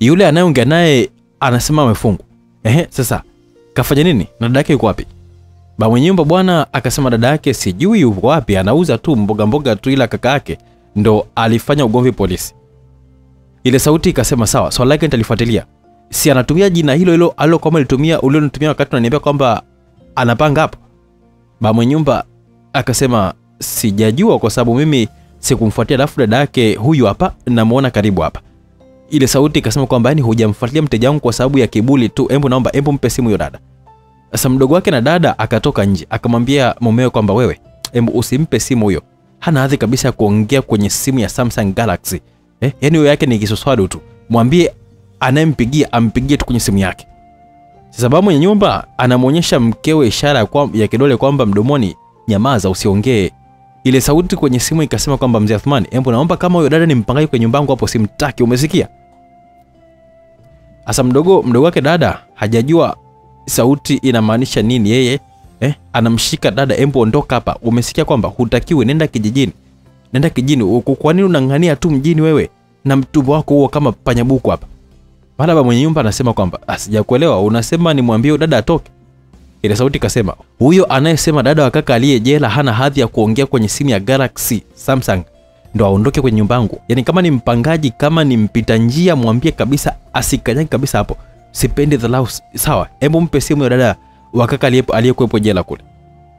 Yule anayeongea naye anasema amefungwa. Ehe, sasa kafanya nini? Na dada yake yuko wapi? Baba mwenye nyumba bwana akasema dada yake sijui yuko wapi, anauza tu mboga mboga tu, ila kaka yake ndo alifanya ugomvi polisi. Ile sauti ikasema sawa, swala lake nitalifuatilia si anatumia jina hilo hilo alo kama litumia ulionitumia wakati unaniambia kwamba anapanga hapo. Ba mwenye nyumba akasema sijajua, kwa sababu mimi sikumfuatia, alafu dada yake huyu hapa namuona karibu hapa. Ile sauti ikasema kwamba yani hujamfuatilia mteja wangu kwa sababu ya kiburi tu, embu naomba, embu mpe simu hiyo dada. Sasa mdogo wake na dada akatoka nje akamwambia mumewe kwamba wewe, embu usimpe simu huyo, hana hadhi kabisa ya kuongea kwenye simu ya Samsung Galaxy eh, yani huyo yake ni kisoswadu tu, mwambie anayempigia ampigie tu kwenye simu yake. Sasa baba mwenye nyumba anamwonyesha mkewe ishara kwa, ya kidole kwamba mdomoni, nyamaza, usiongee. Ile sauti kwenye simu ikasema kwamba mzee Athmani, hebu naomba kama huyo dada ni mpangaji kwenye nyumba yangu hapo, simtaki, umesikia? Sasa mdogo mdogo wake dada hajajua sauti inamaanisha nini. Yeye eh, anamshika dada, embo ondoka hapa, umesikia kwamba hutakiwi, nenda kijijini, nenda kijijini. Kwa nini unang'ania tu mjini wewe na mtumbo wako huo kama panyabuku hapa? Mara baba mwenye nyumba anasema kwamba asijakuelewa, sijakuelewa, unasema nimwambie dada atoke? Ile sauti ikasema, huyo anayesema dada wa kaka aliye jela hana hadhi ya kuongea kwenye simu ya Galaxy Samsung ndo aondoke kwenye nyumba yangu. Yaani kama ni mpangaji, kama ni mpita njia, mwambie kabisa asikanyage kabisa hapo. Sipendi dhalau. Sawa, hebu mpe simu ya dada wa kaka aliyekuwepo jela kule.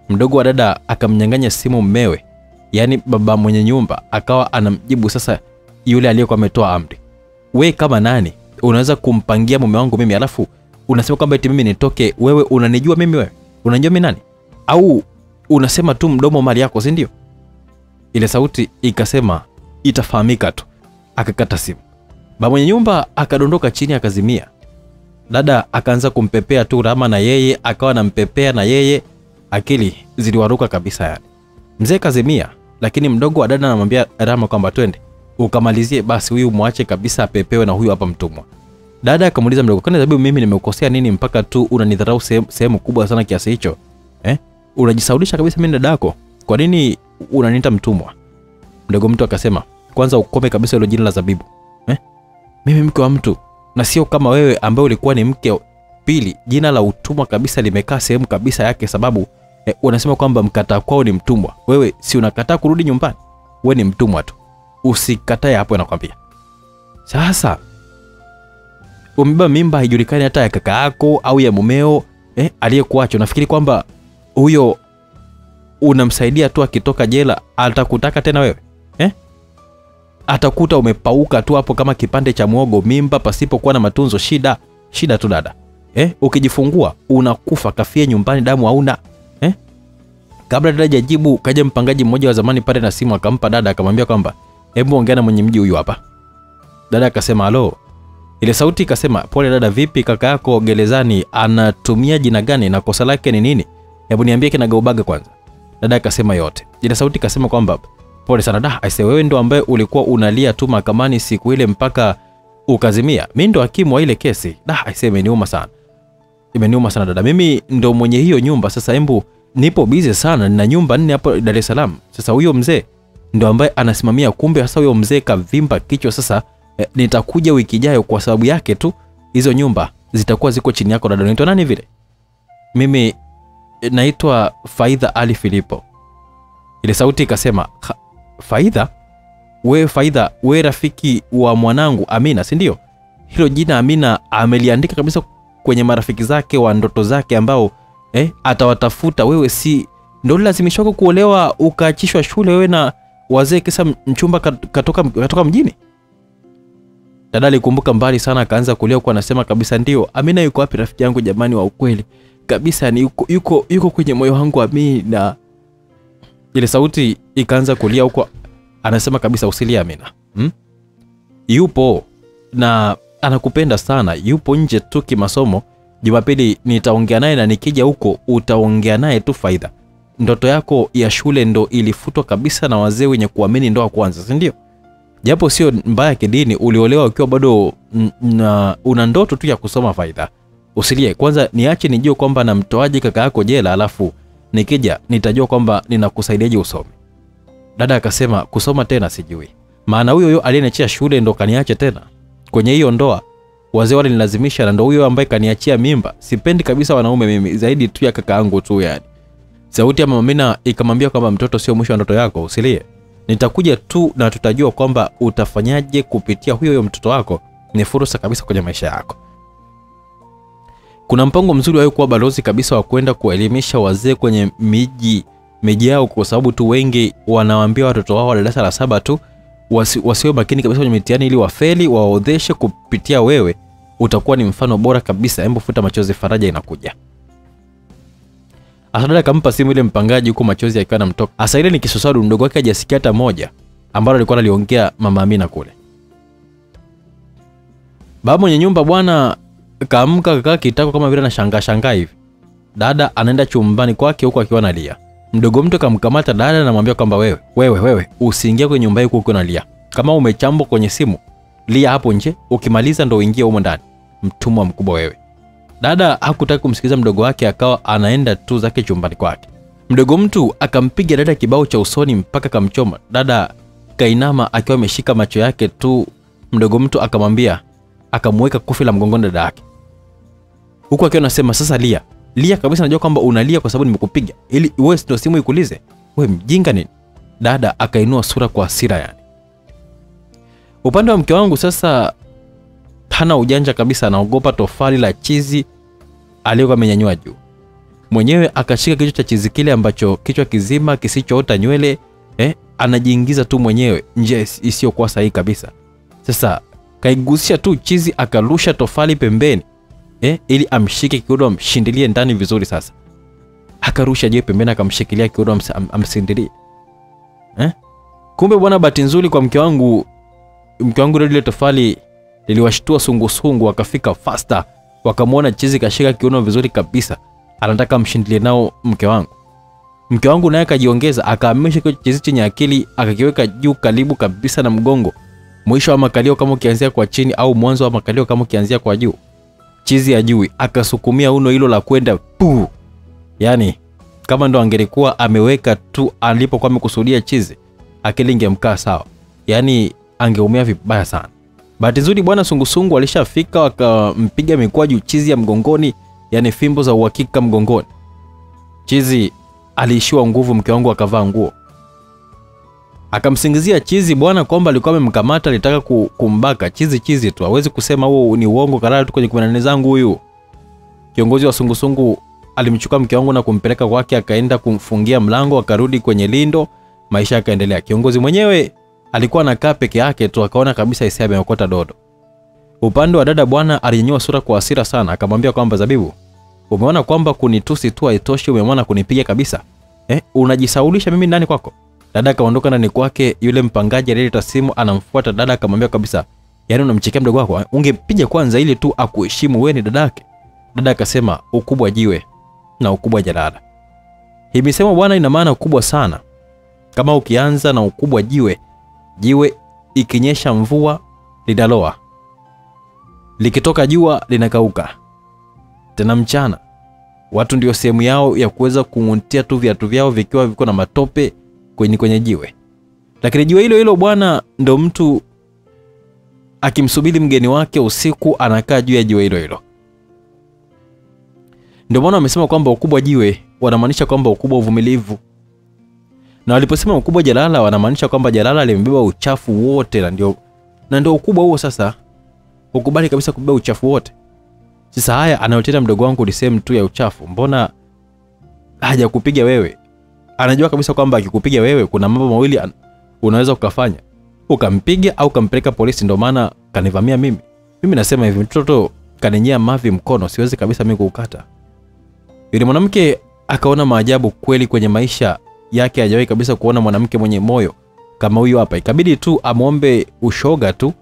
Mdogo wa dada akamnyang'anya simu mmewe, yaani baba mwenye nyumba akawa anamjibu sasa yule aliyekuwa ametoa amri. We kama nani unaweza kumpangia mume wangu mimi alafu unasema kwamba eti mimi nitoke? Wewe unanijua mimi? Wewe unanijua mimi nani? Au unasema tu mdomo mali yako, si ndio? Ile sauti ikasema itafahamika tu. Akakata simu. ba mwenye nyumba akadondoka chini akazimia. Dada akaanza kumpepea tu Rama na yeye akawa nampepea na yeye, akili ziliwaruka kabisa yani. Mzee kazimia, lakini mdogo wa dada anamwambia Rama kwamba twende ukamalizie basi, huyu mwache kabisa apepewe na huyu hapa mtumwa. Dada akamuuliza mdogo, kwani sababu mimi nimekosea nini mpaka tu unanidharau sehemu kubwa sana kiasi hicho eh? Unajisaulisha kabisa mimi dadako, kwa nini unaniita mtumwa? Mdogo mtu akasema, kwanza ukome kabisa hilo jina la Zabibu eh? Mimi mke wa mtu na sio kama wewe ambaye ulikuwa ni mke. Pili, jina la utumwa kabisa limekaa sehemu kabisa yake, sababu eh, unasema kwamba mkataa kwao ni mtumwa. Wewe si unakataa kurudi nyumbani? We ni mtumwa tu, usikatae hapo, nakwambia. Sasa umebeba mimba, haijulikani hata ya kaka yako au ya mumeo eh, aliyekuacha. Nafikiri kwamba huyo unamsaidia tu, akitoka jela atakutaka tena wewe eh? Atakuta umepauka tu hapo kama kipande cha mwogo, mimba pasipokuwa na matunzo. Shida shida tu dada eh? Ukijifungua unakufa, kafie nyumbani, damu hauna eh? Kabla dada hajajibu, kaja mpangaji mmoja wa zamani pale na simu akampa dada, akamwambia kwamba hebu ongea na mwenye mji huyu hapa. Dada akasema alo. Ile sauti ikasema pole dada, vipi kaka yako gerezani anatumia jina gani na kosa lake ni nini? Hebu niambie kinagaubaga kwanza. Dada akasema yote. Ile sauti ikasema kwamba pole sana da, aise, wewe ndo ambaye ulikuwa unalia tu mahakamani siku ile mpaka ukazimia. Mimi ndo hakimu wa ile kesi. Da, aise, imeniuma sana, imeniuma sana dada, mimi ndo mwenye hiyo nyumba. Sasa embu, nipo busy sana, nina nyumba nne hapo Dar es Salaam. Sasa huyo mzee ndo ambaye anasimamia, kumbe sasa huyo mzee kavimba kichwa. Sasa eh, nitakuja wiki ijayo kwa sababu yake tu, hizo nyumba zitakuwa ziko chini yako dada. Unaitwa nani vile? Mimi eh, naitwa Faidha Ali Filipo. Ile sauti ikasema Faidha? We Faidha, we rafiki wa mwanangu Amina, si ndio? Hilo jina Amina ameliandika kabisa kwenye marafiki zake wa ndoto zake ambao eh, atawatafuta wewe, si ndo ulilazimishwa kuolewa ukaachishwa shule wewe na wazee kisa mchumba katoka, katoka mjini? Dada alikumbuka mbali sana, akaanza kulia huku anasema kabisa, ndio Amina yuko wapi rafiki yangu jamani, wa ukweli kabisa, ni yuko, yuko, yuko kwenye moyo wangu Amina. Ile sauti ikaanza kulia huko, anasema kabisa, usilie Amina, hmm? yupo na anakupenda sana, yupo nje tu kimasomo. Jumapili nitaongea naye na nikija huko utaongea naye tu. Faidha, ndoto yako ya shule ndo ilifutwa kabisa na wazee wenye kuamini ndoa kwanza, si ndio? Japo sio mbaya kidini, uliolewa ukiwa bado una ndoto tu ya kusoma. faida. usilie kwanza, niache nijue kwamba namtoaje kaka yako jela, alafu nikija nitajua kwamba ninakusaidiaje usome. Dada akasema kusoma tena sijui, maana huyo huyo aliyeniachia shule ndo kaniache tena kwenye hiyo ndoa. Wazee walinilazimisha na ndo huyo ambaye kaniachia mimba. Sipendi kabisa wanaume mimi, zaidi tu ya kaka yangu tu yani. Sauti ya mama Amina ikamwambia kwamba mtoto sio mwisho wa ndoto yako, usilie. Nitakuja tu na tutajua kwamba utafanyaje kupitia huyo huyo mtoto wako. Ni fursa kabisa kwenye maisha yako. Kuna mpango mzuri wa kuwa balozi kabisa wa kwenda kuwaelimisha wazee kwenye miji miji yao, kwa sababu tu wengi wanawaambia watoto wao wa darasa la saba tu wasi, wasiwe makini kabisa kwenye mitihani ili wafeli, waodheshe kupitia wewe. Utakuwa ni mfano bora kabisa. Hebu futa machozi, faraja inakuja. Asadada akampa simu ile mpangaji, huku machozi akiwa anamtoka. Asa ile ni kisosadu, mdogo wake hajasikia hata moja ambalo alikuwa analiongea mama Amina kule. Baba mwenye nyumba bwana kaamka kakaa kitako kama vile anashangaa shangaa hivi. Dada anaenda chumbani kwake huku akiwa analia. Mdogo mtu kamkamata dada na mwambia kwamba wewe wewe wewe usiingie kwenye nyumba hii huku unalia. Kama umechambwa kwenye simu, lia hapo nje, ukimaliza ndo uingie humo ndani. mtumwa mkubwa wewe dada hakutaka kumsikiliza mdogo wake akawa anaenda tu zake chumbani kwake. Mdogo mtu akampiga dada kibao cha usoni mpaka kamchoma dada kainama akiwa ameshika macho yake tu mdogo mtu akamwambia akamweka kofi la mgongoni dada yake. Huku akiwa anasema sasa lia. Lia kabisa najua kwamba unalia kwa sababu nimekupiga. Ili wewe ndio simu ikulize? We mjinga nini? Dada akainua sura kwa hasira yani. Upande wa mke wangu sasa hana ujanja kabisa anaogopa tofali la chizi aliyokuwa amenyanyua juu. Mwenyewe akashika kichwa cha chizi kile ambacho kichwa kizima kisichoota nywele eh, anajiingiza tu mwenyewe njia isi- isiyokuwa sahihi kabisa. Sasa kaigusisha tu chizi akarusha tofali pembeni eh, ili amshike kiuno amshindilie ndani vizuri sasa. Akarusha jiwe pembeni akamshikilia kiuno am, amsindilie. Eh? kumbe bwana bahati nzuri kwa mke wangu mke wangu lile tofali liliwashtua sungusungu wakafika fasta wakamwona chizi kashika kiuno vizuri kabisa. Anataka mshindilie nao mke wangu. Mke wangu naye akajiongeza akaamisha kile chizi chenye akili akakiweka juu karibu kabisa na mgongo. Mwisho wa makalio kama ukianzia kwa chini au mwanzo wa makalio kama ukianzia kwa juu. Chizi ya juu akasukumia uno hilo la kwenda puu yaani kama ndo angelikuwa ameweka tu alipokuwa amekusudia chizi akili ingemkaa sawa. Yaani angeumia vibaya sana bahati nzuri bwana sungusungu alishafika wakampiga mikwaju chizi ya mgongoni yani fimbo za uhakika mgongoni. Chizi aliishiwa nguvu mke wangu akavaa nguo. Akamsingizia chizi bwana kwamba alikuwa amemkamata alitaka kumbaka. Chizi chizi tu hawezi kusema huo ni uongo kalala tu kwenye 18 zangu huyu. Kiongozi wa sungusungu alimchukua mke wangu na kumpeleka kwake akaenda kumfungia mlango akarudi kwenye lindo maisha yakaendelea. Kiongozi mwenyewe alikuwa anakaa peke yake tu akaona kabisa Isaya ameokota dodo. Upande wa dada bwana alinyanyua sura kwa hasira sana akamwambia kwamba zabibu umeona kwamba kunitusi tu haitoshi umeona kunipiga kabisa? Eh, unajisaulisha mimi ndani kwako? Dada akaondoka ndani kwake yule mpangaji aliyeleta simu anamfuata dada akamwambia kabisa yaani unamchekea mdogo wako ungepiga kwanza ili tu akuheshimu wewe ni dadake dada akasema ukubwa jiwe na ukubwa jalala. Hii misemo bwana ina maana kubwa sana. Kama ukianza na ukubwa jiwe jiwe ikinyesha mvua linaloa. Likitoka jua linakauka. Tena mchana watu ndio sehemu yao ya kuweza kung'untia tu viatu vyao vikiwa viko na matope kwenye, kwenye jiwe. Lakini jiwe hilo hilo bwana ndo mtu akimsubiri mgeni wake usiku anakaa juu ya jiwe hilo hilo. Ndio maana wamesema kwamba ukubwa jiwe wanamaanisha kwamba ukubwa uvumilivu na waliposema ukubwa jalala wanamaanisha kwamba jalala limebeba uchafu wote na ndio na ndio ukubwa huo sasa. Ukubali kabisa kubeba uchafu wote. Sasa haya anayotenda mdogo wangu ni sehemu tu ya uchafu. Mbona hajakupiga wewe? Anajua kabisa kwamba akikupiga wewe kuna mambo mawili an- unaweza ukafanya. Ukampiga au ukampeleka polisi ndio maana kanivamia mimi. Mimi nasema hivi mtoto kanenyea mavi mkono siwezi kabisa mimi kuukata. Yule mwanamke akaona maajabu kweli kwenye maisha yake hajawahi kabisa kuona mwanamke mwenye moyo kama huyu hapa. Ikabidi tu amwombe ushoga tu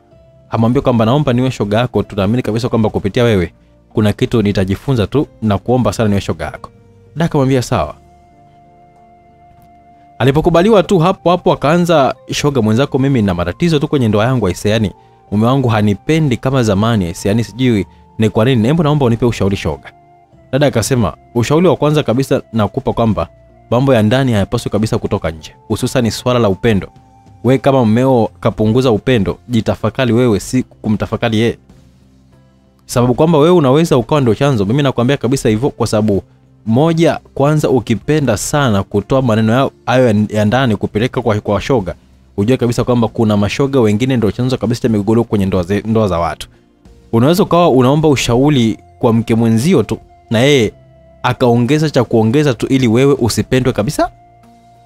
amwambie kwamba naomba niwe shoga yako. Tunaamini kabisa kwamba kupitia wewe kuna kitu nitajifunza tu na kuomba sana niwe shoga yako. Da akamwambia sawa. Alipokubaliwa tu hapo hapo akaanza shoga mwenzako mimi na matatizo tu kwenye ndoa yangu aise yani mume wangu hanipendi kama zamani aise yani sijui ni kwa nini. Hebu naomba unipe ushauri shoga. Dada akasema ushauri wa kwanza kabisa nakupa kwamba mambo ya ndani hayapaswi kabisa kutoka nje hususan swala la upendo. We kama mmeo kapunguza upendo jitafakari wewe si kumtafakari yeye. Sababu kwamba wewe unaweza ukawa ndio chanzo mimi nakwambia kabisa hivyo kwa sababu moja kwanza ukipenda sana kutoa maneno hayo ya- ya ndani kupeleka kwa, kwa shoga ujue kabisa kwamba kuna mashoga wengine ndio chanzo kabisa cha migogoro kwenye ndoa, ndoa za watu. Unaweza ukawa unaomba ushauri kwa mke mwenzio tu na yeye akaongeza cha kuongeza tu ili wewe usipendwe kabisa.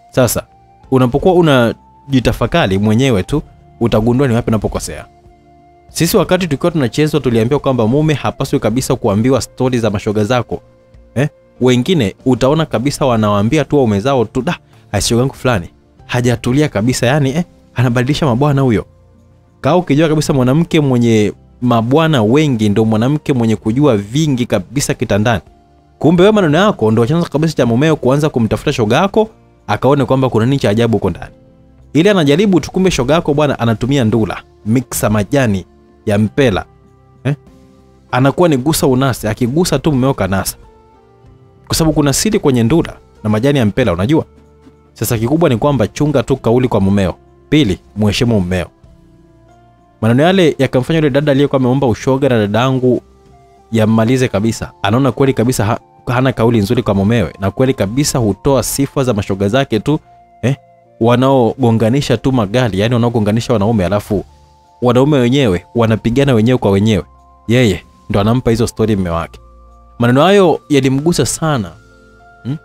Sasa unapokuwa unajitafakari mwenyewe tu utagundua ni wapi unapokosea. Sisi wakati tukiwa tunachezwa tuliambiwa kwamba mume hapaswi kabisa kuambiwa stori za mashoga zako. Eh? wengine utaona kabisa wanawaambia tu waume zao tu da ashogangu fulani hajatulia kabisa yani eh, anabadilisha mabwana huyo. Kaa ukijua kabisa mwanamke mwenye mabwana wengi ndo mwanamke mwenye kujua vingi kabisa kitandani kumbe wewe maneno yako ndo chanzo kabisa cha mumeo kuanza kumtafuta shoga yako akaone kwamba kuna nini cha ajabu huko ndani. Ili anajaribu tu kumbe shoga bwana anatumia ndula miksa majani ya mpela. Eh? anakuwa ni gusa unasi, akigusa tu mumeo kanasa. Kwa sababu kuna siri kwenye ndula na majani ya mpela unajua? Sasa kikubwa ni kwamba chunga tu kauli kwa mumeo. Pili mheshimu mumeo. maneno yale yakamfanya yule dada aliyekuwa ameomba ushoga na dadangu yammalize kabisa. Anaona kweli kabisa ha, hana kauli nzuri kwa mumewe na kweli kabisa hutoa sifa za mashoga zake tu eh, wanaogonganisha tu magari yani wanaogonganisha wanaume alafu wanaume wenyewe wanapigana wenyewe kwa wenyewe. Yeye ndo anampa hizo stori mme wake. Maneno hayo yalimgusa sana hmm?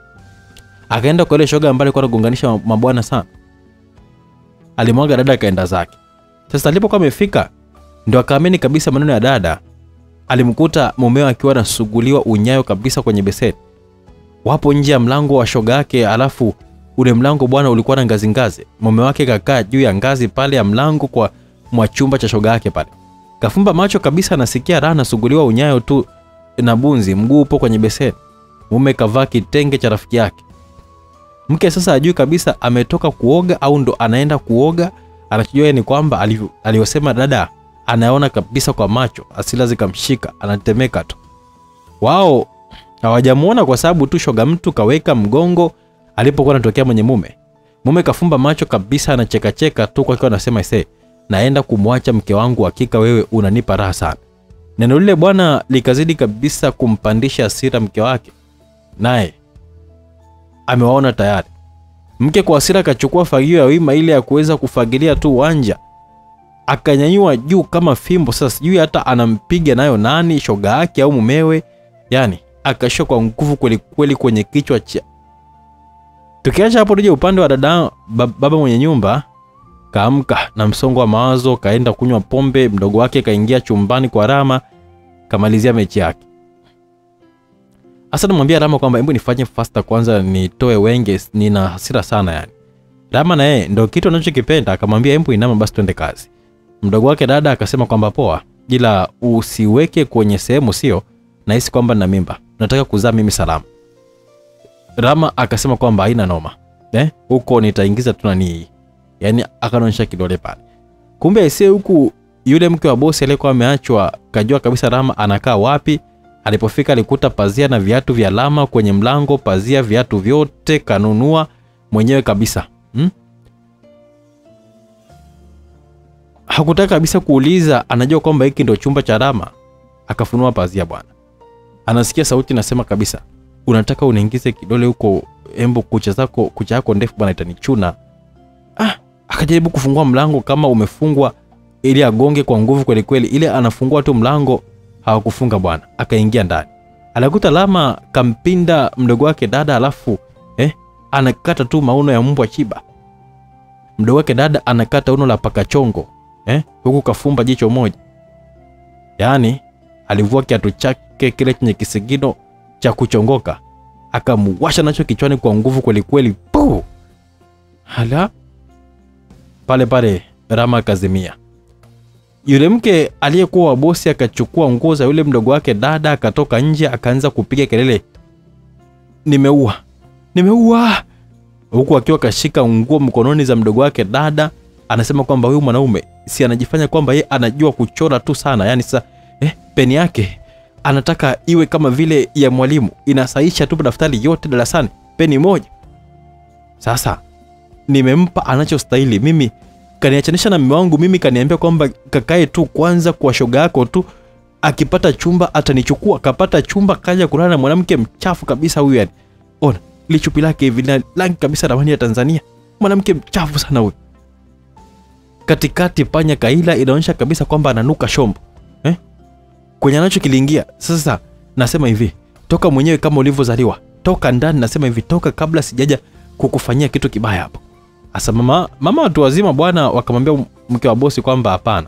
akaenda kwa ile shoga ambaye alikuwa anagonganisha mabwana sana. Alimwaga dada akaenda zake. Sasa alipokuwa amefika ndo akaamini kabisa maneno ya dada alimkuta mumeo akiwa anasuguliwa unyayo kabisa kwenye beseni. Wapo nje ya mlango wa shoga yake alafu ule mlango bwana ulikuwa na ngazi ngazi. Mume wake kakaa juu ya ngazi pale ya mlango kwa mwa chumba cha shoga yake pale. Kafumba macho kabisa anasikia raha anasuguliwa unyayo tu na bunzi mguu upo kwenye beseni. Mume kavaa kitenge cha rafiki yake. Mke sasa ajui kabisa ametoka kuoga au ndo anaenda kuoga. Anachojua ni kwamba aliyosema dada anaona kabisa kwa macho asila zikamshika anatemeka tu. Wao hawajamuona kwa sababu tu shoga mtu kaweka mgongo alipokuwa anatokea mwenye mume. Mume kafumba macho kabisa anachekacheka tu kwa akiwa anasema ise naenda kumwacha mke wangu hakika wewe unanipa raha sana. Neno lile bwana likazidi kabisa kumpandisha hasira mke wake. Naye amewaona tayari. Mke kwa hasira akachukua fagio ya wima ile ya kuweza kufagilia tu uwanja akanyanyua juu kama fimbo. Sasa sijui hata anampiga nayo nani shoga yake au mumewe. Yani akashika kwa nguvu kweli kweli kwenye kichwa cha tukiacha hapo tuje upande wa dada baba mwenye nyumba kaamka na msongo wa mawazo kaenda kunywa pombe mdogo wake kaingia chumbani kwa rama kamalizia mechi yake. Hasa namwambia rama kwamba hebu nifanye fasta kwanza nitoe wenge nina hasira sana yani. Rama na yeye ndo kitu anachokipenda akamwambia hebu inama basi twende kazi mdogo wake dada akasema kwamba poa ila usiweke kwenye sehemu sio nahisi kwamba na mimba nataka kuzaa mimi salama rama akasema kwamba haina noma eh? huko nitaingiza tu nani, yani akanaonyesha kidole pale kumbe aisee huku yule mke wa bosi aliyekuwa ameachwa kajua kabisa rama anakaa wapi alipofika alikuta pazia na viatu vya lama kwenye mlango pazia viatu vyote kanunua mwenyewe kabisa hmm? Hakutaka kabisa kuuliza anajua kwamba hiki ndio chumba cha rama? Akafunua pazia bwana. Anasikia sauti nasema kabisa unataka uniingize kidole huko embo kucha zako kucha yako ndefu bwana itanichuna. Ah, akajaribu kufungua mlango kama umefungwa ili agonge kwa nguvu kweli kweli ile anafungua tu mlango hawakufunga bwana akaingia ndani. Anakuta lama kampinda mdogo wake dada alafu eh, anakata tu mauno ya mbwa chiba. Mdogo wake dada anakata uno la pakachongo eh, huku kafumba jicho moja. Yaani alivua kiatu chake kile chenye kisigino cha kuchongoka. Akamuwasha nacho kichwani kwa nguvu kwelikweli pu hala! Pale pale rama akazimia. Yule mke aliyekuwa wa bosi akachukua nguo za yule mdogo wake dada akatoka nje akaanza kupiga kelele. Nimeua! Nimeua! Huku akiwa kashika nguo mkononi za mdogo wake dada anasema kwamba huyu mwanaume si anajifanya kwamba ye anajua kuchora tu sana. Yani sasa eh, peni yake anataka iwe kama vile ya mwalimu. Inasaisha tu daftari yote darasani peni moja. Sasa nimempa anachostahili. Mimi kaniachanisha na mme wangu mimi kaniambia kwamba kakae tu kwanza kwa shoga yako tu. Akipata chumba atanichukua. Kapata chumba kaja kulala na mwanamke mchafu kabisa huyu yani ona lichupi lake hivi na rangi kabisa ramani ya tanzania. Mwanamke mchafu sana huyu katikati panya kaila inaonyesha kabisa kwamba ananuka shombo. Eh? kwenye anacho kiliingia. Sasa nasema hivi. Toka mwenyewe kama ulivyozaliwa. Toka ndani nasema hivi. Toka kabla sijaja kukufanyia kitu kibaya hapo. Asa mama mama watu wazima bwana wakamwambia mke wa bosi kwamba hapana.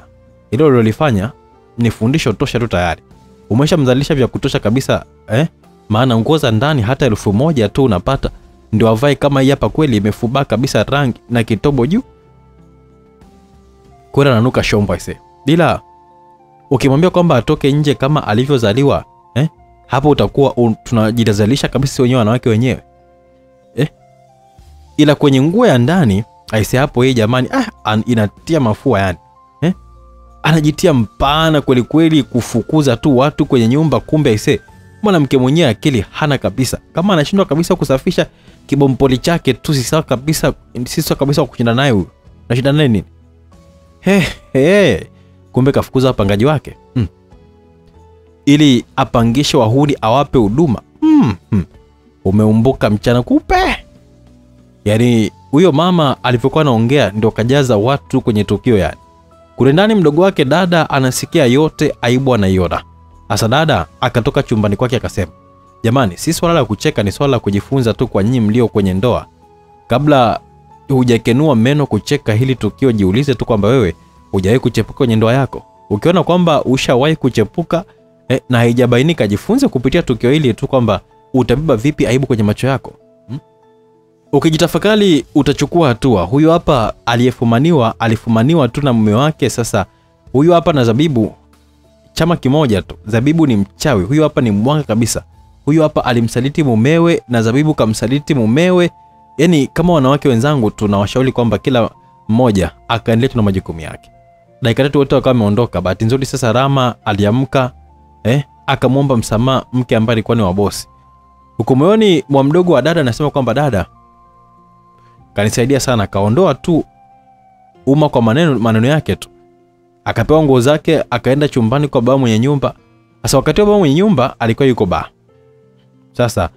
Hilo ulilofanya ni fundisho tosha tu tayari. Umeshamzalisha vya kutosha kabisa eh? maana nguo za ndani hata elfu moja tu unapata. Ndio avae kama hii hapa kweli imefubaa kabisa rangi na kitobo juu kweli nanuka shombo ise. ila ukimwambia kwamba atoke nje kama alivyozaliwa eh? hapo utakuwa un, tunajidazalisha kabisa wenyewe wanawake wenyewe eh? ila kwenye nguo ya ndani aise hapo yeye jamani ah, an, inatia mafua yani eh? anajitia mpana kweli kweli kufukuza tu watu kwenye nyumba kumbe aise mwanamke mwenyewe akili hana kabisa kama anashindwa kabisa kusafisha kibompoli chake tu si sawa kabisa si sawa kabisa wa kushinda naye huyu nashinda naye nini he, he. kumbe kafukuza wapangaji wake hmm. ili apangishe wahuni awape huduma hmm. hmm. umeumbuka mchana kupe yaani huyo mama alivyokuwa anaongea ndio kajaza watu kwenye tukio yani kule ndani mdogo wake dada anasikia yote aibu anaiona hasa dada akatoka chumbani kwake akasema jamani si swala la kucheka ni swala la kujifunza tu kwa nyinyi mlio kwenye ndoa kabla hujakenua meno kucheka hili tukio jiulize tu kwamba wewe hujawahi kuchepuka kwenye ndoa yako. Ukiona kwamba ushawahi kuchepuka eh, na haijabainika jifunze kupitia tukio hili tu kwamba utabeba vipi aibu kwenye macho yako hmm? ukijitafakari utachukua hatua. Huyu hapa aliyefumaniwa alifumaniwa tu na mume wake. Sasa huyu hapa na zabibu chama kimoja tu. Zabibu ni mchawi. Huyu hapa ni mwanga kabisa. Huyu hapa alimsaliti mumewe na zabibu kamsaliti mumewe yani kama wanawake wenzangu tunawashauri kwamba kila mmoja akaendelea tu na majukumu yake. Dakika tatu wote wakawa wameondoka bahati nzuri sasa rama aliamka eh, akamwomba msamaha mke ambaye alikuwa ni wabosi huku moyoni mwa mdogo wa dada anasema kwamba dada kanisaidia sana akaondoa tu umma kwa maneno, maneno yake tu. Akapewa nguo zake akaenda chumbani kwa baba mwenye nyumba. Sasa wakati wa baba mwenye nyumba alikuwa yuko baa. Sasa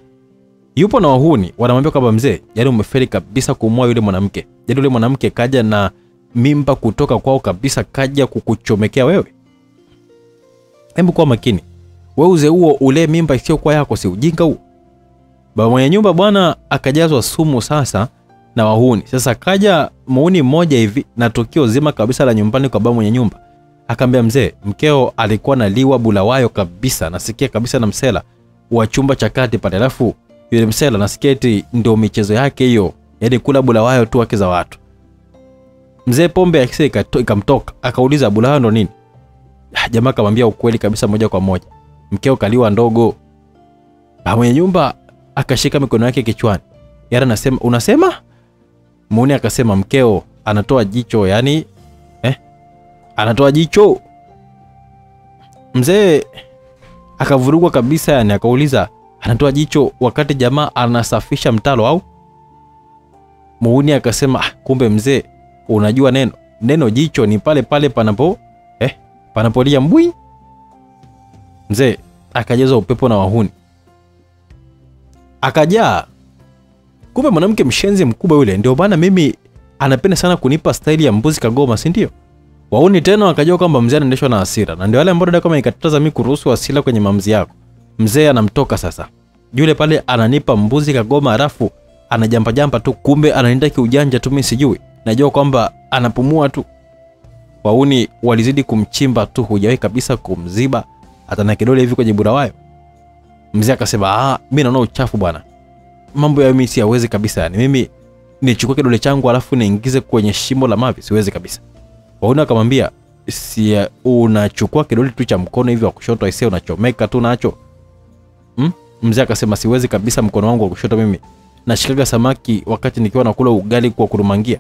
yupo na wahuni wanamwambia kwamba mzee yani umefeli kabisa kumua yule mwanamke. Yani yule mwanamke kaja na mimba kutoka kwao kabisa kaja kukuchomekea wewe? Hebu kuwa makini. Weuze huo ule mimba isiyokuwa yako si ujinga huo? Baba mwenye nyumba bwana akajazwa sumu sasa na wahuni. Sasa kaja muuni mmoja hivi na tukio zima kabisa la nyumbani kwa baba mwenye nyumba. Akaambia mzee mkeo alikuwa na liwa bulawayo kabisa. Nasikia kabisa na msela wa chumba cha kati pale alafu yule msela na sketi ndio michezo yake hiyo. Yaani kula bulawayo tu wake za watu. Mzee pombe akisika ikamtoka akauliza bulawayo ndo nini? Ah, jamaa akamwambia ukweli kabisa moja kwa moja. Mkeo kaliwa ndogo. Ah, mwenye nyumba akashika mikono yake kichwani. Yara anasema unasema? Muone akasema mkeo anatoa jicho yani eh, anatoa jicho. Mzee akavurugwa kabisa yani akauliza anatoa jicho wakati jamaa anasafisha mtalo au? Muuni akasema ah, kumbe mzee unajua neno. Neno jicho ni pale pale panapo eh, panapolia mbwi. Mzee akajaza upepo na wahuni. Akajaa. Kumbe mwanamke mshenzi mkubwa yule ndio maana mimi anapenda sana kunipa staili ya mbuzi kagoma si ndio? Wauni tena wakajua kwamba mzee anaendeshwa na hasira na ndio wale ambao dada kama ikatataza mi kuruhusu hasira kwenye mamzi yako mzee anamtoka sasa. Yule pale ananipa mbuzi kagoma halafu anajampajampa tu kumbe anaenda kiujanja tu mi sijui. Najua kwamba anapumua tu. Wauni walizidi kumchimba tu hujawahi kabisa kumziba hata na kidole hivi kwenye burawayo mzee akasema ah, mi naona uchafu bwana. Mambo ya mimi siyawezi kabisa yani mimi nichukue kidole changu alafu niingize kwenye shimo la mavi siwezi kabisa. Wauni akamwambia si unachukua kidole tu cha mkono hivi wa kushoto aisee unachomeka tu nacho hmm? mzee akasema siwezi kabisa mkono wangu wa kushoto mimi. Nashikaga samaki wakati nikiwa nakula ugali kwa kurumangia.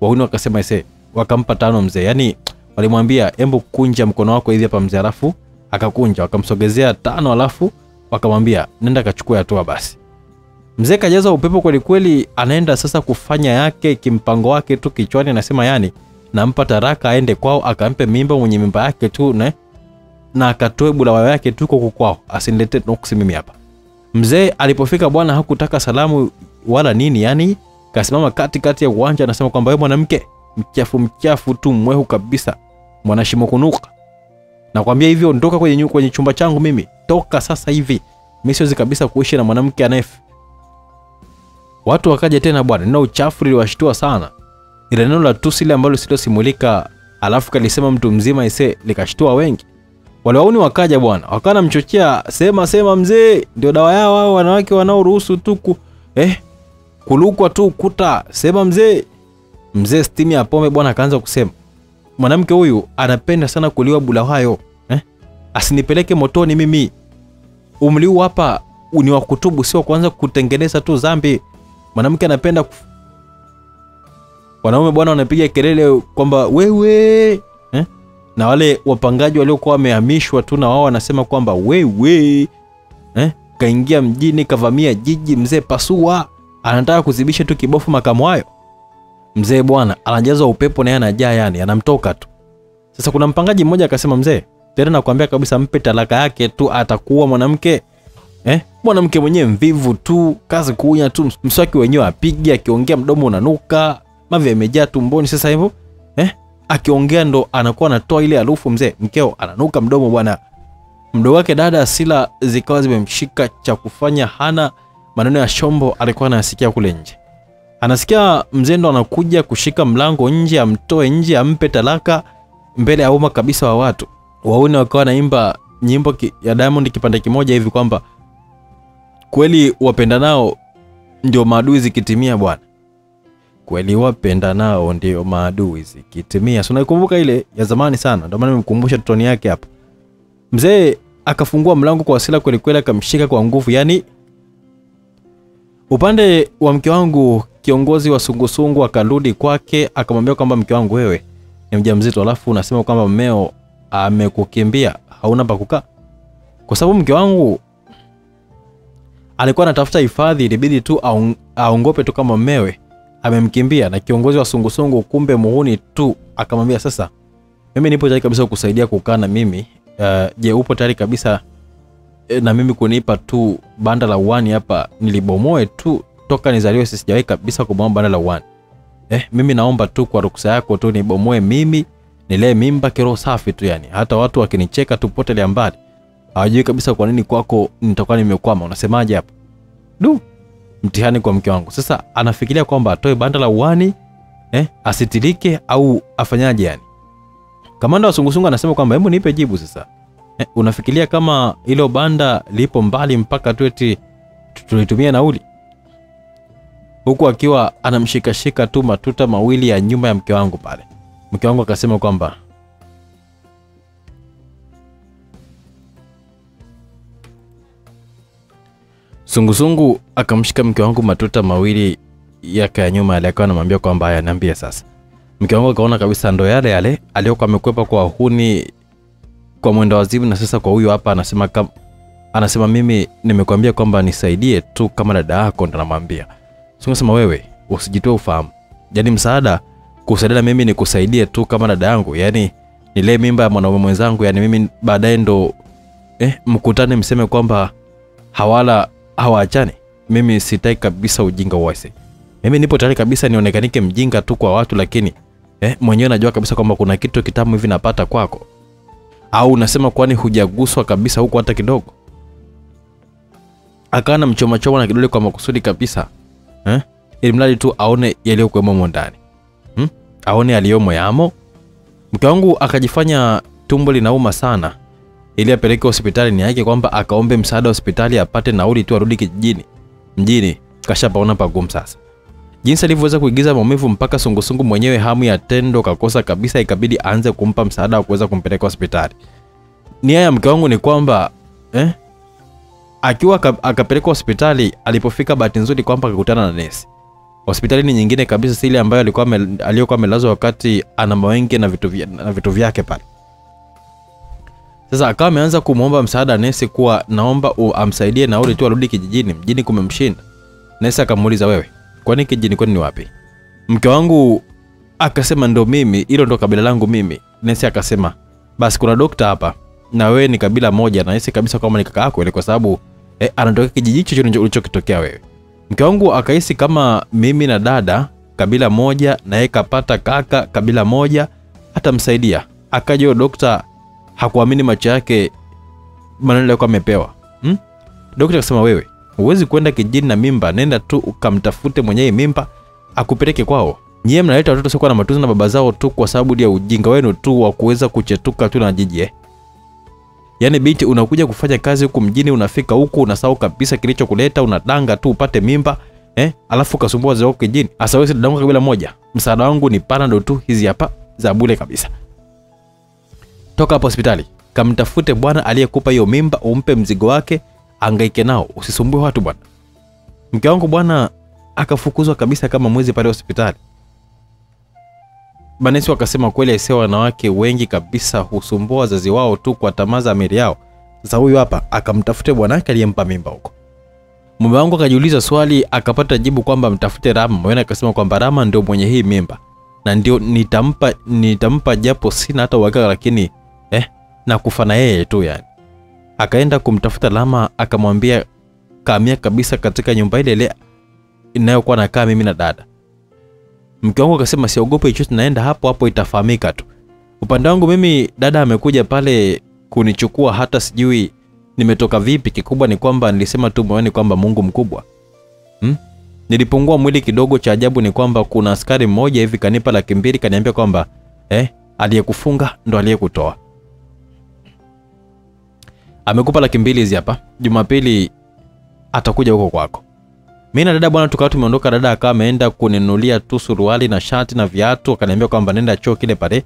Wauni wakasema ise, wakampa tano mzee. Yani walimwambia embu kunja mkono wako hivi hapa mzee alafu akakunja. Wakamsogezea tano alafu wakamwambia nenda kachukua hatua basi. Mzee kajaza upepo kwelikweli anaenda sasa kufanya yake kimpango wake tu kichwani anasema yani nampa taraka aende kwao akampe mimba mwenye mimba yake tu ne? Na akatoe bulawayo yake tu huko kwao asinilete nuksi mimi hapa. Mzee alipofika bwana hakutaka salamu wala nini yani kasimama katikati ya uwanja anasema kwamba we mwanamke mchafu mchafu tu mwehu kabisa mwanashimo kunuka nakwambia hivyo ondoka kwenye, kwenye chumba changu mimi toka sasa hivi mi siwezi kabisa kuishi na mwanamke anaye watu wakaja tena bwana neno uchafu liliwashtua sana. Ila neno la tusi ile ambalo silosimulika alafu kalisema mtu mzima ise likashtua wengi wale wauni wakaja bwana wakawa namchochea sema sema mzee ndio dawa yao hao wanawake wanaoruhusu tu ku, eh, kulukwa tu kuta sema mzee mzee stimi ya pombe bwana akaanza kusema mwanamke huyu anapenda sana kuliwa bulawayo eh? asinipeleke motoni mimi umliu hapa ni wa kutubu sio kuanza kutengeneza tu zambi mwanamke anapenda kuf... wanaume bwana wanapiga kelele kwamba wewe? Na wale wapangaji waliokuwa wamehamishwa tu na wao wanasema kwamba wewe eh, kaingia mjini kavamia jiji mzee pasua anataka kuzibisha tu kibofu makamu hayo mzee bwana anajazwa upepo naye anajaa yani anamtoka tu sasa kuna mpangaji mmoja akasema mzee tena nakwambia kabisa mpe talaka yake tu atakuwa mwanamke eh? mwanamke mwenyewe mvivu tu kazi kuunya tu mswaki wenyewe apigi akiongea mdomo unanuka mavi yamejaa tumboni sasa hivyo? Akiongea ndo anakuwa anatoa ile harufu mzee mkeo ananuka mdomo bwana. Mdogo wake dada asila zikawa zimemshika cha kufanya hana maneno ya shombo alikuwa anayasikia kule nje. Anasikia mzee ndo anakuja kushika mlango nje amtoe nje ampe talaka mbele ya umma kabisa wa watu. Wauni wakawa naimba nyimbo ki, ya diamond kipande kimoja hivi kwamba kweli wapendanao ndio maadui zikitimia bwana kweli wapenda nao ndio maadui zikitimia. So naikumbuka ile ya zamani sana? Ndio maana nimekumbusha toni yake hapo. Mzee akafungua mlango kwa asila kweli, akamshika kwa nguvu. Yani upande wa mke wangu kiongozi wa sungusungu akarudi kwake akamwambia kwamba mke wangu wewe ni mjamzito alafu unasema kwamba mmeo amekukimbia hauna pa kukaa? Kwa sababu mke wangu alikuwa anatafuta hifadhi ilibidi tu aongope tu kama mmewe amemkimbia na kiongozi wa sungusungu kumbe muhuni tu. Akamwambia sasa mimi nipo tayari kabisa kukusaidia kukaa na mimi. Uh, je upo tayari kabisa eh, na mimi kunipa tu banda la uwani hapa? Nilibomoe tu toka nizaliwe sijawahi kabisa kubomoa banda la uwani eh, mimi naomba tu kwa ruksa yako tu nibomoe mimi nilee mimba kiroho safi tu yani. Hata watu wakinicheka tu potelea mbali hawajui kabisa kwa nini kwako nitakuwa nimekwama. Unasemaje hapo? Du mtihani kwa mke wangu. Sasa anafikiria kwamba atoe banda la uani eh, asitilike au afanyaje yani? Kamanda wa sungusungu anasema kwamba hebu nipe jibu sasa. Eh, unafikiria kama hilo banda lipo mbali mpaka tueti tulitumia nauli? Huku akiwa anamshikashika tu matuta mawili ya nyuma ya mke wangu pale. Mke wangu akasema kwamba sungusungu akamshika mke wangu matuta mawili yake ya nyuma yale akawa anamwambia kwamba ayaniambie sasa. Mke wangu akaona kabisa ndo yale yale aliyokuwa amekwepa kwa wahuni kwa mwendo wazimu na sasa kwa huyu hapa anasema kam, anasema mimi nimekwambia kwamba nisaidie tu kama dada yako ndo anamwambia. Sungu. Sema wewe usijitoe ufahamu. Yaani msaada kusaidia mimi nikusaidie tu kama dada yangu. Yaani nilee mimba ya mwanaume mwenzangu. Yani mimi baadaye ndo eh, mkutane mseme kwamba hawala hawaachani mimi sitaki kabisa ujinga uwase. Mimi nipo tayari kabisa nionekanike mjinga tu kwa watu lakini eh, mwenyewe najua kabisa kwamba kuna kitu kitamu hivi napata kwako. Au unasema kwani hujaguswa kabisa huku hata kidogo? Akawa na mchomachoma na kidole kwa makusudi kabisa eh? ili mradi tu aone yaliyokuwemo humo ndani. Hmm? aone yaliyomo yamo. Mke wangu akajifanya tumbo linauma sana ili apeleke hospitali ni yake kwamba akaombe msaada hospitali apate nauli tu arudi kijijini mjini kashapaona pagumu sasa. Jinsi alivyoweza kuigiza maumivu mpaka sungusungu mwenyewe hamu ya tendo kakosa kabisa ikabidi aanze kumpa msaada wa kuweza kumpeleka hospitali. Nia ya mke wangu ni kwamba eh, akiwa aka- akapelekwa hospitali alipofika bahati nzuri kwamba akakutana na nesi. Hospitali ni nyingine kabisa ile ambayo alikuwa aliyokuwa amelazwa wakati ana mawenge na vitu, na vitu vyake pale sasa akawa ameanza kumwomba msaada nesi kuwa naomba amsaidie nauli tu arudi kijijini mjini kumemshinda. Nesi akamuuliza wewe kwani kijijini kwani ni wapi? Mke wangu akasema ndo mimi hilo ndo kabila langu mimi. Nesi akasema basi kuna dokta hapa na wewe ni kabila moja na nahisi kabisa kwamba ni kaka yako ile kwa sababu eh, anatoka kijiji hicho hicho ulichokitokea wewe. Mke wangu akahisi kama mimi na dada kabila moja na yeye kapata kaka kabila moja atamsaidia. Akaja huyo dokta hakuamini macho yake maneno yake amepewa hmm? dokta akasema wewe huwezi kwenda kijini na mimba nenda tu ukamtafute mwenyewe mimba akupeleke kwao nyie mnaleta watoto siokuwa na matunzo na baba zao tu kwa sababu ya ujinga wenu tu wa kuweza kuchetuka tu na jiji eh? yaani binti unakuja kufanya kazi huku mjini unafika huku unasahau kabisa kilichokuleta unadanga tu upate mimba eh? alafu ukasumbua wako kijini hasa dadangu kabila moja msaada wangu ni panado tu hizi hapa za bule kabisa toka hapo hospitali kamtafute bwana aliyekupa hiyo mimba umpe mzigo wake angaike nao usisumbue watu bwana. Mke wangu bwana akafukuzwa kabisa kama mwezi pale hospitali. Manesi wakasema kweli aisee wanawake wengi kabisa husumbua wazazi wao tu kwa tamaza za yao. Sasa huyu hapa akamtafute bwanake aliyempa mimba huko. Mume wangu akajiuliza swali akapata jibu kwamba mtafute rama. Moyoni akasema kwamba rama ndio mwenye hii mimba. Na ndio nitampa nitampa japo sina hata uhakika lakini eh, nakufa na yeye tu yani. Akaenda kumtafuta Lama akamwambia kamia kabisa katika nyumba ile ile inayokuwa nakaa mimi na dada. Mke wangu akasema siogope hicho tunaenda hapo hapo itafahamika tu. Upande wangu mimi dada amekuja pale kunichukua hata sijui nimetoka vipi. Kikubwa ni kwamba nilisema tu moyoni kwamba mungu mkubwa. Hmm? nilipungua mwili kidogo cha ajabu ni kwamba kuna askari mmoja hivi kanipa laki mbili kaniambia kwamba eh, aliyekufunga ndo aliyekutoa amekupa laki mbili hizi hapa. Jumapili atakuja huko kwako. Mi na dada bwana tukawa tumeondoka dada akawa ameenda kuninunulia tu suruali na shati na viatu akaniambia kwamba nenda choo kile pale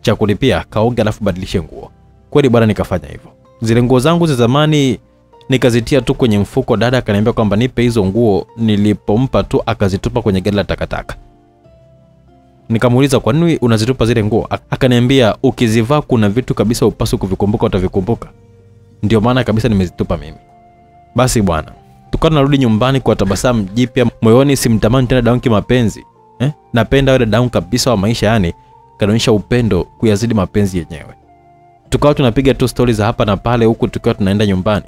cha kulipia kaoge alafu badilishe nguo. Kweli bwana nikafanya hivyo. Zile nguo zangu za zamani nikazitia tu kwenye mfuko dada akaniambia kwamba nipe hizo nguo nilipompa tu akazitupa kwenye gari la takataka. Nikamuuliza kwa nini unazitupa zile nguo? Akaniambia ukizivaa kuna vitu kabisa upaswi kuvikumbuka utavikumbuka ndio maana kabisa nimezitupa mimi. Basi bwana tukawa tunarudi nyumbani kwa tabasamu jipya. Moyoni simtamani tena dadangu mapenzi eh? napenda yule dadangu kabisa wa maisha yani kanaonyesha upendo kuyazidi mapenzi yenyewe. Tukawa tunapiga tu stori za hapa na pale huku tukiwa tunaenda nyumbani.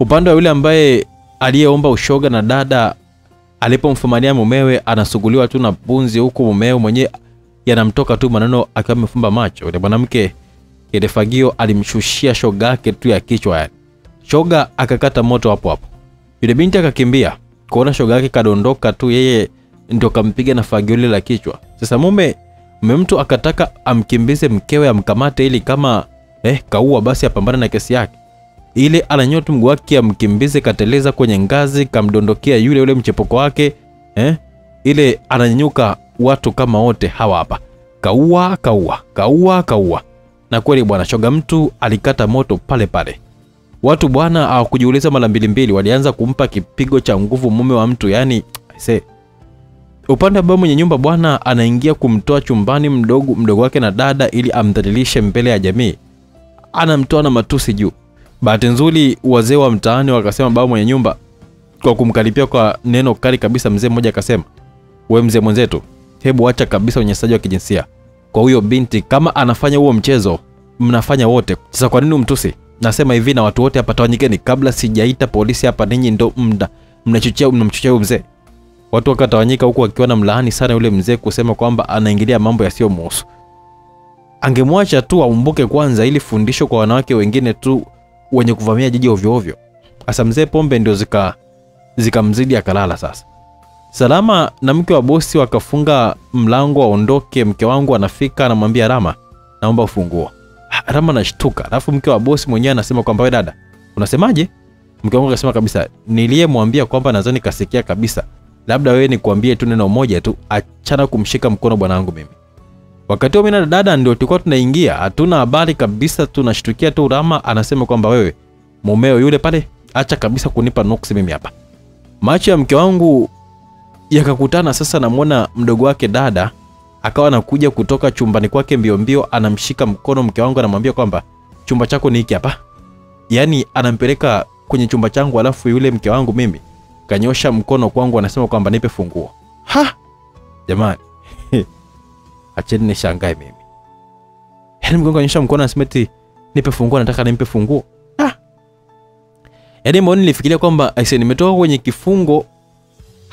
Upande wa yule ambaye aliyeomba ushoga na dada alipomfumania mumewe anasuguliwa tu na bunzi huku mumewe mwenyewe yanamtoka tu maneno akiwa amefumba macho. Yule mwanamke ile fagio alimshushia shoga yake tu ya kichwa yani. Shoga akakata moto hapo hapo. Yule binti akakimbia kuona shoga yake kadondoka tu yeye ndio kampiga na fagio lile la kichwa. Sasa mume mume mtu akataka amkimbize mkewe amkamate ili kama eh, kaua basi apambane na kesi yake. Ile ananyoa tu mguu wake amkimbize kateleza kwenye ngazi kamdondokea yule yule mchepoko wake eh? ile ananyuka watu kama wote hawa hapa. Kaua kaua kaua kaua na kweli bwana shoga mtu alikata moto pale pale. Watu bwana hawakujiuliza mara mbili mbili walianza kumpa kipigo cha nguvu mume wa mtu yani aisee. Upande ambao mwenye nyumba bwana anaingia kumtoa chumbani mdogo mdogo wake na dada ili amdhalilishe mbele ya jamii. Anamtoa na matusi juu. Bahati nzuri wazee wa mtaani wakasema baba mwenye nyumba kwa kumkaripia kwa neno kali kabisa mzee mmoja akasema we mzee mwenzetu hebu acha kabisa unyanyasaji wa kijinsia kwa huyo binti kama anafanya huo mchezo mnafanya wote. Sasa kwa nini umtusi nasema hivi na watu wote hapa tawanyikeni. Kabla sijaita polisi hapa ninyi ndo mda mnachochea mnamchochea huyo mzee. Watu wakatawanyika huku wakiwa na mlaani sana yule mzee kusema kwamba anaingilia mambo yasiyomhusu angemwacha tu aumbuke kwanza ili fundisho kwa wanawake wengine tu wenye kuvamia jiji ovyo ovyo. Hasa mzee pombe ndio zika zikamzidi akalala sasa salama na mke wa bosi wakafunga mlango aondoke mke wangu anafika anamwambia rama naomba ufunguo. Ah, rama anashtuka. Alafu mke wa bosi mwenyewe anasema kwamba we dada unasemaje? Mke wangu akasema kabisa niliyemwambia kwamba nadhani kasikia kabisa. Labda wewe nikuambie tu neno moja tu achana kumshika mkono bwanangu mimi. Wakati huo mimi na dada ndio tulikuwa tunaingia hatuna habari kabisa tunashtukia tu. Rama anasema kwamba wewe mumeo yule pale acha kabisa kunipa nuksi mimi hapa. Macho ya mke wangu yakakutana sasa namwona mdogo wake dada akawa anakuja kutoka chumbani kwake mbio mbio anamshika mkono mke wangu anamwambia kwamba chumba chako ni hiki hapa. Yaani anampeleka kwenye chumba changu alafu yule mke wangu mimi kanyosha mkono kwangu anasema kwamba nipe funguo. Ha! Jamani. Acheni nishangae mimi. Yaani mgongo anyosha mkono anasema eti nipe funguo nataka nimpe funguo. Yaani maoni nilifikiria kwamba aise nimetoka kwenye kifungo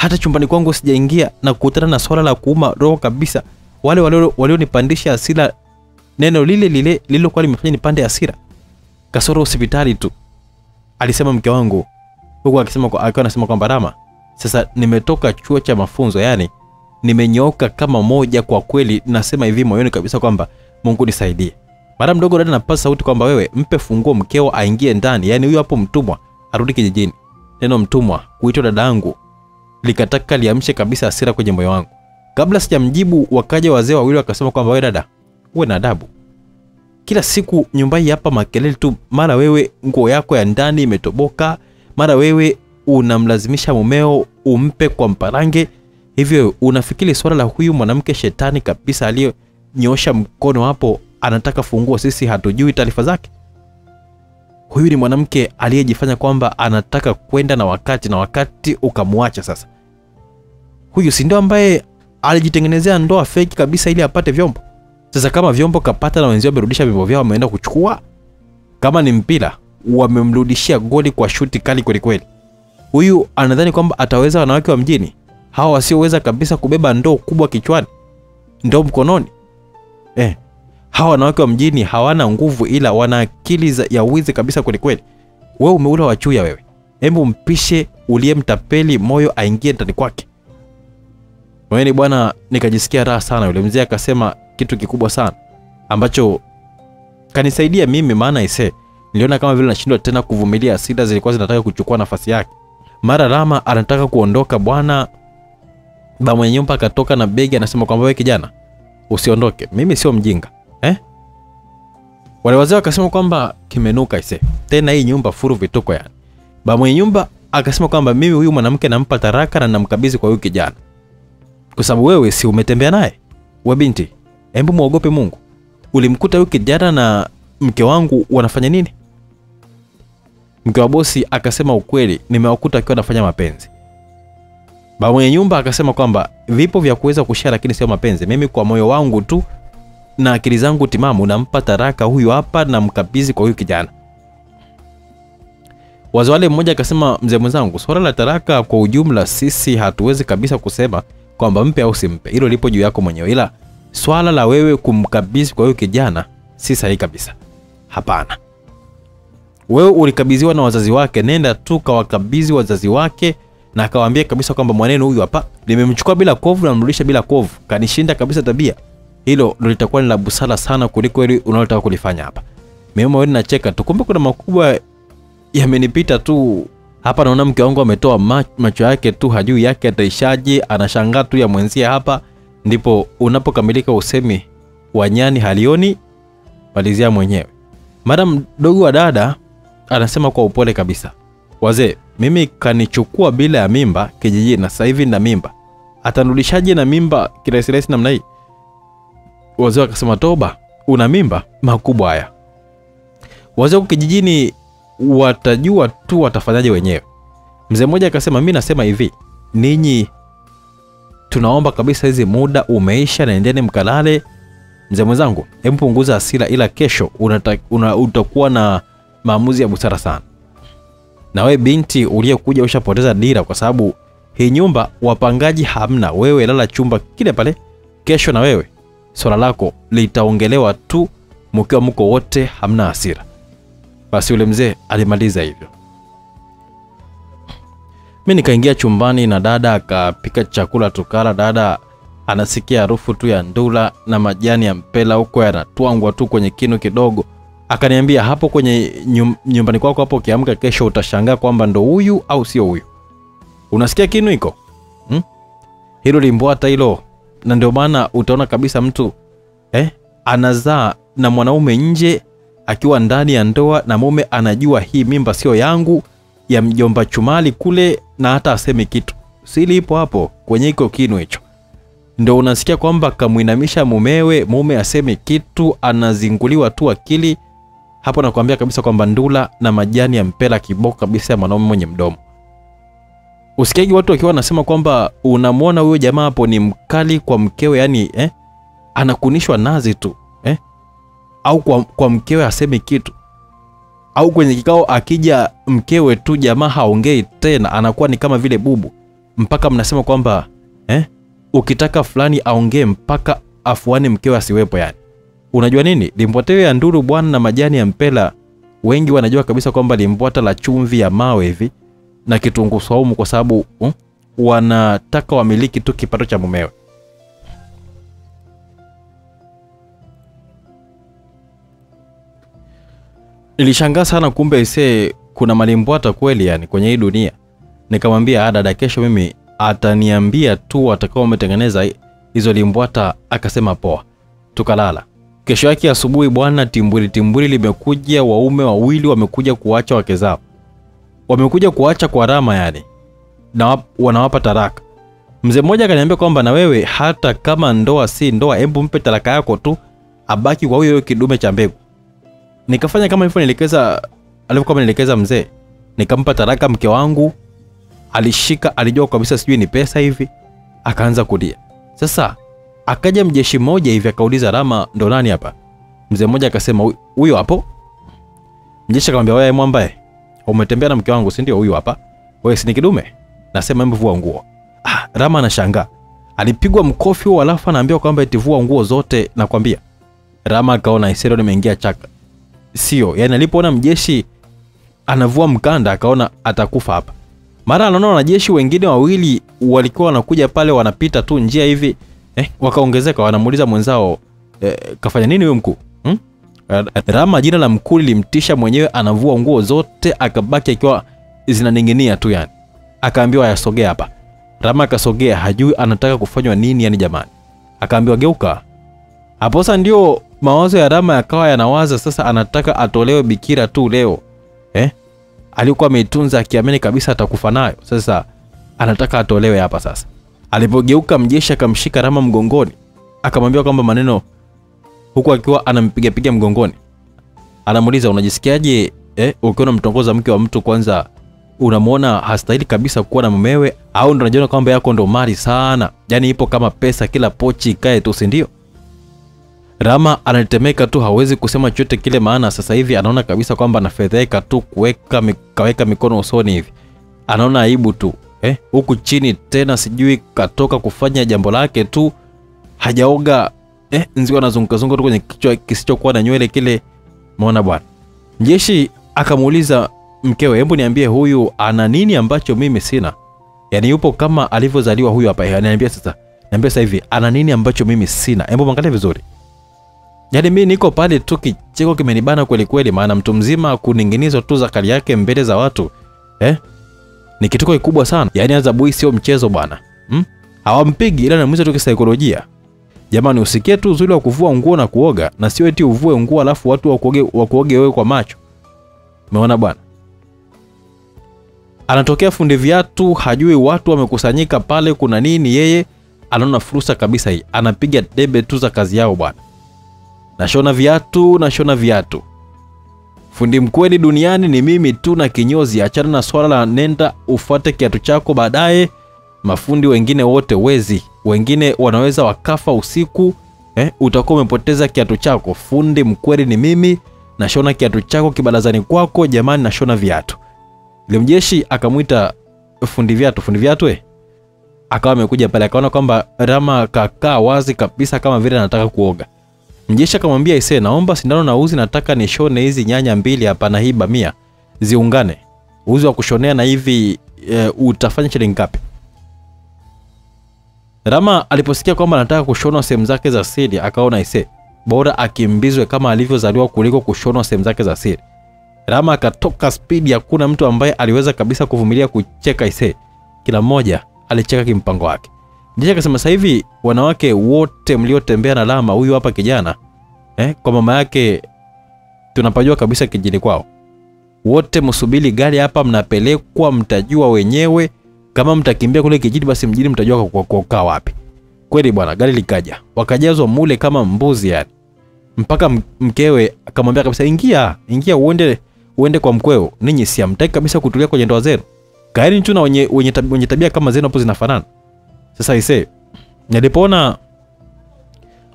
hata chumbani kwangu sijaingia na kukutana na swala la kuuma roho kabisa. Wale walio- walionipandisha hasira neno lile lile lililokuwa limefanya nipande hasira. Kasoro hospitali tu alisema mke wangu huku akisema akiwa anasema kwamba rama sasa nimetoka chuo cha mafunzo yani nimenyooka kama moja kwa kweli nasema hivi moyoni kabisa kwamba mungu nisaidie. Mara mdogo dada napasa sauti kwamba wewe mpe funguo mkeo aingie ndani yani huyo hapo mtumwa arudi kijijini. Neno mtumwa kuitwa dada yangu likataka liamshe kabisa hasira kwenye moyo wangu. Kabla sijamjibu wakaja wazee wawili wakasema kwamba wewe dada uwe na adabu. Kila siku nyumbani hapa makelele tu mara wewe nguo yako ya ndani imetoboka mara wewe unamlazimisha mumeo umpe kwa mparange. Hivyo unafikiri swala la huyu mwanamke shetani kabisa aliyenyoosha mkono hapo anataka funguo? Sisi hatujui taarifa zake huyu ni mwanamke aliyejifanya kwamba anataka kwenda na wakati na wakati ukamwacha sasa. Huyu si ndio ambaye alijitengenezea ndoa feki kabisa ili apate vyombo? Sasa kama vyombo kapata na wenzio wamerudisha vyombo vyao wameenda kuchukua? Kama ni mpira wamemrudishia goli kwa shuti kali kwelikweli huyu anadhani kwamba ataweza wanawake wa mjini? Hawa wasioweza kabisa kubeba ndoo kubwa kichwani? Ndoo mkononi? Eh. Hawa wanawake wa mjini hawana nguvu ila wana akili ya wizi kabisa kwelikweli wewe umeula wachuya wewe hebu mpishe uliyemtapeli moyo aingie ndani kwake Mweni bwana, nikajisikia raha sana. Yule mzee akasema kitu kikubwa sana ambacho kanisaidia mimi, maana ise niliona kama vile nashindwa tena kuvumilia, sida zilikuwa zinataka kuchukua nafasi yake. Mara Rama anataka kuondoka bwana, ba mwenye nyumba akatoka na begi, anasema kwamba wewe kijana, usiondoke, mimi sio mjinga? Wale wazee wakasema kwamba kimenuka ise, tena hii nyumba furu vituko yani. Ba mwenye nyumba akasema kwamba mimi huyu mwanamke nampa taraka na namkabidhi kwa huyu kijana. Kwa sababu wewe si umetembea naye. We binti hebu mwogope mungu. Ulimkuta huyu kijana na mke wangu wanafanya nini? Mke wa bosi akasema ukweli nimewakuta akiwa anafanya mapenzi. Ba mwenye nyumba akasema kwamba vipo vya kuweza kushare lakini sio mapenzi. Mimi kwa moyo wangu tu na akili zangu timamu nampa taraka huyu hapa na mkabidhi kwa huyu kijana. Wazee wale mmoja akasema mzee mwenzangu swala la taraka kwa ujumla sisi hatuwezi kabisa kusema kwamba mpe au simpe. Hilo lipo juu yako mwenyewe ila swala la wewe kumkabizi kwa huyu kijana si sahihi kabisa. Hapana. Wewe ulikabidhiwa na wazazi wake nenda tu kawakabidhi wazazi wake na akawaambia kabisa kwamba mwanenu huyu hapa nimemchukua bila kovu namrudisha bila kovu. Kanishinda kabisa tabia hilo litakuwa ni la busara sana kuliko hili unalotaka kulifanya hapa. Mimi wewe nacheka tu. Kumbe kuna makubwa yamenipita tu. Hapa naona mke wangu ametoa macho yake tu hajui yake ataishaje anashangaa tu ya mwenzie hapa. Ndipo unapokamilika usemi wa nyani halioni malizia mwenyewe. Madam mdogo wa dada anasema kwa upole kabisa wazee mimi kanichukua bila ya mimba kijijini na sasa hivi na mimba. Atanulishaje na mimba kirahisi namna hii wazee wakasema toba una mimba makubwa haya. Wazee wako kijijini watajua tu watafanyaje wenyewe. Mzee mmoja akasema mi nasema hivi ninyi tunaomba kabisa hizi muda umeisha naendeni mkalale. Mzee mwenzangu hebu punguza hasira ila kesho unata, una, utakuwa na maamuzi ya busara sana. Na wewe binti uliyekuja ushapoteza dira kwa sababu hii nyumba wapangaji hamna. Wewe lala chumba kile pale kesho na wewe swala lako litaongelewa tu mkiwa mko wote hamna hasira. Basi yule mzee alimaliza hivyo. Mi nikaingia chumbani na dada akapika chakula tukala. Dada anasikia harufu tu ya ndula na majani ya mpela huko yanatwangwa tu kwenye kinu kidogo. Akaniambia hapo kwenye nyum, nyumbani kwako hapo ukiamka kesho utashangaa kwamba ndo huyu au sio huyu. Unasikia kinu iko? Hmm? hilo limbwata hilo na ndio maana utaona kabisa mtu eh, anazaa na mwanaume nje akiwa ndani ya ndoa na mume anajua hii mimba sio yangu ya mjomba chumali kule na hata aseme kitu. Sili ipo hapo kwenye iko kinu hicho. Ndo unasikia kwamba kamwinamisha mumewe mume aseme kitu anazinguliwa tu akili. Hapo nakwambia kabisa kwamba ndula na majani ya mpela kiboko kabisa ya mwanaume mwenye mdomo usikiagi watu wakiwa wanasema kwamba unamwona huyo jamaa hapo ni mkali kwa mkewe yani eh, anakunishwa nazi tu eh? au kwa, kwa mkewe aseme kitu au kwenye kikao akija mkewe tu jamaa haongei tena anakuwa ni kama vile bubu mpaka mnasema kwamba eh, ukitaka fulani aongee mpaka afuane mkewe asiwepo yani unajua nini? Limbwateo ya nduru bwana na majani ya mpela. Wengi wanajua kabisa kwamba limbwata la chumvi ya mawe hivi na kitunguu saumu kwa sababu uh, wanataka wamiliki tu kipato cha mumewe. Nilishangaa sana kumbe isee kuna malimbwata kweli yani kwenye hii dunia. Nikamwambia "Ah, dada kesho mimi ataniambia tu atakao umetengeneza hizo limbwata akasema poa. Tukalala. Kesho yake asubuhi bwana timbwili timbwili limekuja waume wawili wamekuja kuacha wake zao wamekuja kuacha kwa rama yani na wap- wanawapa taraka. Mzee mmoja akaniambia kwamba na wewe hata kama ndoa si ndoa hebu mpe taraka yako tu abaki kwa huyo kidume cha mbegu. Nikafanya kama alivyonielekeza alivyokuwa amenielekeza mzee. Nikampa taraka mke wangu alishika alijua kabisa sijui ni pesa hivi akaanza kulia. Sasa akaja mjeshi mmoja hivi akauliza rama ndo nani hapa? Mzee mmoja akasema huyo hapo. Mjeshi akamwambia wewe mwambae umetembea na mke wangu si ndio huyu hapa? Wewe si ni kidume? Nasema hebu vua nguo. Ah, rama anashangaa. Alipigwa mkofi huo alafu anaambiwa kwamba eti vua nguo zote nakwambia. Rama akaona isero nimeingia chaka. Sio yani alipoona mjeshi anavua mkanda akaona atakufa hapa. Mara anaona wanajeshi wengine wawili walikuwa wanakuja pale wanapita tu njia hivi eh, wakaongezeka wanamuuliza mwenzao eh, kafanya nini huyo mkuu? Rama jina la mkuu lilimtisha mwenyewe anavua nguo zote akabaki akiwa zinaning'inia tu yani. Akaambiwa yasogea hapa. Rama akasogea hajui anataka kufanywa nini yani jamani. Akaambiwa geuka. Hapo sasa ndio mawazo ya rama yakawa yanawaza sasa anataka atolewe bikira tu leo. Eh? alikuwa ameitunza akiamini kabisa atakufa nayo. Sasa anataka atolewe hapa sasa. Alipogeuka mjeshi akamshika rama mgongoni. Akamwambia kwamba maneno huku akiwa anampigapiga mgongoni. Anamuuliza unajisikiaje eh, ukiwa unamtongoza mke wa mtu kwanza unamwona hastahili kabisa kuwa na mumewe au ndo unajiona kwamba yako ndo mali sana? Yaani ipo kama pesa kila pochi ikae tu sindio rama anatetemeka tu hawezi kusema chochote kile maana sasa hivi anaona kabisa kwamba anafedheka tu kuweka kaweka mikono usoni hivi. Anaona aibu tu eh, huku chini tena sijui katoka kufanya jambo lake tu hajaoga eh, nzikuwa nazungukazunguka tu kwenye kichwa kisichokuwa na nywele kile. Maona bwana? Mjeshi akamuuliza mkewe hebu niambie huyu ana nini ambacho mimi sina? Yaani yupo kama alivyozaliwa huyu hapa. Ananiambia sasa niambia sasa hivi ana nini ambacho mimi sina? Hebu mwangalie vizuri. Yaani mimi niko pale tu kicheko kimenibana kweli kweli maana mtu mzima kuning'inizwa tu zakali yake mbele za watu. Eh? ni kituko kikubwa sana. Yaani azabui sio mchezo bwana. Hmm? hawampigi ila namuuliza tu kisaikolojia jamani usikie tu uzuri wa kuvua nguo na kuoga na sio eti uvue nguo alafu watu wakuoge wakuoge wewe kwa macho. Umeona bwana? Anatokea fundi viatu hajui watu wamekusanyika pale kuna nini yeye anaona fursa kabisa hii. Anapiga debe tu za kazi yao bwana. Nashona viatu nashona viatu. Fundi mkweli duniani ni mimi tu na kinyozi. Achana na swala la nenda ufuate kiatu chako baadaye mafundi wengine wote wezi wengine wanaweza wakafa usiku eh, utakuwa umepoteza kiatu chako. Fundi mkweli ni mimi nashona kiatu chako kibalazani kwako jamani nashona viatu. Limjeshi akamwita fundi viatu fundi viatu eh? akawa amekuja pale akaona kwamba rama kakaa wazi kabisa kama vile anataka kuoga. Mjeshi akamwambia ise naomba sindano na uzi nataka nishone hizi nyanya mbili hapa na hii bamia ziungane. Uzi wa kushonea na hivi e, utafanya shilingi ngapi rama aliposikia kwamba anataka kushonwa sehemu zake za siri akaona ise bora akimbizwe kama alivyozaliwa kuliko kushonwa sehemu zake za siri. Rama akatoka spidi hakuna mtu ambaye aliweza kabisa kuvumilia kucheka ise kila mmoja alicheka kimpango wake. Jeshi akasema sasa hivi wanawake wote mliotembea na Rama, huyu hapa kijana eh, kwa mama yake tunapajua kabisa kijini kwao. Wote msubiri gari hapa mnapelekwa mtajua wenyewe kama mtakimbia kule kijiji, basi mjini mtajua kwa- kukaa wapi. Kweli bwana gari likaja. Wakajazwa mule kama mbuzi yani. Mpaka mkewe akamwambia kabisa ingia ingia uende uende kwa mkweo. Ninyi si hamtaki kabisa kutulia kwenye ndoa zenu. Kaeni tu na wenye, wenye, tab- wenye tabia kama zenu hapo zinafanana. Sasa ise nilipoona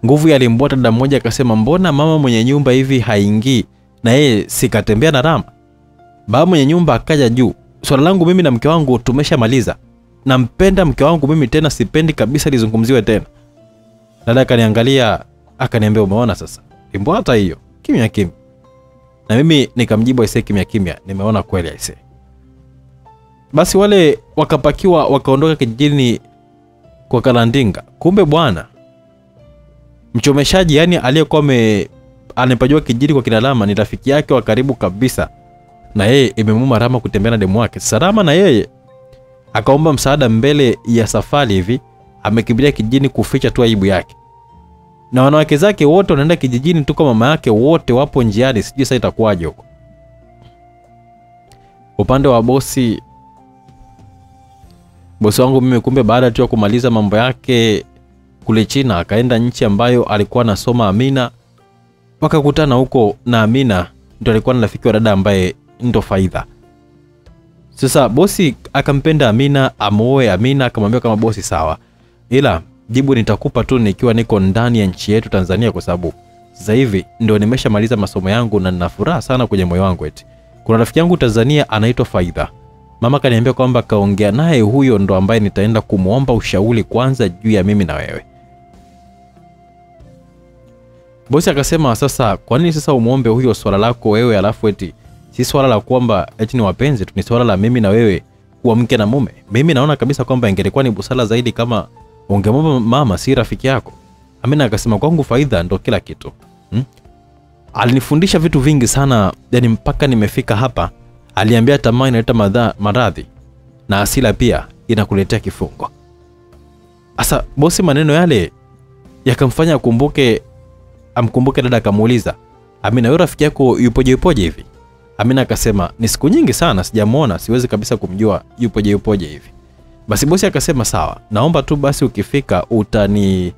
nguvu yalimbwata dada mmoja akasema mbona mama mwenye nyumba hivi haingii? Na yeye sikatembea na rama? Baba mwenye nyumba akaja juu swala langu mimi na mke wangu tumeshamaliza. Nampenda mke wangu mimi tena sipendi kabisa lizungumziwe tena. Dada akaniangalia akaniambia umeona sasa? Limbwata hiyo kimya kimya. Na mimi nikamjibu aisee kimya kimya nimeona kweli aisee. Basi wale wakapakiwa wakaondoka kijijini kwa kalandinga. Kumbe bwana mchomeshaji yani aliyekuwa ame- anapajua kijiji kwa kinalama, ni rafiki yake wa karibu kabisa na yeye imemuma Rama kutembea na demu wake. Sasa Rama na yeye akaomba msaada mbele ya safari hivi amekimbilia kijijini kuficha tu aibu yake. Na wanawake zake wote wanaenda kijijini tu kwa mama yake wote wapo njiani sijui sasa itakuwaje huko. Upande wa bosi bosi wangu mimi kumbe baada tu ya kumaliza mambo yake kule china akaenda nchi ambayo alikuwa anasoma amina. Wakakutana huko na amina ndo alikuwa na rafiki wa dada ambaye ndo faida. Sasa bosi akampenda amina amuoe amina akamwambia kama bosi sawa. Ila jibu nitakupa tu nikiwa niko ndani ya nchi yetu tanzania kwa sababu sasa hivi ndo nimeshamaliza masomo yangu na nina furaha sana kwenye moyo wangu eti. Kuna rafiki yangu tanzania anaitwa faidha mama kaniambia kwamba kaongea naye huyo ndo ambaye nitaenda kumwomba ushauri kwanza juu ya mimi na wewe. Bosi akasema sasa kwa nini sasa umwombe huyo swala lako wewe alafu eti si swala la kwamba eti ni wapenzi tu ni swala la mimi na wewe kuwa mke na mume. Mimi naona kabisa kwamba ingelikuwa ni busara zaidi kama ungemwomba mama si rafiki yako. Amina akasema kwangu faidha ndo kila kitu. Hmm? alinifundisha vitu vingi sana yani mpaka nimefika hapa. Aliambia tamaa inaleta maradhi na asila pia inakuletea kifungo. Asa bosi maneno yale yakamfanya akumbuke amkumbuke dada akamuuliza amina wewe rafiki yako yupoje yupoje hivi amina akasema ni siku nyingi sana sijamuona siwezi kabisa kumjua. Yupoje yupoje hivi? Basi bosi akasema sawa naomba tu basi ukifika utani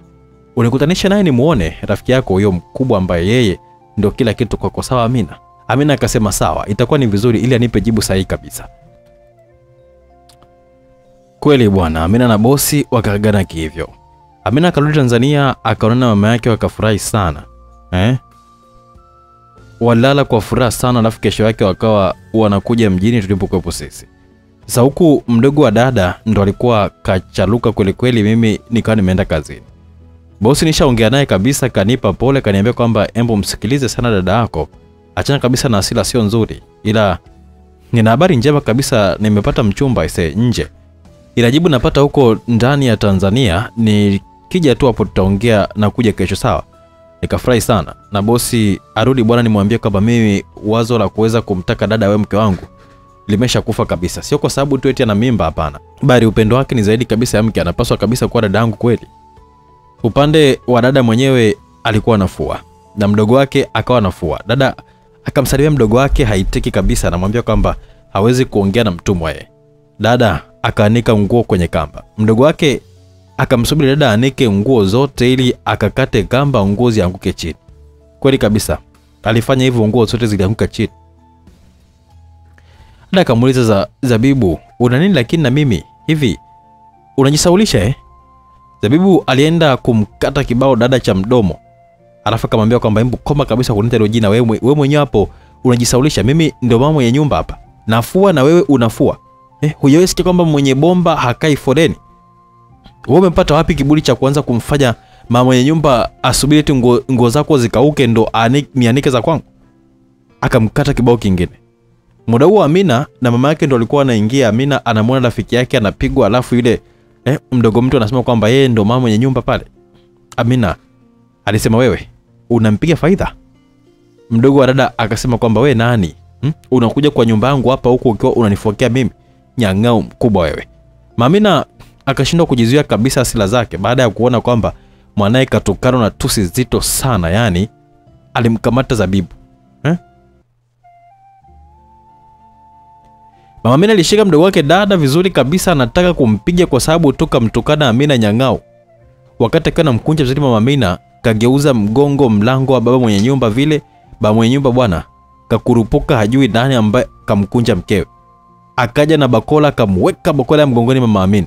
unikutanisha naye nimuone rafiki yako huyo mkubwa ambaye yeye ndio kila kitu kwako. Sawa amina? Amina akasema sawa itakuwa ni vizuri ili anipe jibu sahihi kabisa. Kweli bwana amina na bosi wakaagana kihivyo amina akarudi tanzania akaonana mama yake wakafurahi sana. Eh? Walala kwa furaha sana alafu kesho yake wakawa wanakuja mjini tulipokuwepo sisi. Sasa huku mdogo wa dada ndo alikuwa kachaluka kwelikweli mimi nikawa nimeenda kazini. Bosi nishaongea naye kabisa kanipa pole kaniambia kwamba embo msikilize sana dada yako. Achana kabisa na asila sio nzuri. Ila nina habari njema kabisa nimepata mchumba ise nje. Ila jibu napata huko ndani ya tanzania nikija tu hapo tutaongea na kuja kesho sawa nikafurahi sana. Na bosi arudi bwana nimwambie kwamba mimi wazo la kuweza kumtaka dada we mke wangu limesha kufa kabisa. Sio kwa sababu tu eti ana mimba hapana. Bali upendo wake ni zaidi kabisa ya mke. Anapaswa kabisa kuwa dada yangu kweli. Upande wa dada mwenyewe alikuwa nafua na mdogo wake akawa nafua dada akamsalimia mdogo wake haiteki kabisa. Anamwambia kwamba hawezi kuongea na mtumwa yeye. Dada akaanika nguo kwenye kamba. Mdogo wake akamsubiri dada anike nguo zote ili akakate kamba nguo zianguke chini. Kweli kabisa alifanya hivyo nguo zote zilianguka chini. Dada akamuuliza za, zabibu una nini lakini na mimi? Hivi unajisaulisha eh? zabibu alienda kumkata kibao dada cha mdomo. Alafu akamwambia kwamba hebu koma kabisa kunita hilo jina wewe wewe mwenyewe hapo unajisaulisha. Mimi ndio mama mwenye nyumba hapa. Nafua na wewe unafua. Eh, hujawahi sikia kwamba mwenye bomba hakai foleni wewe umepata wapi kiburi cha kuanza kumfanya mama mwenye nyumba asubiri tu nguo, nguo zako zikauke ndo ani, nianike za kwangu? Akamkata kibao kingine. Muda huo amina na mama yake ndo alikuwa anaingia amina anamwona rafiki yake anapigwa alafu yule eh, mdogo mtu anasema kwamba yeye ndo mama mwenye nyumba pale. Amina alisema wewe unampiga faida? mdogo wa dada akasema kwamba we nani? Hmm? unakuja kwa nyumba yangu hapa huku ukiwa unanifokea mimi? Nyang'au mkubwa wewe. Mamina akashindwa kujizuia kabisa asila zake baada ya kuona kwamba mwanaye katokana na tusi zito sana yani alimkamata zabibu. Eh? mama amina alishika mdogo wake dada vizuri kabisa anataka kumpiga kwa sababu tu kamtukana amina nyang'au. Wakati akiwa namkunja vizuri mama amina kageuza mgongo mlango wa baba mwenye nyumba vile baba mwenye nyumba bwana kakurupuka hajui nani ambaye kamkunja mkewe. Akaja na bakola akamweka bakola ya mgongoni mama amina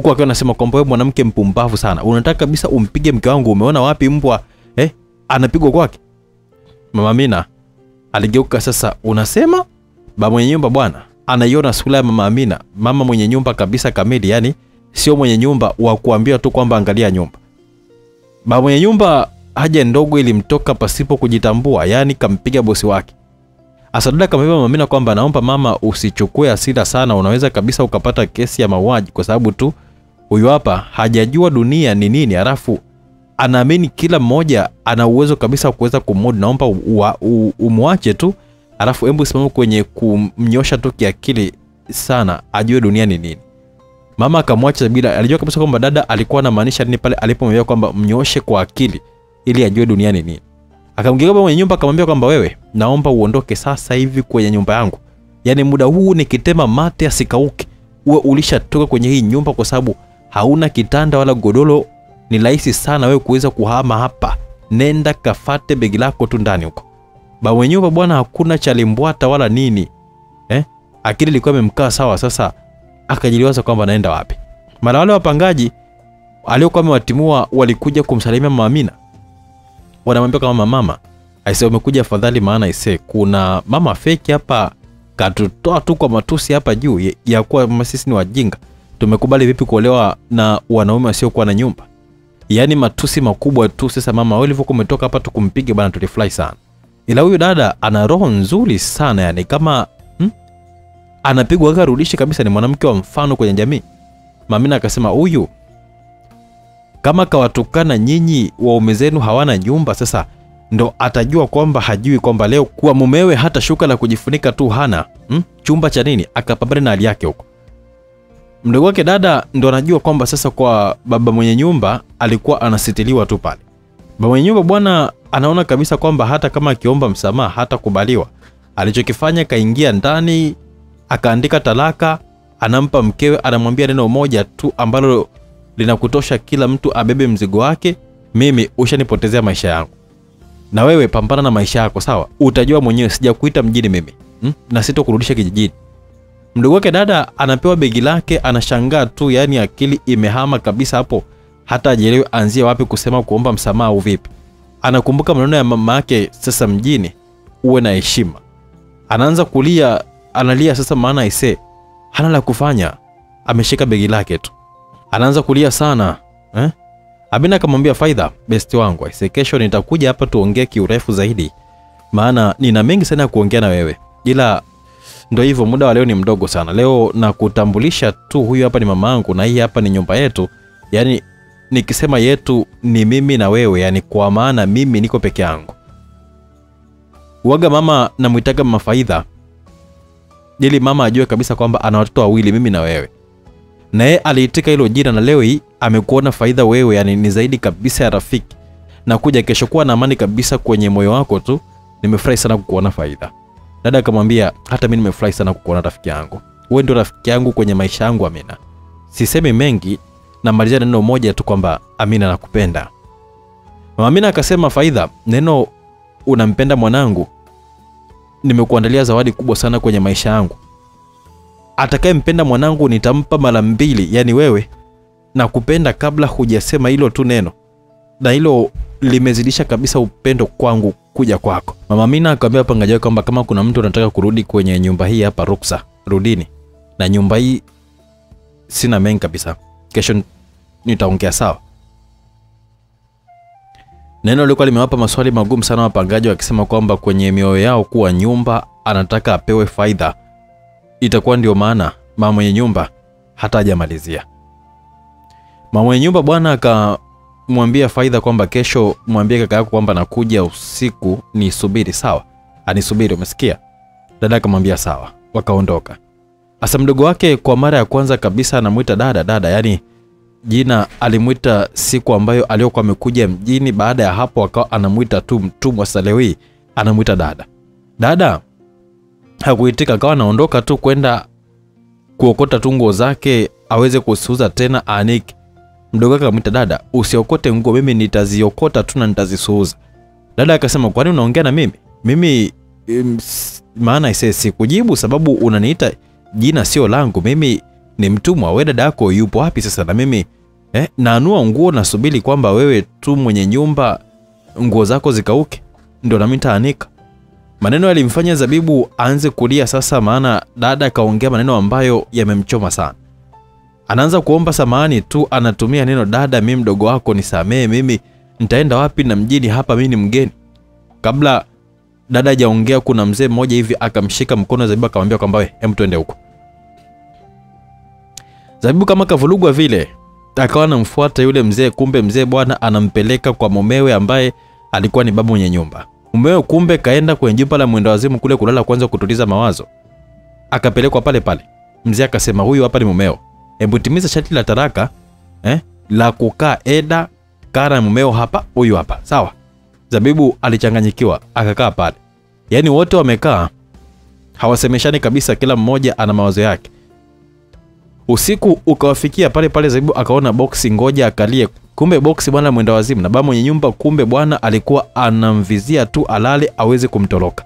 huku akiwa anasema kwamba wewe mwanamke mpumbavu sana. Unataka kabisa umpige mke wangu umeona wapi mbwa? Eh, anapigwa kwake. Mama amina aligeuka sasa unasema? Baba mwenye nyumba bwana anaiona sura ya mama amina. Mama mwenye nyumba kabisa kamili yani sio mwenye nyumba wa kuambia tu kwamba angalia nyumba. Baba mwenye nyumba haja ndogo ilimtoka pasipo kujitambua yani kampiga bosi wake. Asadada akamwambia mama amina kwamba naomba mama usichukue hasira sana. Unaweza kabisa ukapata kesi ya mauaji kwa sababu tu huyu hapa hajajua dunia ni nini halafu anaamini kila mmoja ana uwezo kabisa wa kuweza kumod. naomba umwache tu alafu hebu simama kwenye kumnyosha tu kiakili sana ajue dunia ni nini. Mama akamwacha bila alijua kabisa kwamba dada alikuwa anamaanisha nini pale alipomwambia kwamba mnyoshe kwa akili ili ajue dunia ni nini. Akamgeuka mwenye nyumba akamwambia kwamba wewe naomba uondoke sasa hivi kwenye nyumba yangu. Yaani muda huu nikitema mate asikauke uwe ulishatoka kwenye hii nyumba kwa sababu hauna kitanda wala godoro ni rahisi sana wewe kuweza kuhama hapa. Nenda kafate begi lako tu ndani huko. Ba mwenye nyumba bwana hakuna chalimbwata wala nini. Eh? akili ilikuwa imemkaa sawa sasa akajiliwaza kwamba anaenda wapi. Mara wale wapangaji aliokuwa amewatimua walikuja kumsalimia mama Amina. Wanamwambia kama mama aise umekuja afadhali maana aise kuna mama feki hapa katutoa tu kwa matusi hapa juu ya kuwa sisi ni wajinga tumekubali vipi kuolewa na wanaume wasiokuwa na nyumba? Yaani matusi makubwa tu sasa mama wewe ulivyokuwa umetoka hapa tukumpige bana tulifurahi sana. Ila huyu dada ana roho nzuri sana yani kama hmm? anapigwa akarudishe kabisa ni mwanamke wa mfano kwenye jamii. Mamina akasema huyu kama kawatukana nyinyi waume zenu hawana nyumba sasa ndo atajua kwamba hajui kwamba leo kuwa mumewe hata shuka la kujifunika tu hana hmm? chumba cha nini? Akapambana na hali yake huko mdogo wake dada ndo anajua kwamba sasa kwa baba mwenye nyumba alikuwa anasitiliwa tu pale. Baba mwenye nyumba bwana anaona kabisa kwamba hata kama akiomba msamaha hatakubaliwa. Alichokifanya kaingia ndani akaandika talaka anampa mkewe anamwambia neno moja tu ambalo linakutosha kila mtu abebe mzigo wake mimi ushanipotezea maisha yangu. Na wewe pambana na maisha yako sawa? Utajua mwenyewe sijakuita mjini mimi hmm? na sitokurudisha kijijini mdogo wake dada anapewa begi lake anashangaa tu yani akili imehama kabisa hapo. Hata ajelewe anzie wapi kusema kuomba msamaha au vipi. Anakumbuka maneno ya mama yake sasa mjini uwe na heshima. Anaanza kulia analia sasa maana aisee hana la kufanya. Ameshika begi lake tu. Anaanza kulia sana eh? Amina akamwambia Faidha, besti wangu, aise, kesho nitakuja hapa tuongee kiurefu zaidi, maana nina mengi sana ya kuongea na wewe, ila ndo hivyo, muda wa leo ni mdogo sana. Leo na kutambulisha tu, huyu hapa ni mama angu na hii hapa ni nyumba yetu. Yani nikisema yetu ni mimi na wewe, yani kwa maana mimi niko peke yangu. Waga mama namwitaga mama Faidha ili mama ajue kabisa kwamba ana watoto wawili, mimi na wewe na yeye aliitika hilo jina na leo hii amekuona faida wewe yani ni zaidi kabisa ya rafiki na kuja kesho kuwa na amani kabisa kwenye moyo wako tu nimefurahi sana kukuona faida dada akamwambia hata mimi nimefurahi sana kukuona rafiki yangu. Wewe ndio rafiki yangu kwenye maisha yangu amina. Sisemi mengi namalizia neno moja tu kwamba amina nakupenda. Mama amina akasema faida neno unampenda mwanangu nimekuandalia zawadi kubwa sana kwenye maisha yangu. Atakayempenda mwanangu nitampa mara mbili yani wewe na kupenda kabla hujasema hilo tu neno. Na hilo limezidisha kabisa upendo kwangu kuja kwako. Mama mina akamwambia wapangaji wake kwamba kama kuna mtu anataka kurudi kwenye nyumba hii hapa ruksa rudini. Na nyumba hii sina mengi kabisa. Kesho nitaongea sawa? Neno lilikuwa limewapa maswali magumu sana wapangaji wakisema kwamba kwenye mioyo yao kuwa nyumba anataka apewe faida. Itakuwa ndio maana mama mwenye nyumba hata hajamalizia. Mama mwenye nyumba bwana akamwambia Faidha kwamba kesho mwambie kaka yako kwamba nakuja usiku nisubiri, sawa? Anisubiri, umesikia? Dada akamwambia sawa, wakaondoka. Asa mdogo wake kwa mara ya kwanza kabisa anamwita dada dada, yani jina alimwita siku ambayo aliyokuwa amekuja mjini. Baada ya hapo akawa anamwita tu mtumwa. Salewi, anamwita dada dada hakuitika akawa anaondoka tu kwenda kuokota tu nguo zake aweze kusiuza tena aanike mdogo wake akamwita dada usiokote nguo mimi nitaziokota tu na nitazisuuza. Dada akasema kwani unaongea na mimi? Mimi um, maana ise sikujibu sababu unaniita jina sio langu. Mimi ni mtumwa. We dada yako yupo wapi sasa? Na mimi eh, naanua nguo nasubiri kwamba wewe tu mwenye nyumba nguo zako zikauke. Ndio nami nitaanika. Maneno yalimfanya Zabibu aanze kulia sasa, maana dada akaongea maneno ambayo yamemchoma sana. Anaanza kuomba samahani tu, anatumia neno dada, mimi mdogo wako nisamee, mimi nitaenda wapi na mjini hapa, mimi ni mgeni. Kabla dada hajaongea, kuna mzee mmoja hivi akamshika mkono Zabibu akamwambia kwamba we, hem, twende huko. Zabibu kama kavulugwa vile, akawa anamfuata yule mzee, kumbe mzee bwana anampeleka kwa mumewe ambaye alikuwa ni babu mwenye nyumba. Mumewe kumbe kaenda kwenye jumba la mwenda wazimu kule kulala kwanza kutuliza mawazo. Akapelekwa pale pale. Mzee akasema huyu hapa ni mumeo. Hebu timiza shati la taraka eh, la kukaa eda kara mumeo hapa, huyu hapa. Sawa. Zabibu alichanganyikiwa, akakaa pale. Yaani wote wamekaa hawasemeshani kabisa, kila mmoja ana mawazo yake. Usiku ukawafikia pale pale, Zabibu akaona boksi, ngoja akalie. Kumbe boksi bwana mwenda wazimu, na baba mwenye nyumba, kumbe bwana alikuwa anamvizia tu alale aweze kumtoroka.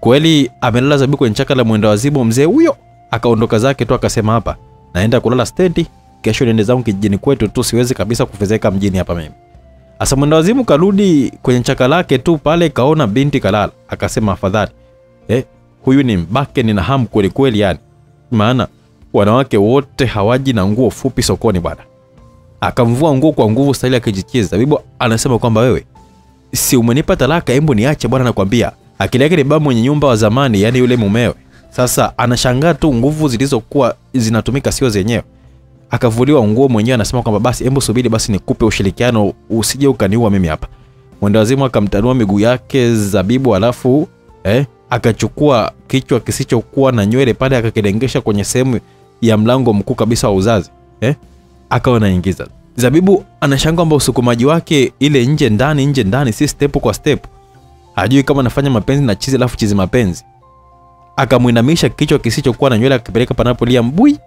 Kweli amelala Zabibu kwenye chaka la mwenda wazimu. Mzee huyo akaondoka zake tu, akasema hapa naenda kulala stendi, kesho niende zangu kijijini kwetu tu, siwezi kabisa kufezeka mjini hapa mimi. Asa mwendawazimu karudi kwenye chaka lake tu pale, kaona binti kalala, akasema afadhali eh, huyu ni mbake, nina hamu kweli kweli, yani maana wanawake wote hawaji na nguo fupi sokoni bwana. Akamvua nguo kwa nguvu stahili akijichiza. Bibo anasema kwamba wewe si umenipa talaka, hebu niache bwana, nakwambia. Akili yake ni baba mwenye nyumba wa zamani, yani yule mumewe. Sasa anashangaa tu nguvu zilizokuwa zinatumika sio zenyewe. Akavuliwa nguo mwenyewe, anasema kwamba basi, hebu subiri basi nikupe ushirikiano, usije ukaniua mimi hapa. Mwendawazimu akamtanua miguu yake Zabibu, alafu eh, akachukua kichwa kisichokuwa na nywele pale akakilengesha kwenye sehemu ya mlango mkuu kabisa wa uzazi eh? akawa anaingiza. Zabibu anashangaa kwamba usukumaji wake ile nje ndani nje ndani, si step kwa step, hajui kama anafanya mapenzi na chizi alafu chizi mapenzi. Akamwinamisha kichwa kisichokuwa na nywele akipeleka panapolia mbui.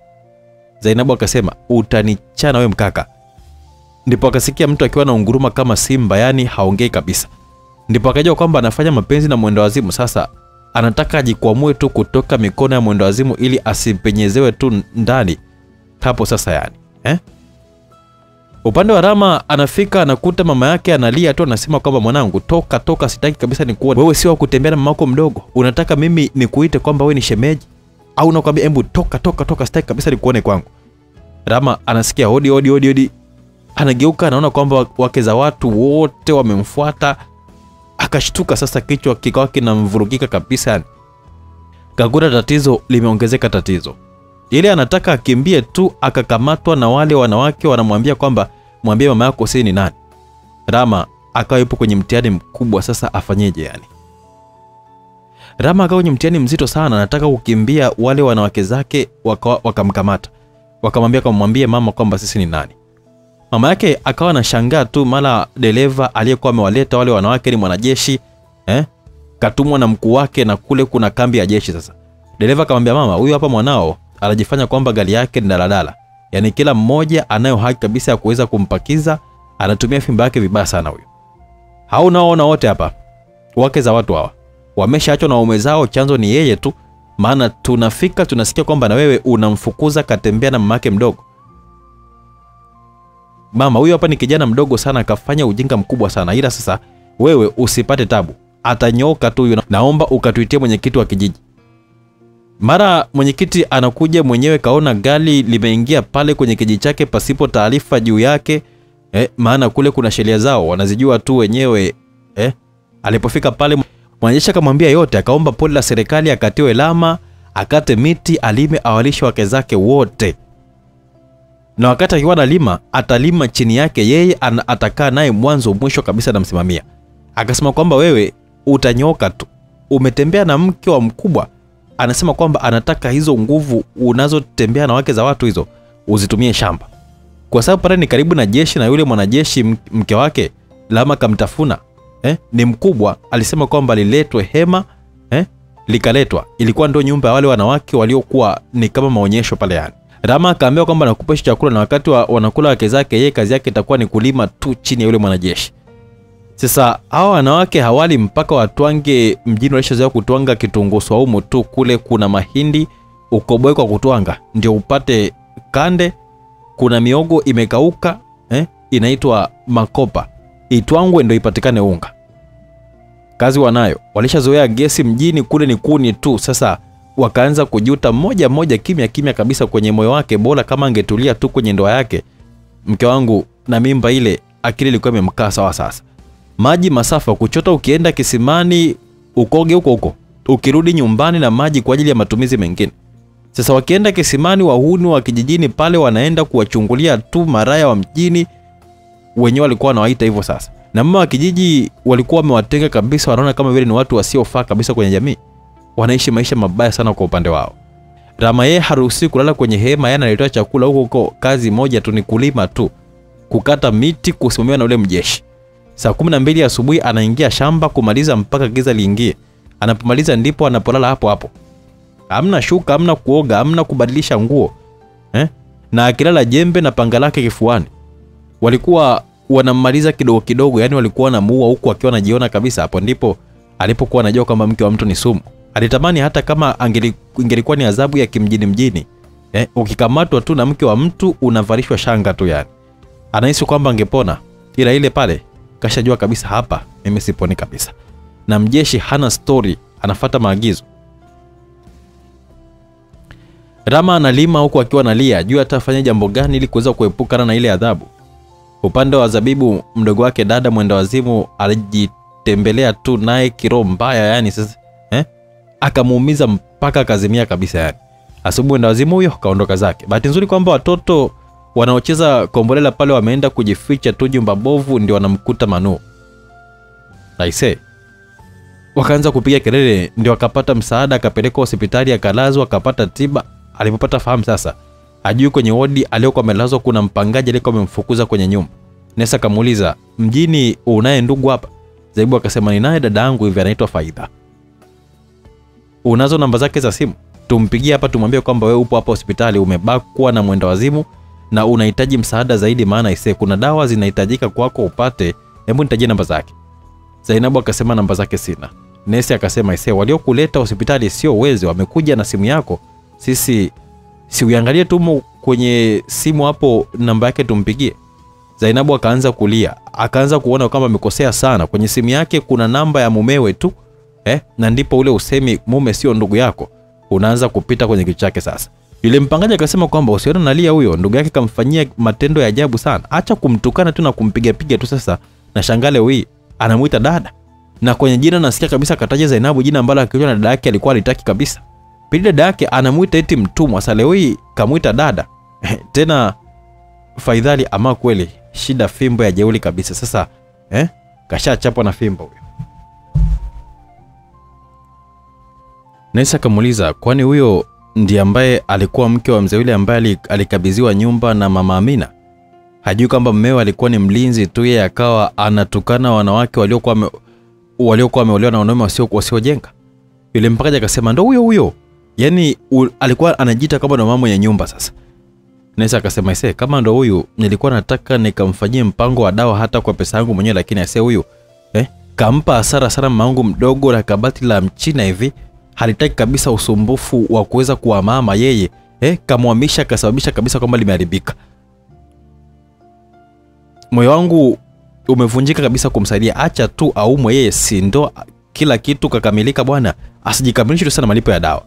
Zainabu akasema utanichana we mkaka. Ndipo akasikia mtu akiwa na unguruma kama simba, yani haongei kabisa. Ndipo akajua kwamba anafanya mapenzi na mwendo wazimu. Sasa anataka ajikwamue tu kutoka mikono ya mwendo wazimu ili asipenyezewe tu ndani hapo sasa yani eh? Upande wa Rama anafika anakuta mama yake analia tu, anasema kwamba mwanangu, toka toka, sitaki kabisa nikuone wewe. Sio wa kutembea na mamako mdogo, unataka mimi nikuite kwamba wewe ni shemeji au nakwambia embu toka toka toka, sitaki kabisa nikuone kwangu. Rama anasikia hodi hodi hodi hodi, anageuka anaona kwamba wake za watu wote wamemfuata, akashtuka. Sasa kichwa kikawa kinamvurugika kabisa, yani kakuta tatizo limeongezeka tatizo ile anataka akimbie tu, akakamatwa na wale wanawake wanamwambia kwamba mwambie mama yako si ni nani. Rama akawa yupo kwenye mtihani mkubwa, sasa afanyeje? Yani Rama akawa kwenye mtihani mzito sana, anataka kukimbia, wale wanawake zake wakamkamata, Waka wakamwambia kamwambie mama kwamba sisi ni nani. Mama yake akawa anashangaa tu, mara dereva aliyekuwa amewaleta wale wanawake ni mwanajeshi eh? katumwa na mkuu wake, na kule kuna kambi ya jeshi. Sasa dereva akamwambia mama, huyu hapa mwanao anajifanya kwamba gari yake ni daladala, yaani kila mmoja anayo haki kabisa ya kuweza kumpakiza. Anatumia fimbo yake vibaya sana huyo. Hao unaoona wote hapa wake za watu hawa wameshaachwa na waume zao, chanzo ni yeye tu. Maana tunafika tunasikia kwamba na wewe unamfukuza katembea na mamake mdogo. Mama huyo hapa ni kijana mdogo sana, akafanya ujinga mkubwa sana, ila sasa wewe usipate tabu, atanyoka tu yuna. Naomba ukatuitie mwenyekiti wa kijiji. Mara mwenyekiti anakuja mwenyewe, kaona gari limeingia pale kwenye kijiji chake pasipo taarifa juu yake eh, maana kule kuna sheria zao wanazijua tu wenyewe eh. Alipofika pale mwanajeshi akamwambia yote, akaomba pole la serikali, akatiwe lama, akate miti, alime, awalishe wake zake wote, na wakati akiwa analima atalima chini yake yeye, atakaa naye mwanzo mwisho kabisa, namsimamia. Akasema kwamba wewe utanyoka tu, umetembea na mke wa mkubwa anasema kwamba anataka hizo nguvu unazotembea na wake za watu hizo uzitumie shamba, kwa sababu pale ni karibu na jeshi, na yule mwanajeshi mke wake lama kamtafuna eh, ni mkubwa. Alisema kwamba liletwe hema eh, likaletwa, ilikuwa ndio nyumba ya wale wanawake waliokuwa ni kama maonyesho pale yani. Rama akaambiwa kwamba nakupa chakula, na wakati wa wanakula wake zake, yeye kazi yake itakuwa ni kulima tu chini ya yule mwanajeshi. Sasa hawa wanawake hawali mpaka watwange mjini, walishazoea kutwanga kitunguu swaumu tu. Kule kuna mahindi ukoboe kwa kutwanga ndio upate kande. Kuna miogo imekauka eh, inaitwa makopa, itwangwe ndio ipatikane unga. Kazi wanayo, walishazoea gesi mjini, kule ni kuni tu. Sasa wakaanza kujuta moja moja, kimya kimya kabisa kwenye moyo wake, bora kama angetulia tu kwenye ndoa yake. Mke wangu na mimba ile, akili ilikuwa imemkaa sawa. Sasa maji masafa kuchota, ukienda kisimani ukoge huko huko, ukirudi nyumbani na maji kwa ajili ya matumizi mengine. Sasa wakienda kisimani, wahuni wa kijijini pale wanaenda kuwachungulia tu maraya wa mjini, wenyewe walikuwa wanawaita hivyo. Sasa na mama wa kijiji walikuwa wamewatenga kabisa, wanaona kama vile ni watu wasiofaa kabisa kwenye jamii, wanaishi maisha mabaya sana kwa upande wao. Rama yeye haruhusi kulala kwenye hema, yana alitoa chakula huko huko, kazi moja tu ni kulima tu, kukata miti, kusimamiwa na ule mjeshi Saa kumi na mbili asubuhi anaingia shamba kumaliza mpaka giza liingie. Anapomaliza ndipo anapolala hapo hapo. Hamna shuka, hamna kuoga, hamna kubadilisha nguo. eh? na akilala jembe na panga lake kifuani walikuwa wanammaliza kidogo kidogo yani walikuwa wanamuua huku akiwa anajiona kabisa hapo ndipo alipokuwa anajua kwamba mke wa mtu ni sumu alitamani hata kama ingelikuwa ni adhabu ya kimjini mjini eh, ukikamatwa tu na mke wa mtu unavalishwa shanga tu yani anahisi kwamba angepona ila ile pale kashajua kabisa hapa mimi siponi kabisa. Na mjeshi hana stori anafata maagizo. Rama analima huku akiwa analia juu atafanya jambo gani ili kuweza kuepukana na ile adhabu. Upande wa zabibu mdogo wake dada mwenda wazimu alijitembelea tu naye kiroho mbaya yani sasa eh? akamuumiza mpaka akazimia kabisa yani asubuhi mwenda wazimu huyo kaondoka zake. Bahati nzuri kwamba watoto wanaocheza kombolela pale wameenda kujificha tu jumba bovu ndio wanamkuta manu. Aise wakaanza kupiga kelele ndio akapata msaada akapelekwa hospitali akalazwa akapata tiba. Alipopata fahamu sasa ajui kwenye wodi aliyokuwa amelazwa kuna mpangaji aliyekuwa amemfukuza kwenye nyumba. Nesa akamuuliza mjini unaye ndugu hapa? Zaibu akasema ninaye dada yangu hivi anaitwa Faida. unazo namba zake za simu? Tumpigie hapa tumwambie kwamba wewe upo hapa hospitali umebakwa na mwenda wazimu na unahitaji msaada zaidi maana ise kuna dawa zinahitajika kwako upate. Hebu nitajie namba zake. Zainabu akasema namba zake sina. Nesi akasema ise waliokuleta hospitali sio wezi wamekuja na simu yako. Sisi si uiangalie tu kwenye simu hapo namba yake tumpigie. Zainabu akaanza kulia. Akaanza kuona kama amekosea sana. Kwenye simu yake kuna namba ya mumewe tu eh? na ndipo ule usemi mume sio ndugu yako. Unaanza kupita kwenye kichwa chake sasa yule mpangaji akasema kwamba usiona nalia huyo ndugu yake kamfanyia matendo ya ajabu sana. Acha kumtukana tu na kumpigapiga tu sasa na shangale hui anamuita dada. Na kwenye jina nasikia kabisa kataja zainabu jina ambalo akiwa na dada yake alikuwa alitaki kabisa. Pili dada yake anamuita eti mtumwa sasa leo hii kamwita dada. Tena faidhali ama kweli shida fimbo ya jeuli kabisa. Sasa eh? kashachapwa na fimbo huyo. Nesa akamuuliza kwani huyo ndiye ambaye alikuwa mke wa mzee yule ambaye alikabidhiwa nyumba na mama Amina? Hajui kwamba mmewe alikuwa ni mlinzi tu, yeye akawa anatukana wanawake waliokuwa waliokuwa wameolewa na wanaume wasio wasiojenga. Yule mpakaji akasema ndo huyo huyo, yaani alikuwa anajiita kama ndo mama mwenye nyumba. Sasa Nesa akasema ise, kama ndo huyu, nilikuwa nataka nikamfanyie mpango wa dawa hata kwa pesa yangu mwenyewe, lakini ase huyu eh, kampa hasara sana mamangu mdogo na kabati la mchina hivi halitaki kabisa usumbufu wa kuweza kuwamama yeye eh, kamwamisha kasababisha kabisa kwamba limeharibika. Moyo wangu umevunjika kabisa kumsaidia. Acha tu aumwe yeye si ndo kila kitu kakamilika bwana. Asijikamilishe tu sana malipo ya dawa.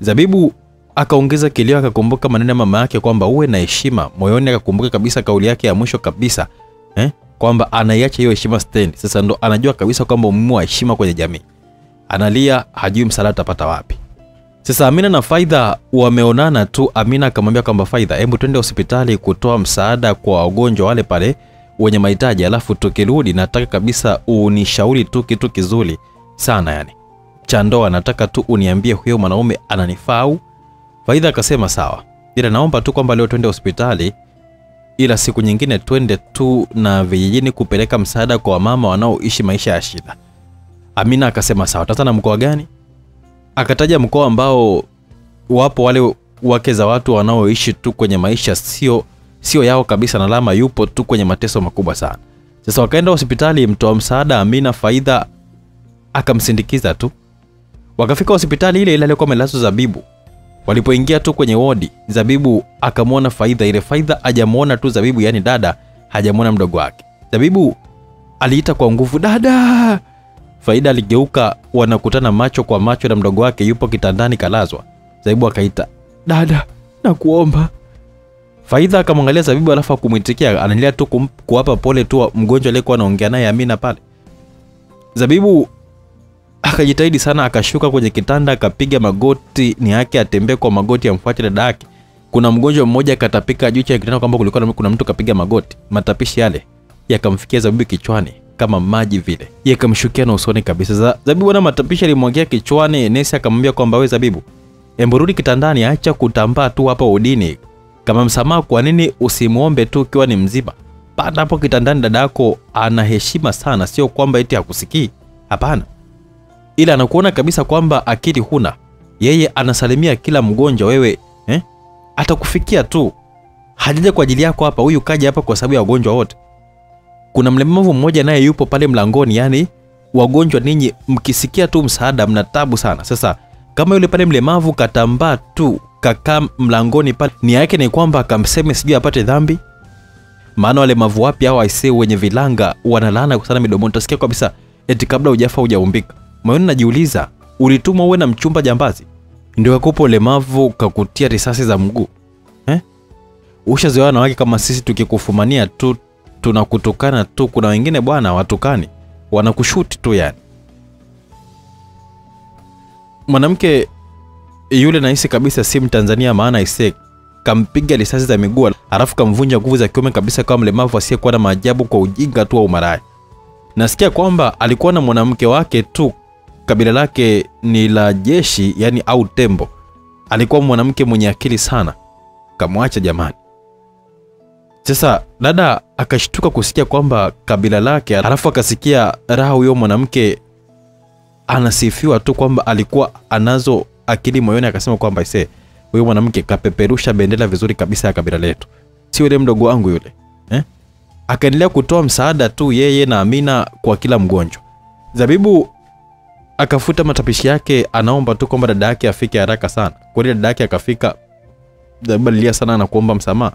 Zabibu akaongeza kilio akakumbuka maneno ya mama yake kwamba uwe na heshima. Moyoni akakumbuka kabisa kauli yake ya mwisho kabisa eh? kwamba anaiacha hiyo heshima stendi sasa ndo anajua kabisa kwamba umuhimu wa heshima kwenye jamii analia hajui msaada atapata wapi. Sasa amina na faidha wameonana tu. Amina akamwambia kwamba faidha hebu twende hospitali kutoa msaada kwa wagonjwa wale pale wenye mahitaji alafu tukirudi nataka kabisa unishauri tu kitu kizuri sana yani. Cha ndoa nataka tu uniambie huyo mwanaume ananifaa au? Faidha akasema sawa. Ila naomba tu kwamba leo twende hospitali ila siku nyingine twende tu na vijijini kupeleka msaada kwa wamama wanaoishi maisha ya shida amina akasema sawa tata na mkoa gani? Akataja mkoa ambao wapo wale wake za watu wanaoishi tu kwenye maisha sio sio yao kabisa na lama yupo tu kwenye mateso makubwa sana. Sasa wakaenda hospitali mtoa msaada amina faidha akamsindikiza tu. Wakafika hospitali ile ile aliyokuwa amelazwa zabibu. Walipoingia tu kwenye wodi zabibu akamwona faidha. Ile faidha hajamwona tu zabibu yani dada hajamwona mdogo wake. Zabibu aliita kwa nguvu dada faida aligeuka wanakutana macho kwa macho na mdogo wake yupo kitandani kalazwa. Zaibu akaita dada na kuomba faidha akamwangalia zabibu alafu akumwitikia anaendelea tu kuwapa pole tu mgonjwa aliyekuwa anaongea naye amina pale. Zabibu akajitahidi sana akashuka kwenye kitanda akapiga magoti ni yake atembee kwa magoti amfuate dada yake. Kuna mgonjwa mmoja akatapika juu cha kitanda kwamba kulikuwa na- kuna mtu kapiga magoti. Matapishi yale yakamfikia zabibu kichwani kama maji vile. Yakamshukia na usoni kabisa. Za- zabibu na matapisha alimwangia kichwani nesi akamwambia kwamba we zabibu emburudi kitandani acha kutambaa tu hapa udini. Kama msamaha kwa nini usimuombe tu ukiwa ni mzima? Pata hapo kitandani dadako yako ana heshima sana. Sio kwamba eti hakusikii. Hapana. Ila anakuona kabisa kwamba akili huna. Yeye anasalimia kila mgonjwa wewe eh? atakufikia tu. Hajaja kwa ajili yako hapa. Huyu kaja hapa kwa sababu ya wagonjwa wote kuna mlemavu mmoja naye yupo pale mlangoni yani wagonjwa ninyi mkisikia tu msaada mna tabu sana. Sasa kama yule pale mlemavu katambaa tu kakaa mlangoni pale nia yake ni kwamba akamseme sijui apate dhambi. Maana walemavu wapya au aisee wenye vilanga wanalaana sana midomoni. Utasikia kabisa eti kabla ujafa hujaumbika. Moyoni najiuliza ulitumwa uwe na mchumba jambazi? Ndio kakupa ulemavu kakutia risasi za mguu. Eh? ushazoea wanawake kama sisi tukikufumania tu tunakutukana tu kuna wengine bwana watukani wanakushuti tu yani. Mwanamke yule nahisi kabisa si mtanzania maana ise kampiga risasi za miguu alafu kamvunja nguvu za kiume kabisa kama mlemavu asiyekuwa na maajabu kwa ujinga tu wa umaraya nasikia kwamba alikuwa na mwanamke wake tu kabila lake ni la jeshi yani au tembo. Alikuwa mwanamke mwenye akili sana kamwacha jamani sasa dada akashtuka kusikia kwamba kabila lake alafu akasikia raha huyo mwanamke anasifiwa tu kwamba alikuwa anazo akili moyoni akasema kwamba ise huyo mwanamke kapeperusha bendera vizuri kabisa ya kabila letu. Si yule mdogo wangu yule. Eh? akaendelea kutoa msaada tu yeye na amina kwa kila mgonjwa. Zabibu akafuta matapishi yake anaomba tu kwamba dada yake afike haraka sana. Kweli dada yake akafika zabibu alilia sana na kuomba msamaha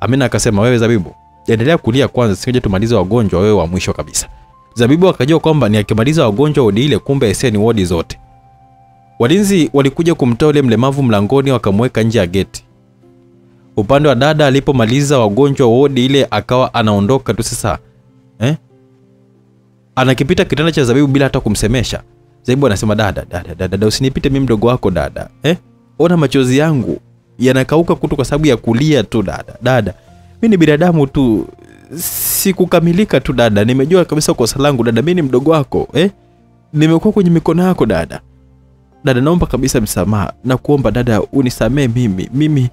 amina akasema wewe zabibu endelea kulia kwanza sije tumalize wagonjwa wewe wa mwisho kabisa. Zabibu akajua kwamba ni akimaliza wagonjwa wodi ile kumbe ese ni wodi zote. Walinzi walikuja kumtoa yule mlemavu mlangoni wakamweka nje ya geti. Upande wa dada alipomaliza wagonjwa wodi ile akawa anaondoka tu sasa eh? anakipita kitanda cha zabibu bila hata kumsemesha. Zabibu anasema dada dada dada, usinipite mimi mdogo wako dada eh? ona machozi yangu yanakauka kutu kwa sababu ya kulia tu dada. Dada mi ni binadamu tu sikukamilika tu dada. Nimejua kabisa kosa langu dada. Mi ni mdogo wako eh? nimekuwa kwenye mikono yako dada. Dada naomba kabisa msamaha. Na kuomba dada unisamee mimi. Mimi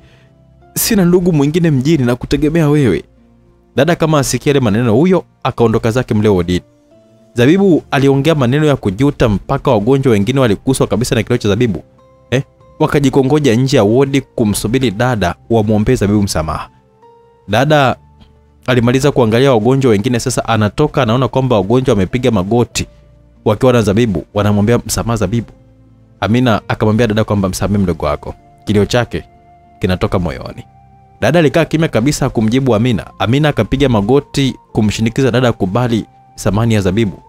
sina ndugu mwingine mjini na kutegemea wewe. Dada kama asikia yale maneno huyo akaondoka zake mle wodini. Zabibu aliongea maneno ya kujuta mpaka wagonjwa wengine walikuswa kabisa na kilio cha zabibu? Wakajikongoja nje ya wodi kumsubiri dada wamwombee zabibu msamaha. Dada alimaliza kuangalia wagonjwa wengine sasa anatoka anaona kwamba wagonjwa wamepiga magoti wakiwa na zabibu wanamwambia msamaha zabibu. Amina akamwambia dada kwamba msamee mdogo wako. Kilio chake kinatoka moyoni. Dada alikaa kimya kabisa kumjibu amina. Amina akapiga magoti kumshinikiza dada kubali samani ya zabibu.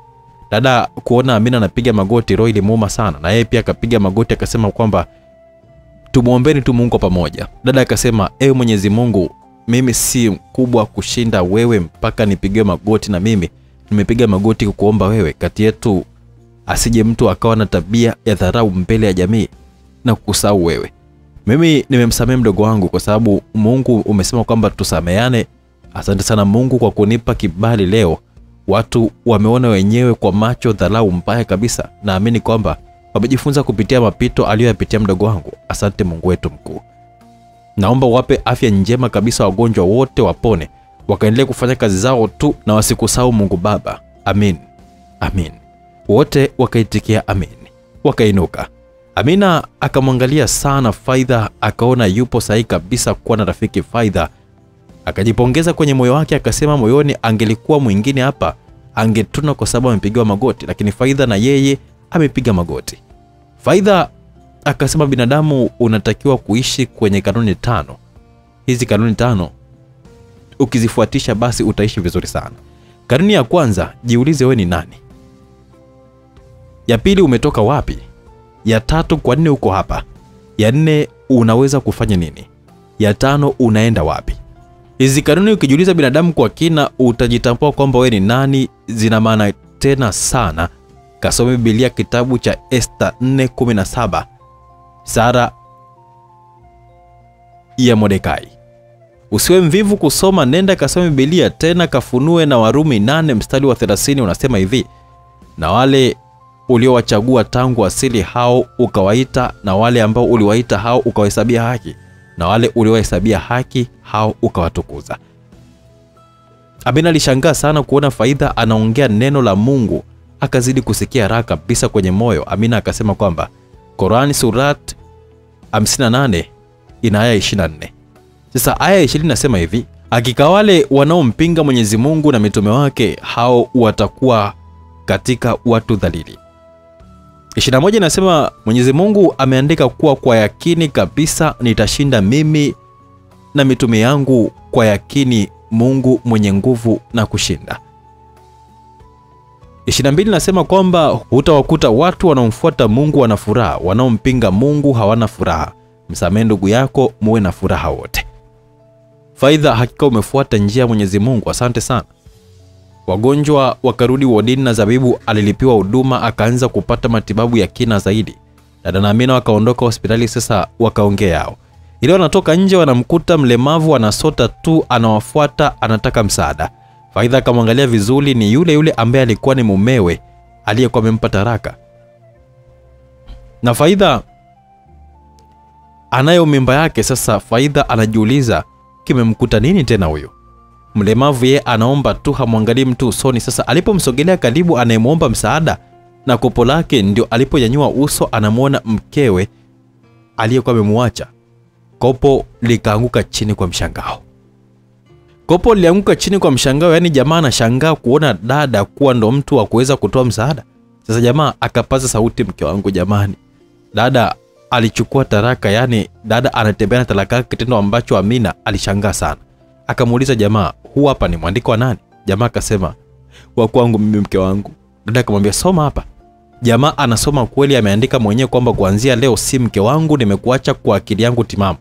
Dada kuona amina anapiga magoti roho ilimuuma sana. Na yeye pia akapiga magoti akasema kwamba tumwombeni tu mungu pamoja. Dada akasema ewe mwenyezi mungu mimi si mkubwa kushinda wewe mpaka nipigiwe magoti na mimi. Nimepiga magoti kukuomba wewe. Kati yetu asije mtu akawa na tabia ya dharau mbele ya jamii na kukusahau wewe. Mimi nimemsamehe mdogo wangu kwa sababu mungu umesema kwamba tusameane asante sana mungu kwa kunipa kibali leo. Watu wameona wenyewe kwa macho dharau mbaya kabisa. Naamini kwamba wamejifunza kupitia mapito aliyoyapitia mdogo wangu. Asante mungu wetu mkuu. Naomba uwape afya njema kabisa wagonjwa wote wapone wakaendelee kufanya kazi zao tu na wasikusahau mungu baba. Amin. Amin. Wote wakaitikia amin. Wakainuka. Amina akamwangalia sana faidha akaona yupo sahihi kabisa kuwa na rafiki faidha akajipongeza kwenye moyo wake akasema moyoni angelikuwa mwingine hapa angetuna kwa sababu amepigiwa magoti lakini faidha na yeye amepiga magoti. Faidha akasema binadamu unatakiwa kuishi kwenye kanuni tano. Hizi kanuni tano ukizifuatisha basi utaishi vizuri sana. Kanuni ya kwanza jiulize we ni nani. Ya pili umetoka wapi? Ya tatu kwa nini uko hapa? Ya nne unaweza kufanya nini? Ya tano unaenda wapi? Hizi kanuni ukijiuliza binadamu kwa kina utajitambua kwamba wewe ni nani zina maana tena sana kasome Biblia kitabu cha esta 417 sara ya Mordekai. usiwe mvivu kusoma nenda kasome Biblia tena kafunue na warumi 8 mstari wa 30 unasema hivi na wale uliowachagua tangu asili hao ukawaita na wale ambao uliwaita hao ukawahesabia haki na wale uliowahesabia haki hao ukawatukuza amina alishangaa sana kuona faidha anaongea neno la mungu akazidi kusikia raha kabisa kwenye moyo. Amina akasema kwamba korani surat 58 ina aya 24 sasa aya 20 inasema hivi hakika wale wanaompinga mwenyezi mungu na mitume wake hao watakuwa katika watu dhalili. 21 inasema mwenyezi mungu ameandika kuwa kwa yakini kabisa nitashinda mimi na mitume yangu kwa yakini mungu mwenye nguvu na kushinda 22 nasema kwamba hutawakuta watu wanaomfuata mungu wana furaha wanaompinga mungu hawana furaha. Msamehe ndugu yako muwe na furaha wote. Faidha hakika umefuata njia ya mwenyezi mungu. Asante sana. Wagonjwa wakarudi wodini na zabibu alilipiwa huduma akaanza kupata matibabu ya kina zaidi. Dada na amina wakaondoka hospitali sasa wakaongea yao. Ile wanatoka nje wanamkuta mlemavu anasota tu anawafuata anataka msaada faidha akamwangalia vizuri ni yule yule ambaye alikuwa ni mumewe aliyekuwa amempa taraka. Na faidha anayo mimba yake. Sasa faidha anajiuliza kimemkuta nini tena huyo? Mlemavu ye anaomba tu hamwangalii mtu usoni. Sasa alipomsogelea karibu anayemwomba msaada na kopo lake ndio aliponyanyua uso anamwona mkewe aliyekuwa amemwacha. Kopo likaanguka chini kwa mshangao kopo lianguka chini kwa mshangao yaani jamaa anashangaa kuona dada kuwa ndo mtu wa kuweza kutoa msaada. Sasa jamaa akapaza sauti mke wangu jamani. Dada alichukua taraka yaani dada anatembea na talaka kitendo ambacho amina alishangaa sana. Akamuuliza jamaa huu hapa ni mwandiko wa nani? Jamaa akasema wa kwangu mimi mke wangu. Dada akamwambia soma hapa. Jamaa anasoma kweli ameandika mwenyewe kwamba kuanzia leo si mke wangu nimekuacha kwa akili yangu timamu.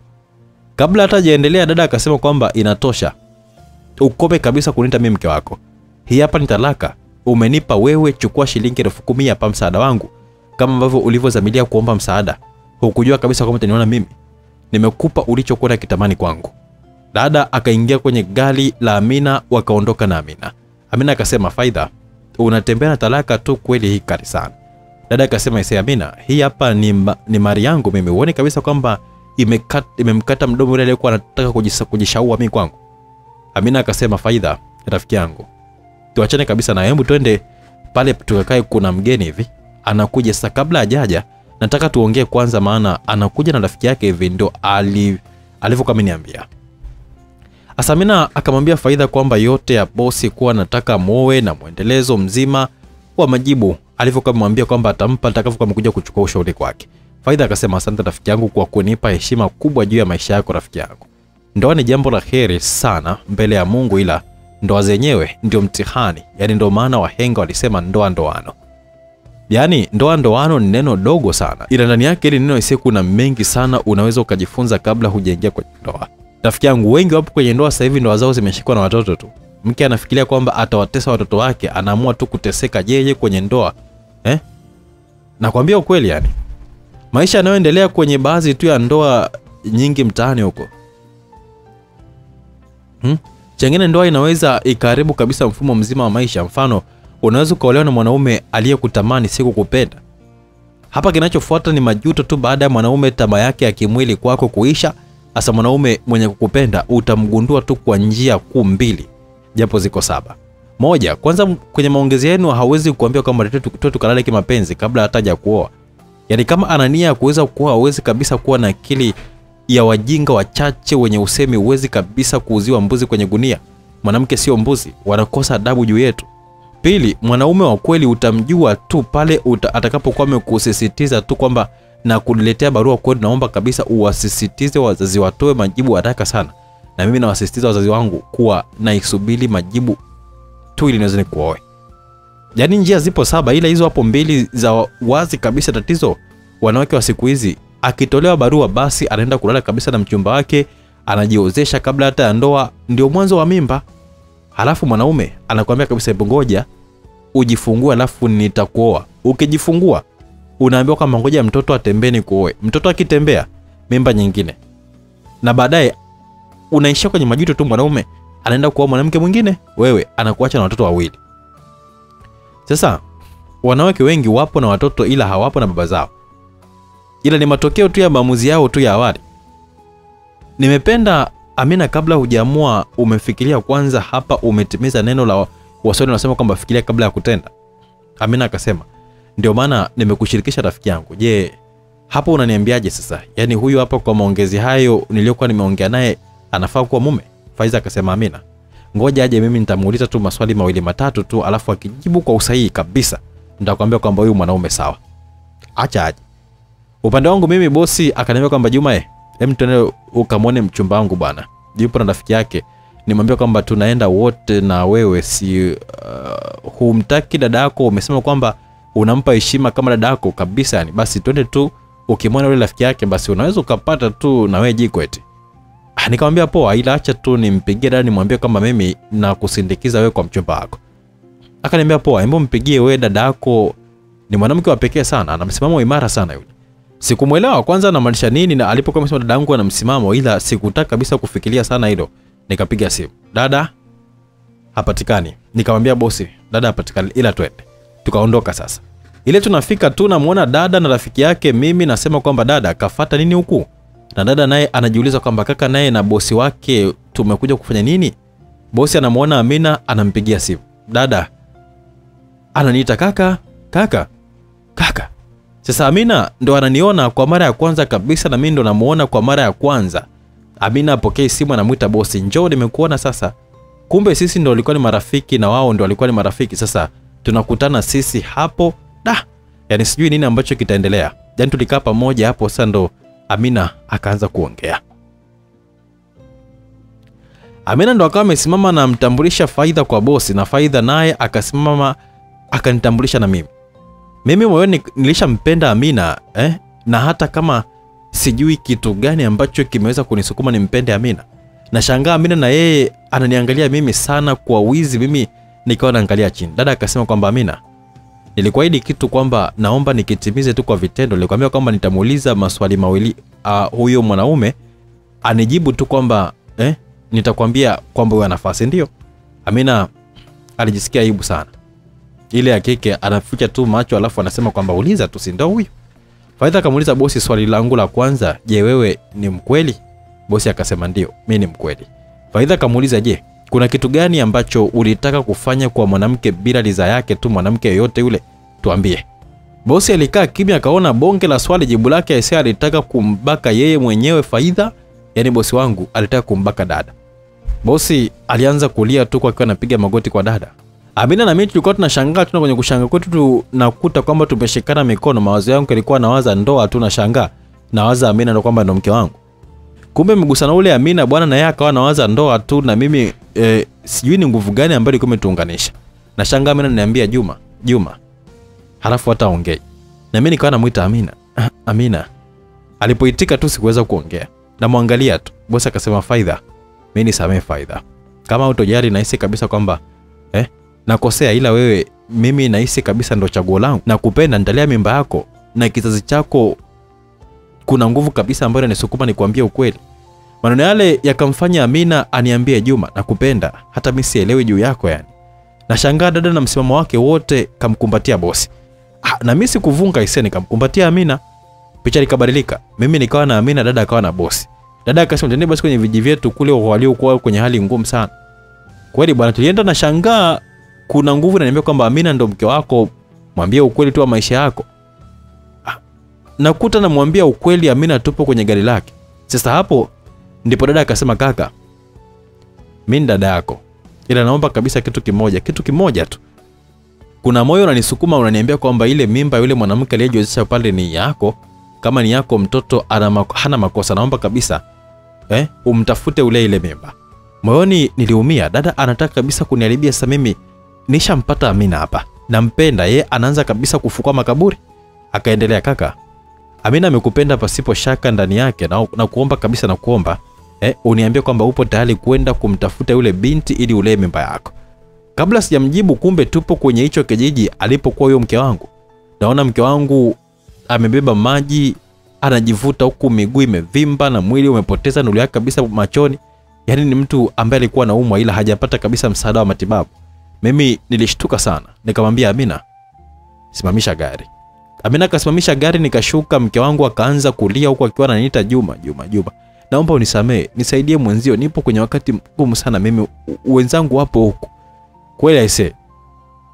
Kabla hata hajaendelea dada akasema kwamba inatosha ukome kabisa kunita mimi mke wako. Hii hapa ni talaka. Umenipa wewe chukua shilingi elfu kumi hapa msaada wangu. Kama ambavyo ulivyozamilia kuomba msaada. Hukujua kabisa kwamba utaniona mimi. Nimekupa ulichokuwa na kitamani kwangu. Dada akaingia kwenye gari la amina wakaondoka na amina. Amina akasema faidha unatembea na talaka tu kweli hii kali sana. Dada akasema ise amina hii hapa ni, ma, ni mali yangu mimi. Uone kabisa kwamba imemkata imemkata mdomo yule aliyekuwa anataka kujishaua mimi kwangu amina akasema faidha rafiki yangu. Tuachane kabisa na hebu twende pale tukakae kuna mgeni hivi anakuja sasa. Kabla ajaja nataka tuongee kwanza maana anakuja na rafiki yake hivi ndio ali alivyokuwa ameniambia asamina akamwambia faidha kwamba yote ya bosi kuwa nataka muoe na mwendelezo mzima wa majibu alivyokuwa kwamba atampa atakavyokuwa amekuja kuchukua ushauri kwake. Faidha akasema asante rafiki yangu kwa kunipa heshima kubwa juu ya maisha yako rafiki yangu ndoa ni jambo la heri sana mbele ya mungu ila ndoa zenyewe ndio mtihani yaani ndo maana wahenga walisema ndoa ndoano. Yaani ndoa ndoano ni neno dogo sana ila ndani yake ili neno isiye kuna mengi sana unaweza ukajifunza kabla hujaingia kwenye ndoa. Rafiki yangu wengi wapo kwenye ndoa sasa hivi ndoa zao zimeshikwa na watoto tu. Mke anafikiria kwamba atawatesa watoto wake anaamua tu kuteseka yeye kwenye ndoa eh? nakwambia ukweli yani maisha yanayoendelea kwenye baadhi tu ya ndoa nyingi mtaani huko hmm? chengine ndoa inaweza ikaharibu kabisa mfumo mzima wa maisha. Mfano unaweza ukaolewa na mwanaume aliyekutamani si kukupenda. Hapa kinachofuata ni majuto tu baada ya mwanaume tamaa yake ya kimwili kwako kuisha. Hasa mwanaume mwenye kukupenda utamgundua tu kwa njia kuu mbili. Japo ziko saba. Moja kwanza kwenye maongezi yenu hawezi kuambia kwamba tu tu- tukalale kimapenzi kabla hata hajakuoa. yaani kama ana nia ya kuweza kuoa hawezi kabisa kuwa na akili ya wajinga wachache wenye usemi uwezi kabisa kuuziwa mbuzi kwenye gunia. Mwanamke sio mbuzi wanakosa adabu juu yetu. Pili mwanaume wa kweli utamjua tu pale atakapokuwa amekusisitiza tu kwamba na kuniletea barua kweli naomba kabisa uwasisitize wazazi watoe majibu haraka sana. Na mimi nawasisitiza wazazi wangu kuwa naisubiri majibu tu ili niweze nikuoe. Yaani njia zipo saba ila hizo hapo mbili za wazi kabisa tatizo. Wanawake wa siku hizi akitolewa barua basi anaenda kulala kabisa na mchumba wake anajiozesha kabla hata ya ndoa ndio mwanzo wa mimba. Halafu mwanaume anakuambia kabisa hebu ngoja ujifungue alafu nitakuoa. Ukijifungua unaambiwa kwamba ngoja mtoto atembee nikuoe. mtoto akitembea mimba nyingine. Na baadaye unaishia kwenye majuto tu mwanaume anaenda kuoa mwanamke mwingine wewe anakuacha na watoto wawili. Sasa wanawake wengi wapo na watoto ila hawapo na baba zao ila ni matokeo tu ya maamuzi yao tu ya awali. Nimependa amina kabla hujaamua umefikiria kwanza hapa umetimiza neno la waswahili wanasema kwamba fikiria kabla ya kutenda. Amina akasema ndio maana nimekushirikisha rafiki yangu. Je hapo unaniambiaje sasa? Yaani huyu hapa kwa maongezi hayo niliyokuwa nimeongea naye anafaa kuwa mume? Faiza akasema amina. Ngoja aje mimi nitamuuliza tu maswali mawili matatu tu alafu akijibu kwa usahihi kabisa nitakwambia kwamba huyu mwanaume sawa. Acha aje upande wangu mimi bosi akaniambia kwamba juma eh, hem tuende ukamwone mchumba wangu bwana. Yupo na rafiki yake. Nimwambia kwamba tunaenda wote na wewe si uh, humtaki dada yako. Umesema kwamba unampa heshima kama dada yako kabisa yani. Basi twende tu ukimwona yule rafiki yake basi unaweza ukapata tu na wewe jiko eti. Ah, nikamwambia poa ila acha tu nimpigie dada nimwambie kwamba mimi na kusindikiza wewe kwa mchumba wako. Akaniambia poa hebu mpigie wewe dada yako. Ni mwanamke wa pekee sana ana msimamo imara sana yule sikumwelewa kwanza anamaanisha nini na alipokuwa amesema dada yangu ana msimamo ila sikutaka kabisa kufikiria sana hilo. Nikapiga simu. Dada hapatikani. Nikamwambia bosi dada hapatikani ila twende. Tukaondoka sasa. Ile tunafika tu namwona dada na rafiki yake mimi nasema kwamba dada kafata nini huku? Na dada naye anajiuliza kwamba kaka naye na bosi wake tumekuja kufanya nini? Bosi anamwona amina anampigia simu. Dada ananiita kaka kaka sasa amina ndo ananiona kwa mara ya kwanza kabisa na mimi ndo namuona kwa mara ya kwanza. Amina apokee simu anamwita bosi. Njoo nimekuona sasa. Kumbe sisi ndo walikuwa ni marafiki na wao ndo walikuwa ni marafiki. Sasa tunakutana sisi hapo. Da! Yani sijui nini ambacho kitaendelea. Yani tulikaa pamoja hapo sasa ndo amina akaanza kuongea. Amina ndo akawa amesimama na mtambulisha faidha kwa bosi na faidha naye akasimama akanitambulisha na mimi mimi moyoni nilishampenda amina eh? na hata kama sijui kitu gani ambacho kimeweza kunisukuma nimpende amina. Nashangaa amina na yeye ananiangalia mimi sana kwa wizi mimi nikawa naangalia chini. Dada akasema kwamba amina nilikuahidi kitu kwamba naomba nikitimize tu kwa vitendo. Nilikwambia kwamba nitamuuliza maswali mawili uh, huyo mwanaume anijibu tu kwamba eh, nitakwambia kwamba huyo nafasi. Ndio. Amina alijisikia aibu sana ile ya kike anaficha tu macho alafu anasema kwamba uliza tu si ndo huyu. Faidha akamuuliza bosi swali langu la kwanza je wewe ni mkweli? Bosi akasema ndio mi ni mkweli. Faidha akamuuliza je kuna kitu gani ambacho ulitaka kufanya kwa mwanamke bila liza yake tu mwanamke yoyote yule? Tuambie. Bosi alikaa kimya akaona bonge la swali jibu lake aisee alitaka kumbaka yeye mwenyewe faidha yani bosi wangu alitaka kumbaka dada. Bosi alianza kulia tu kwa akiwa anapiga magoti kwa dada amina na mimi tulikuwa tunashangaa tuna kwenye kushanga kwetu tunakuta kwamba tumeshikana mikono. Mawazo yangu yalikuwa nawaza ndoa tu nashangaa. Nawaza amina ndo kwamba ndo mke wangu. Kumbe mgusano ule amina bwana na yeye akawa nawaza ndoa tu na mimi e, sijui ni nguvu gani ambayo ilikuwa imetuunganisha. Nashangaa amina niambia juma juma. Halafu hata ongei na mimi nikawa namuita amina. Amina. Alipoitika tu sikuweza kuongea. Namwangalia tu. Bosi akasema faidha mimi nisamee faidha kama utojari nahisi kabisa kwamba eh, nakosea ila wewe mimi nahisi kabisa ndo chaguo langu. Na kupenda nitalea mimba yako. Na kizazi chako kuna nguvu kabisa ambayo inanisukuma nikuambie ukweli. Maneno yale yakamfanya amina aniambie juma nakupenda. Hata mi sielewi juu yako yani. Nashangaa dada na msimamo wake wote kamkumbatia bosi. Ah, na mi sikuvunga ise nikamkumbatia amina. Picha likabadilika. Mimi nikawa na amina dada akawa na bosi. Dada akasema tuende basi kwenye viji vyetu kule waliokuwa kwenye hali ngumu sana. Kweli bwana tulienda na shangaa kuna nguvu inaniambia kwamba amina ndo mke wako mwambie ukweli tu wa maisha yako. Ah, nakuta namwambia ukweli amina tupo kwenye gari lake. Sasa hapo ndipo dada akasema kaka mi ni dada yako ila naomba kabisa kitu kimoja kitu kimoja tu. Kuna moyo unanisukuma unaniambia kwamba ile mimba yule mwanamke aliyejiwezesha pale ni yako. Kama ni yako mtoto anamako, hana makosa naomba kabisa eh, umtafute ule ile mimba. Moyoni niliumia. Dada anataka kabisa kuniharibia sasa mimi nishampata amina hapa. Nampenda ye anaanza kabisa kufukua makaburi. Akaendelea kaka amina amekupenda pasipo shaka ndani yake na, na kuomba kabisa na kuomba eh, uniambie kwamba upo tayari kwenda kumtafuta yule binti ili ulee mimba yako. Kabla sijamjibu kumbe tupo kwenye hicho kijiji alipokuwa huyo mke wangu. Naona mke wangu amebeba maji anajivuta huku miguu imevimba na mwili umepoteza nuru yake kabisa machoni. Yaani ni mtu ambaye alikuwa anaumwa ila hajapata kabisa msaada wa matibabu mimi nilishtuka sana. Nikamwambia amina simamisha gari. Amina akasimamisha gari nikashuka mke wangu akaanza kulia huku akiwa ananiita juma juma juma. Naomba unisamee nisaidie mwenzio nipo kwenye wakati mgumu sana mimi wenzangu wapo huku. Kweli aise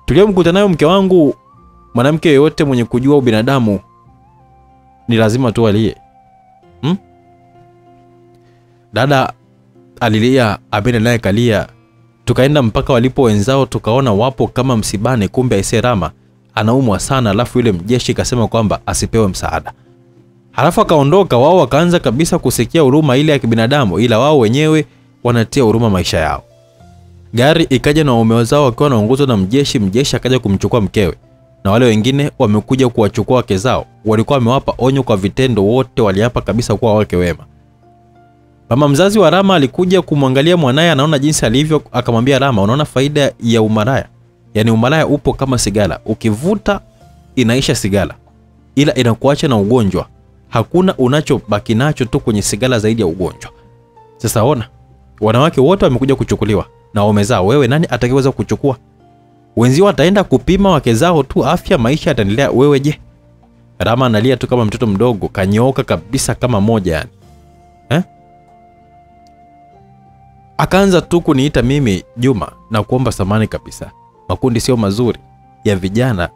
tuliyomkuta nayo mke wangu mwanamke yeyote mwenye kujua ubinadamu ni lazima tu alie. Hmm? dada alilia amina naye kalia tukaenda mpaka walipo wenzao tukaona wapo kama msibane kumbe aisee rama anaumwa sana alafu yule mjeshi kasema kwamba asipewe msaada. Halafu akaondoka wao wakaanza kabisa kusikia huruma ile ya kibinadamu ila wao wenyewe wanatia huruma maisha yao. Gari ikaja na waume zao wakiwa wanaongozwa na mjeshi mjeshi akaja kumchukua mkewe. Na wale wengine wamekuja kuwachukua wake zao. Walikuwa wamewapa onyo kwa vitendo wote waliapa kabisa kuwa wake wema mama mzazi wa rama alikuja kumwangalia mwanaye anaona jinsi alivyo akamwambia rama unaona faida ya umaraya yaani umaraya upo kama sigara ukivuta inaisha sigara ila inakuacha na ugonjwa. Hakuna unachobaki nacho tu kwenye sigara zaidi ya ugonjwa. Sasa ona wanawake wote wamekuja kuchukuliwa na wamezaa. wewe nani atakayeweza kuchukua? Wenzio wataenda kupima wake zao tu afya maisha yataendelea. Wewe je? Rama analia tu kama mtoto mdogo kanyooka kabisa kama moja yani akaanza tu kuniita mimi juma na kuomba samani kabisa. Makundi sio mazuri. Ya vijana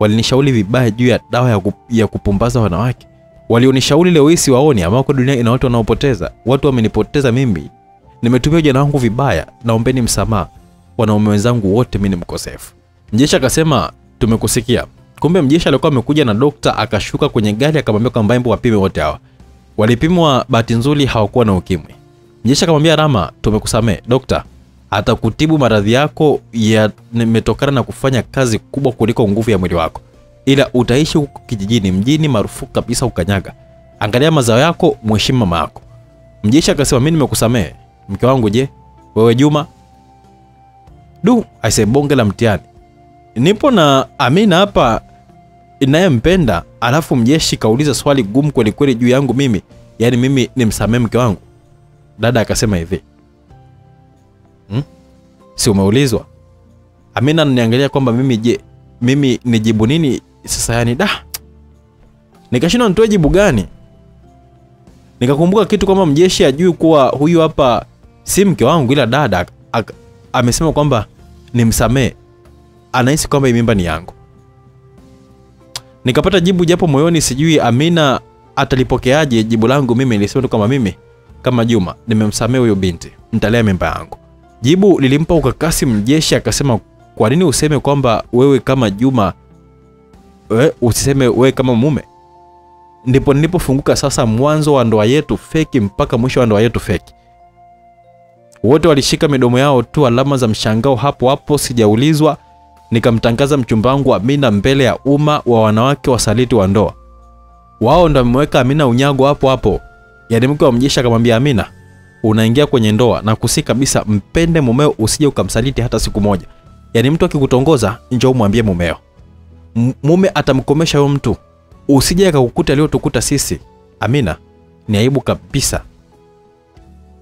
walinishauri vibaya juu ya dawa ya, kup, ya kupumbaza wanawake. Walionishauri leo hii siwaoni ambako dunia ina watu wanaopoteza. Watu wamenipoteza mimi. Nimetumia ujana wangu vibaya naombeni msamaha. Wanaume wenzangu wote mi ni mkosefu. Mjeshi akasema tumekusikia. Kumbe mjeshi alikuwa amekuja na dokta akashuka kwenye gari akamwambia kwamba hebu wapime wote hawa. Walipimwa bahati nzuri hawakuwa na ukimwi mjeshi akamwambia rama tumekusamee dokta atakutibu maradhi yako yametokana na kufanya kazi kubwa kuliko nguvu ya mwili wako. Ila utaishi huko kijijini mjini marufuku kabisa ukanyaga. Angalia mazao yako mheshimu mama yako. Mjeshi akasema mimi nimekusamehe. Mke wangu je? Wewe juma? Du aise bonge la mtihani. Nipo na amina hapa inayempenda alafu mjeshi kauliza swali gumu kwelikweli juu yangu mimi. Yaani mimi nimsamehe mke wangu dada akasema hivi. Hmm? si umeulizwa? Amina ananiangalia kwamba mimi je mimi nijibu nini sasa yani da nikashindwa nitoe jibu gani? Nikakumbuka kitu kwamba mjeshi ajui kuwa huyu hapa si mke wangu ila dada amesema kwamba nimsamee anahisi kwamba mimba ni yangu. Nikapata jibu japo moyoni sijui amina atalipokeaje jibu langu mimi nilisema tu kwamba mimi kama juma nimemsamehe huyo binti. Nitalea mimba yangu. Jibu lilimpa ukakasi mjeshi akasema kwa nini useme kwamba wewe kama juma we, usiseme wewe kama mume? Ndipo nilipofunguka sasa mwanzo wa ndoa yetu feki mpaka mwisho wa ndoa yetu feki. Wote walishika midomo yao tu alama za mshangao hapo hapo sijaulizwa. Nikamtangaza mchumba wangu amina mbele ya umma wa wanawake wasaliti wa ndoa. Wao ndo wameweka amina unyago hapo hapo yaani mke wa mjeshi akamwambia amina unaingia kwenye ndoa na kusi kabisa mpende mumeo usije ukamsaliti hata siku moja. Yaani mtu akikutongoza njoo umwambie mumeo. M- mume atamkomesha huyo mtu. Usije akakukuta aliyotukuta sisi. Amina ni aibu kabisa.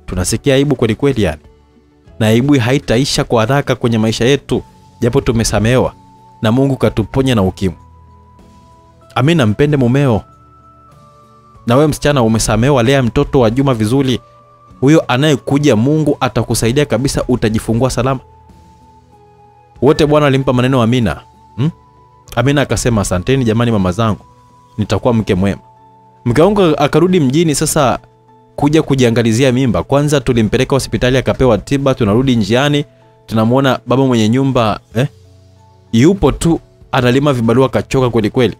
Tunasikia aibu kweli kweli yani na aibu haitaisha kwa haraka kwenye maisha yetu japo tumesamehewa. Na mungu katuponya na ukimwi. Amina mpende mumeo na wewe msichana umesamewa lea mtoto wa juma vizuri. Huyo anayekuja mungu atakusaidia kabisa utajifungua salama. Wote bwana alimpa maneno amina. Hmm? amina akasema asanteni jamani mama zangu nitakuwa mke mwema. Mke wangu akarudi mjini sasa kuja kujiangalizia mimba. Kwanza tulimpeleka hospitali akapewa tiba tunarudi njiani tunamwona baba mwenye nyumba eh? yupo tu analima vibarua kachoka kweli kweli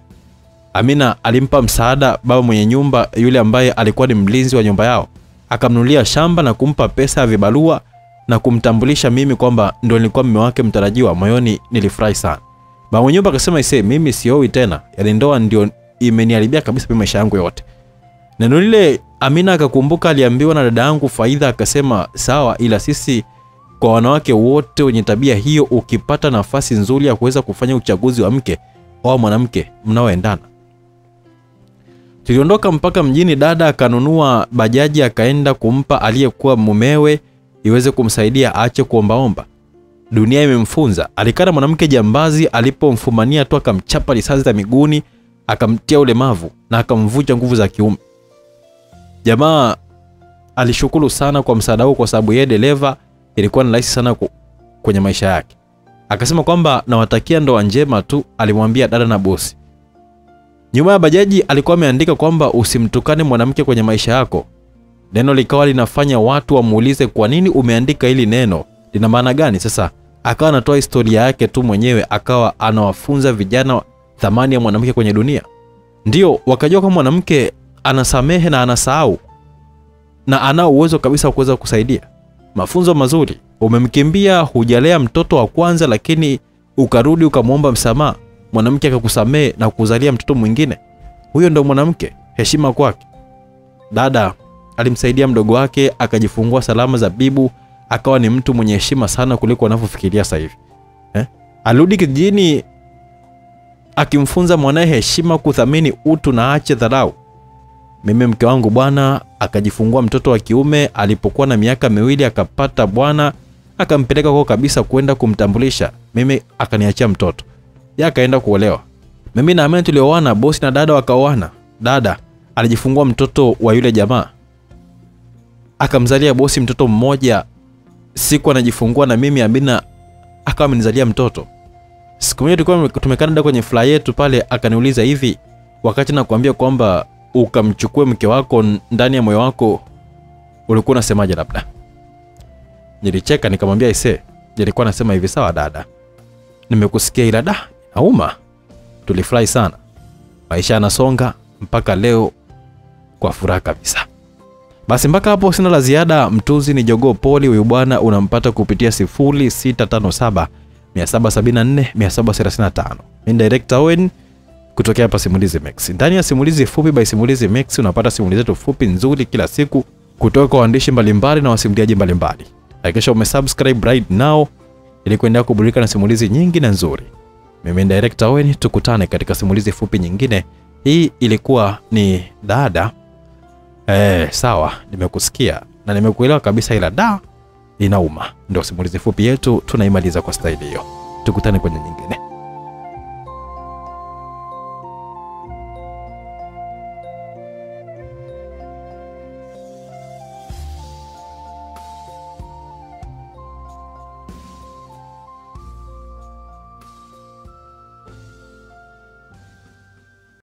amina alimpa msaada baba mwenye nyumba yule ambaye alikuwa ni mlinzi wa nyumba yao. Akamnunulia shamba na kumpa pesa ya vibarua na kumtambulisha mimi kwamba ndo nilikuwa mume wake mtarajiwa. Moyoni nilifurahi sana. Baba mwenye nyumba akasema ise mimi siowi tena. Yaani ndoa ndio imeniharibia kabisa pia maisha yangu yote. Neno lile amina akakumbuka aliambiwa na dada yangu faidha akasema sawa ila sisi kwa wanawake wote wenye tabia hiyo ukipata nafasi nzuri ya kuweza kufanya uchaguzi wa mke au mwanamke mnaoendana tuliondoka mpaka mjini dada akanunua bajaji akaenda kumpa aliyekuwa mumewe iweze kumsaidia aache kuombaomba. Dunia imemfunza. Alikana mwanamke jambazi alipomfumania tu akamchapa risasi za miguuni akamtia ulemavu na akamvunja nguvu za kiume. Jamaa alishukuru sana kwa msaada huo kwa sababu yeye dereva ilikuwa ni rahisi sana ku- kwenye maisha yake. Akasema kwamba nawatakia ndoa njema tu alimwambia dada na bosi Nyuma ya bajaji alikuwa ameandika kwamba usimtukane mwanamke kwenye maisha yako. Neno likawa linafanya watu wamuulize kwa nini umeandika hili neno, lina maana gani? Sasa akawa anatoa historia yake tu mwenyewe, akawa anawafunza vijana thamani ya mwanamke kwenye dunia. Ndio wakajua kwamba mwanamke anasamehe na anasahau na anao uwezo kabisa wa kuweza kusaidia. Mafunzo mazuri. Umemkimbia, hujalea mtoto wa kwanza, lakini ukarudi ukamwomba msamaha, mwanamke akakusamee na kukuzalia mtoto mwingine. Huyo ndo mwanamke, heshima kwake. Dada alimsaidia mdogo wake akajifungua salama zabibu, akawa ni mtu mwenye heshima sana kuliko wanavyofikiria sasa hivi eh? Alirudi kijijini akimfunza mwanaye heshima, kuthamini utu na ache dharau. Mimi mke wangu bwana akajifungua mtoto wa kiume alipokuwa na miaka miwili, akapata bwana akampeleka kwao kabisa kwenda kumtambulisha. Mimi akaniachia mtoto, yeye akaenda kuolewa. Mimi na Amina tulioana, bosi na dada wakaoana. Dada alijifungua mtoto wa yule jamaa, akamzalia bosi mtoto mmoja. Siku anajifungua na mimi Amina akawa amenizalia mtoto. Siku moja tulikuwa tumekaa dada kwenye fly yetu pale, akaniuliza hivi, wakati nakwambia kwamba ukamchukue mke wako ndani ya moyo wako ulikuwa unasemaje? Labda nilicheka nikamwambia, ise, nilikuwa nasema hivi, sawa dada, nimekusikia, ila da, nauma. Tulifurahi sana, maisha yanasonga mpaka leo kwa furaha kabisa. Basi mpaka hapo sina la ziada. Mtunzi ni Jogoo Poli, huyu bwana unampata kupitia 0657 774 735. Mimi director Owen kutokea hapa Simulizi Max. Ndani ya Simulizi Fupi by Simulizi Max unapata simulizi zetu fupi nzuri kila siku kutoka kwa waandishi mbalimbali na wasimuliaji mbalimbali. Hakikisha umesubscribe right now ili kuendelea kuburudika na simulizi nyingi na nzuri. Mimi ni director Owen, tukutane katika simulizi fupi nyingine. Hii ilikuwa ni dada. Eh, sawa, nimekusikia na nimekuelewa kabisa, ila da inauma. Ndio simulizi fupi yetu tunaimaliza kwa staili hiyo. Tukutane kwenye nyingine.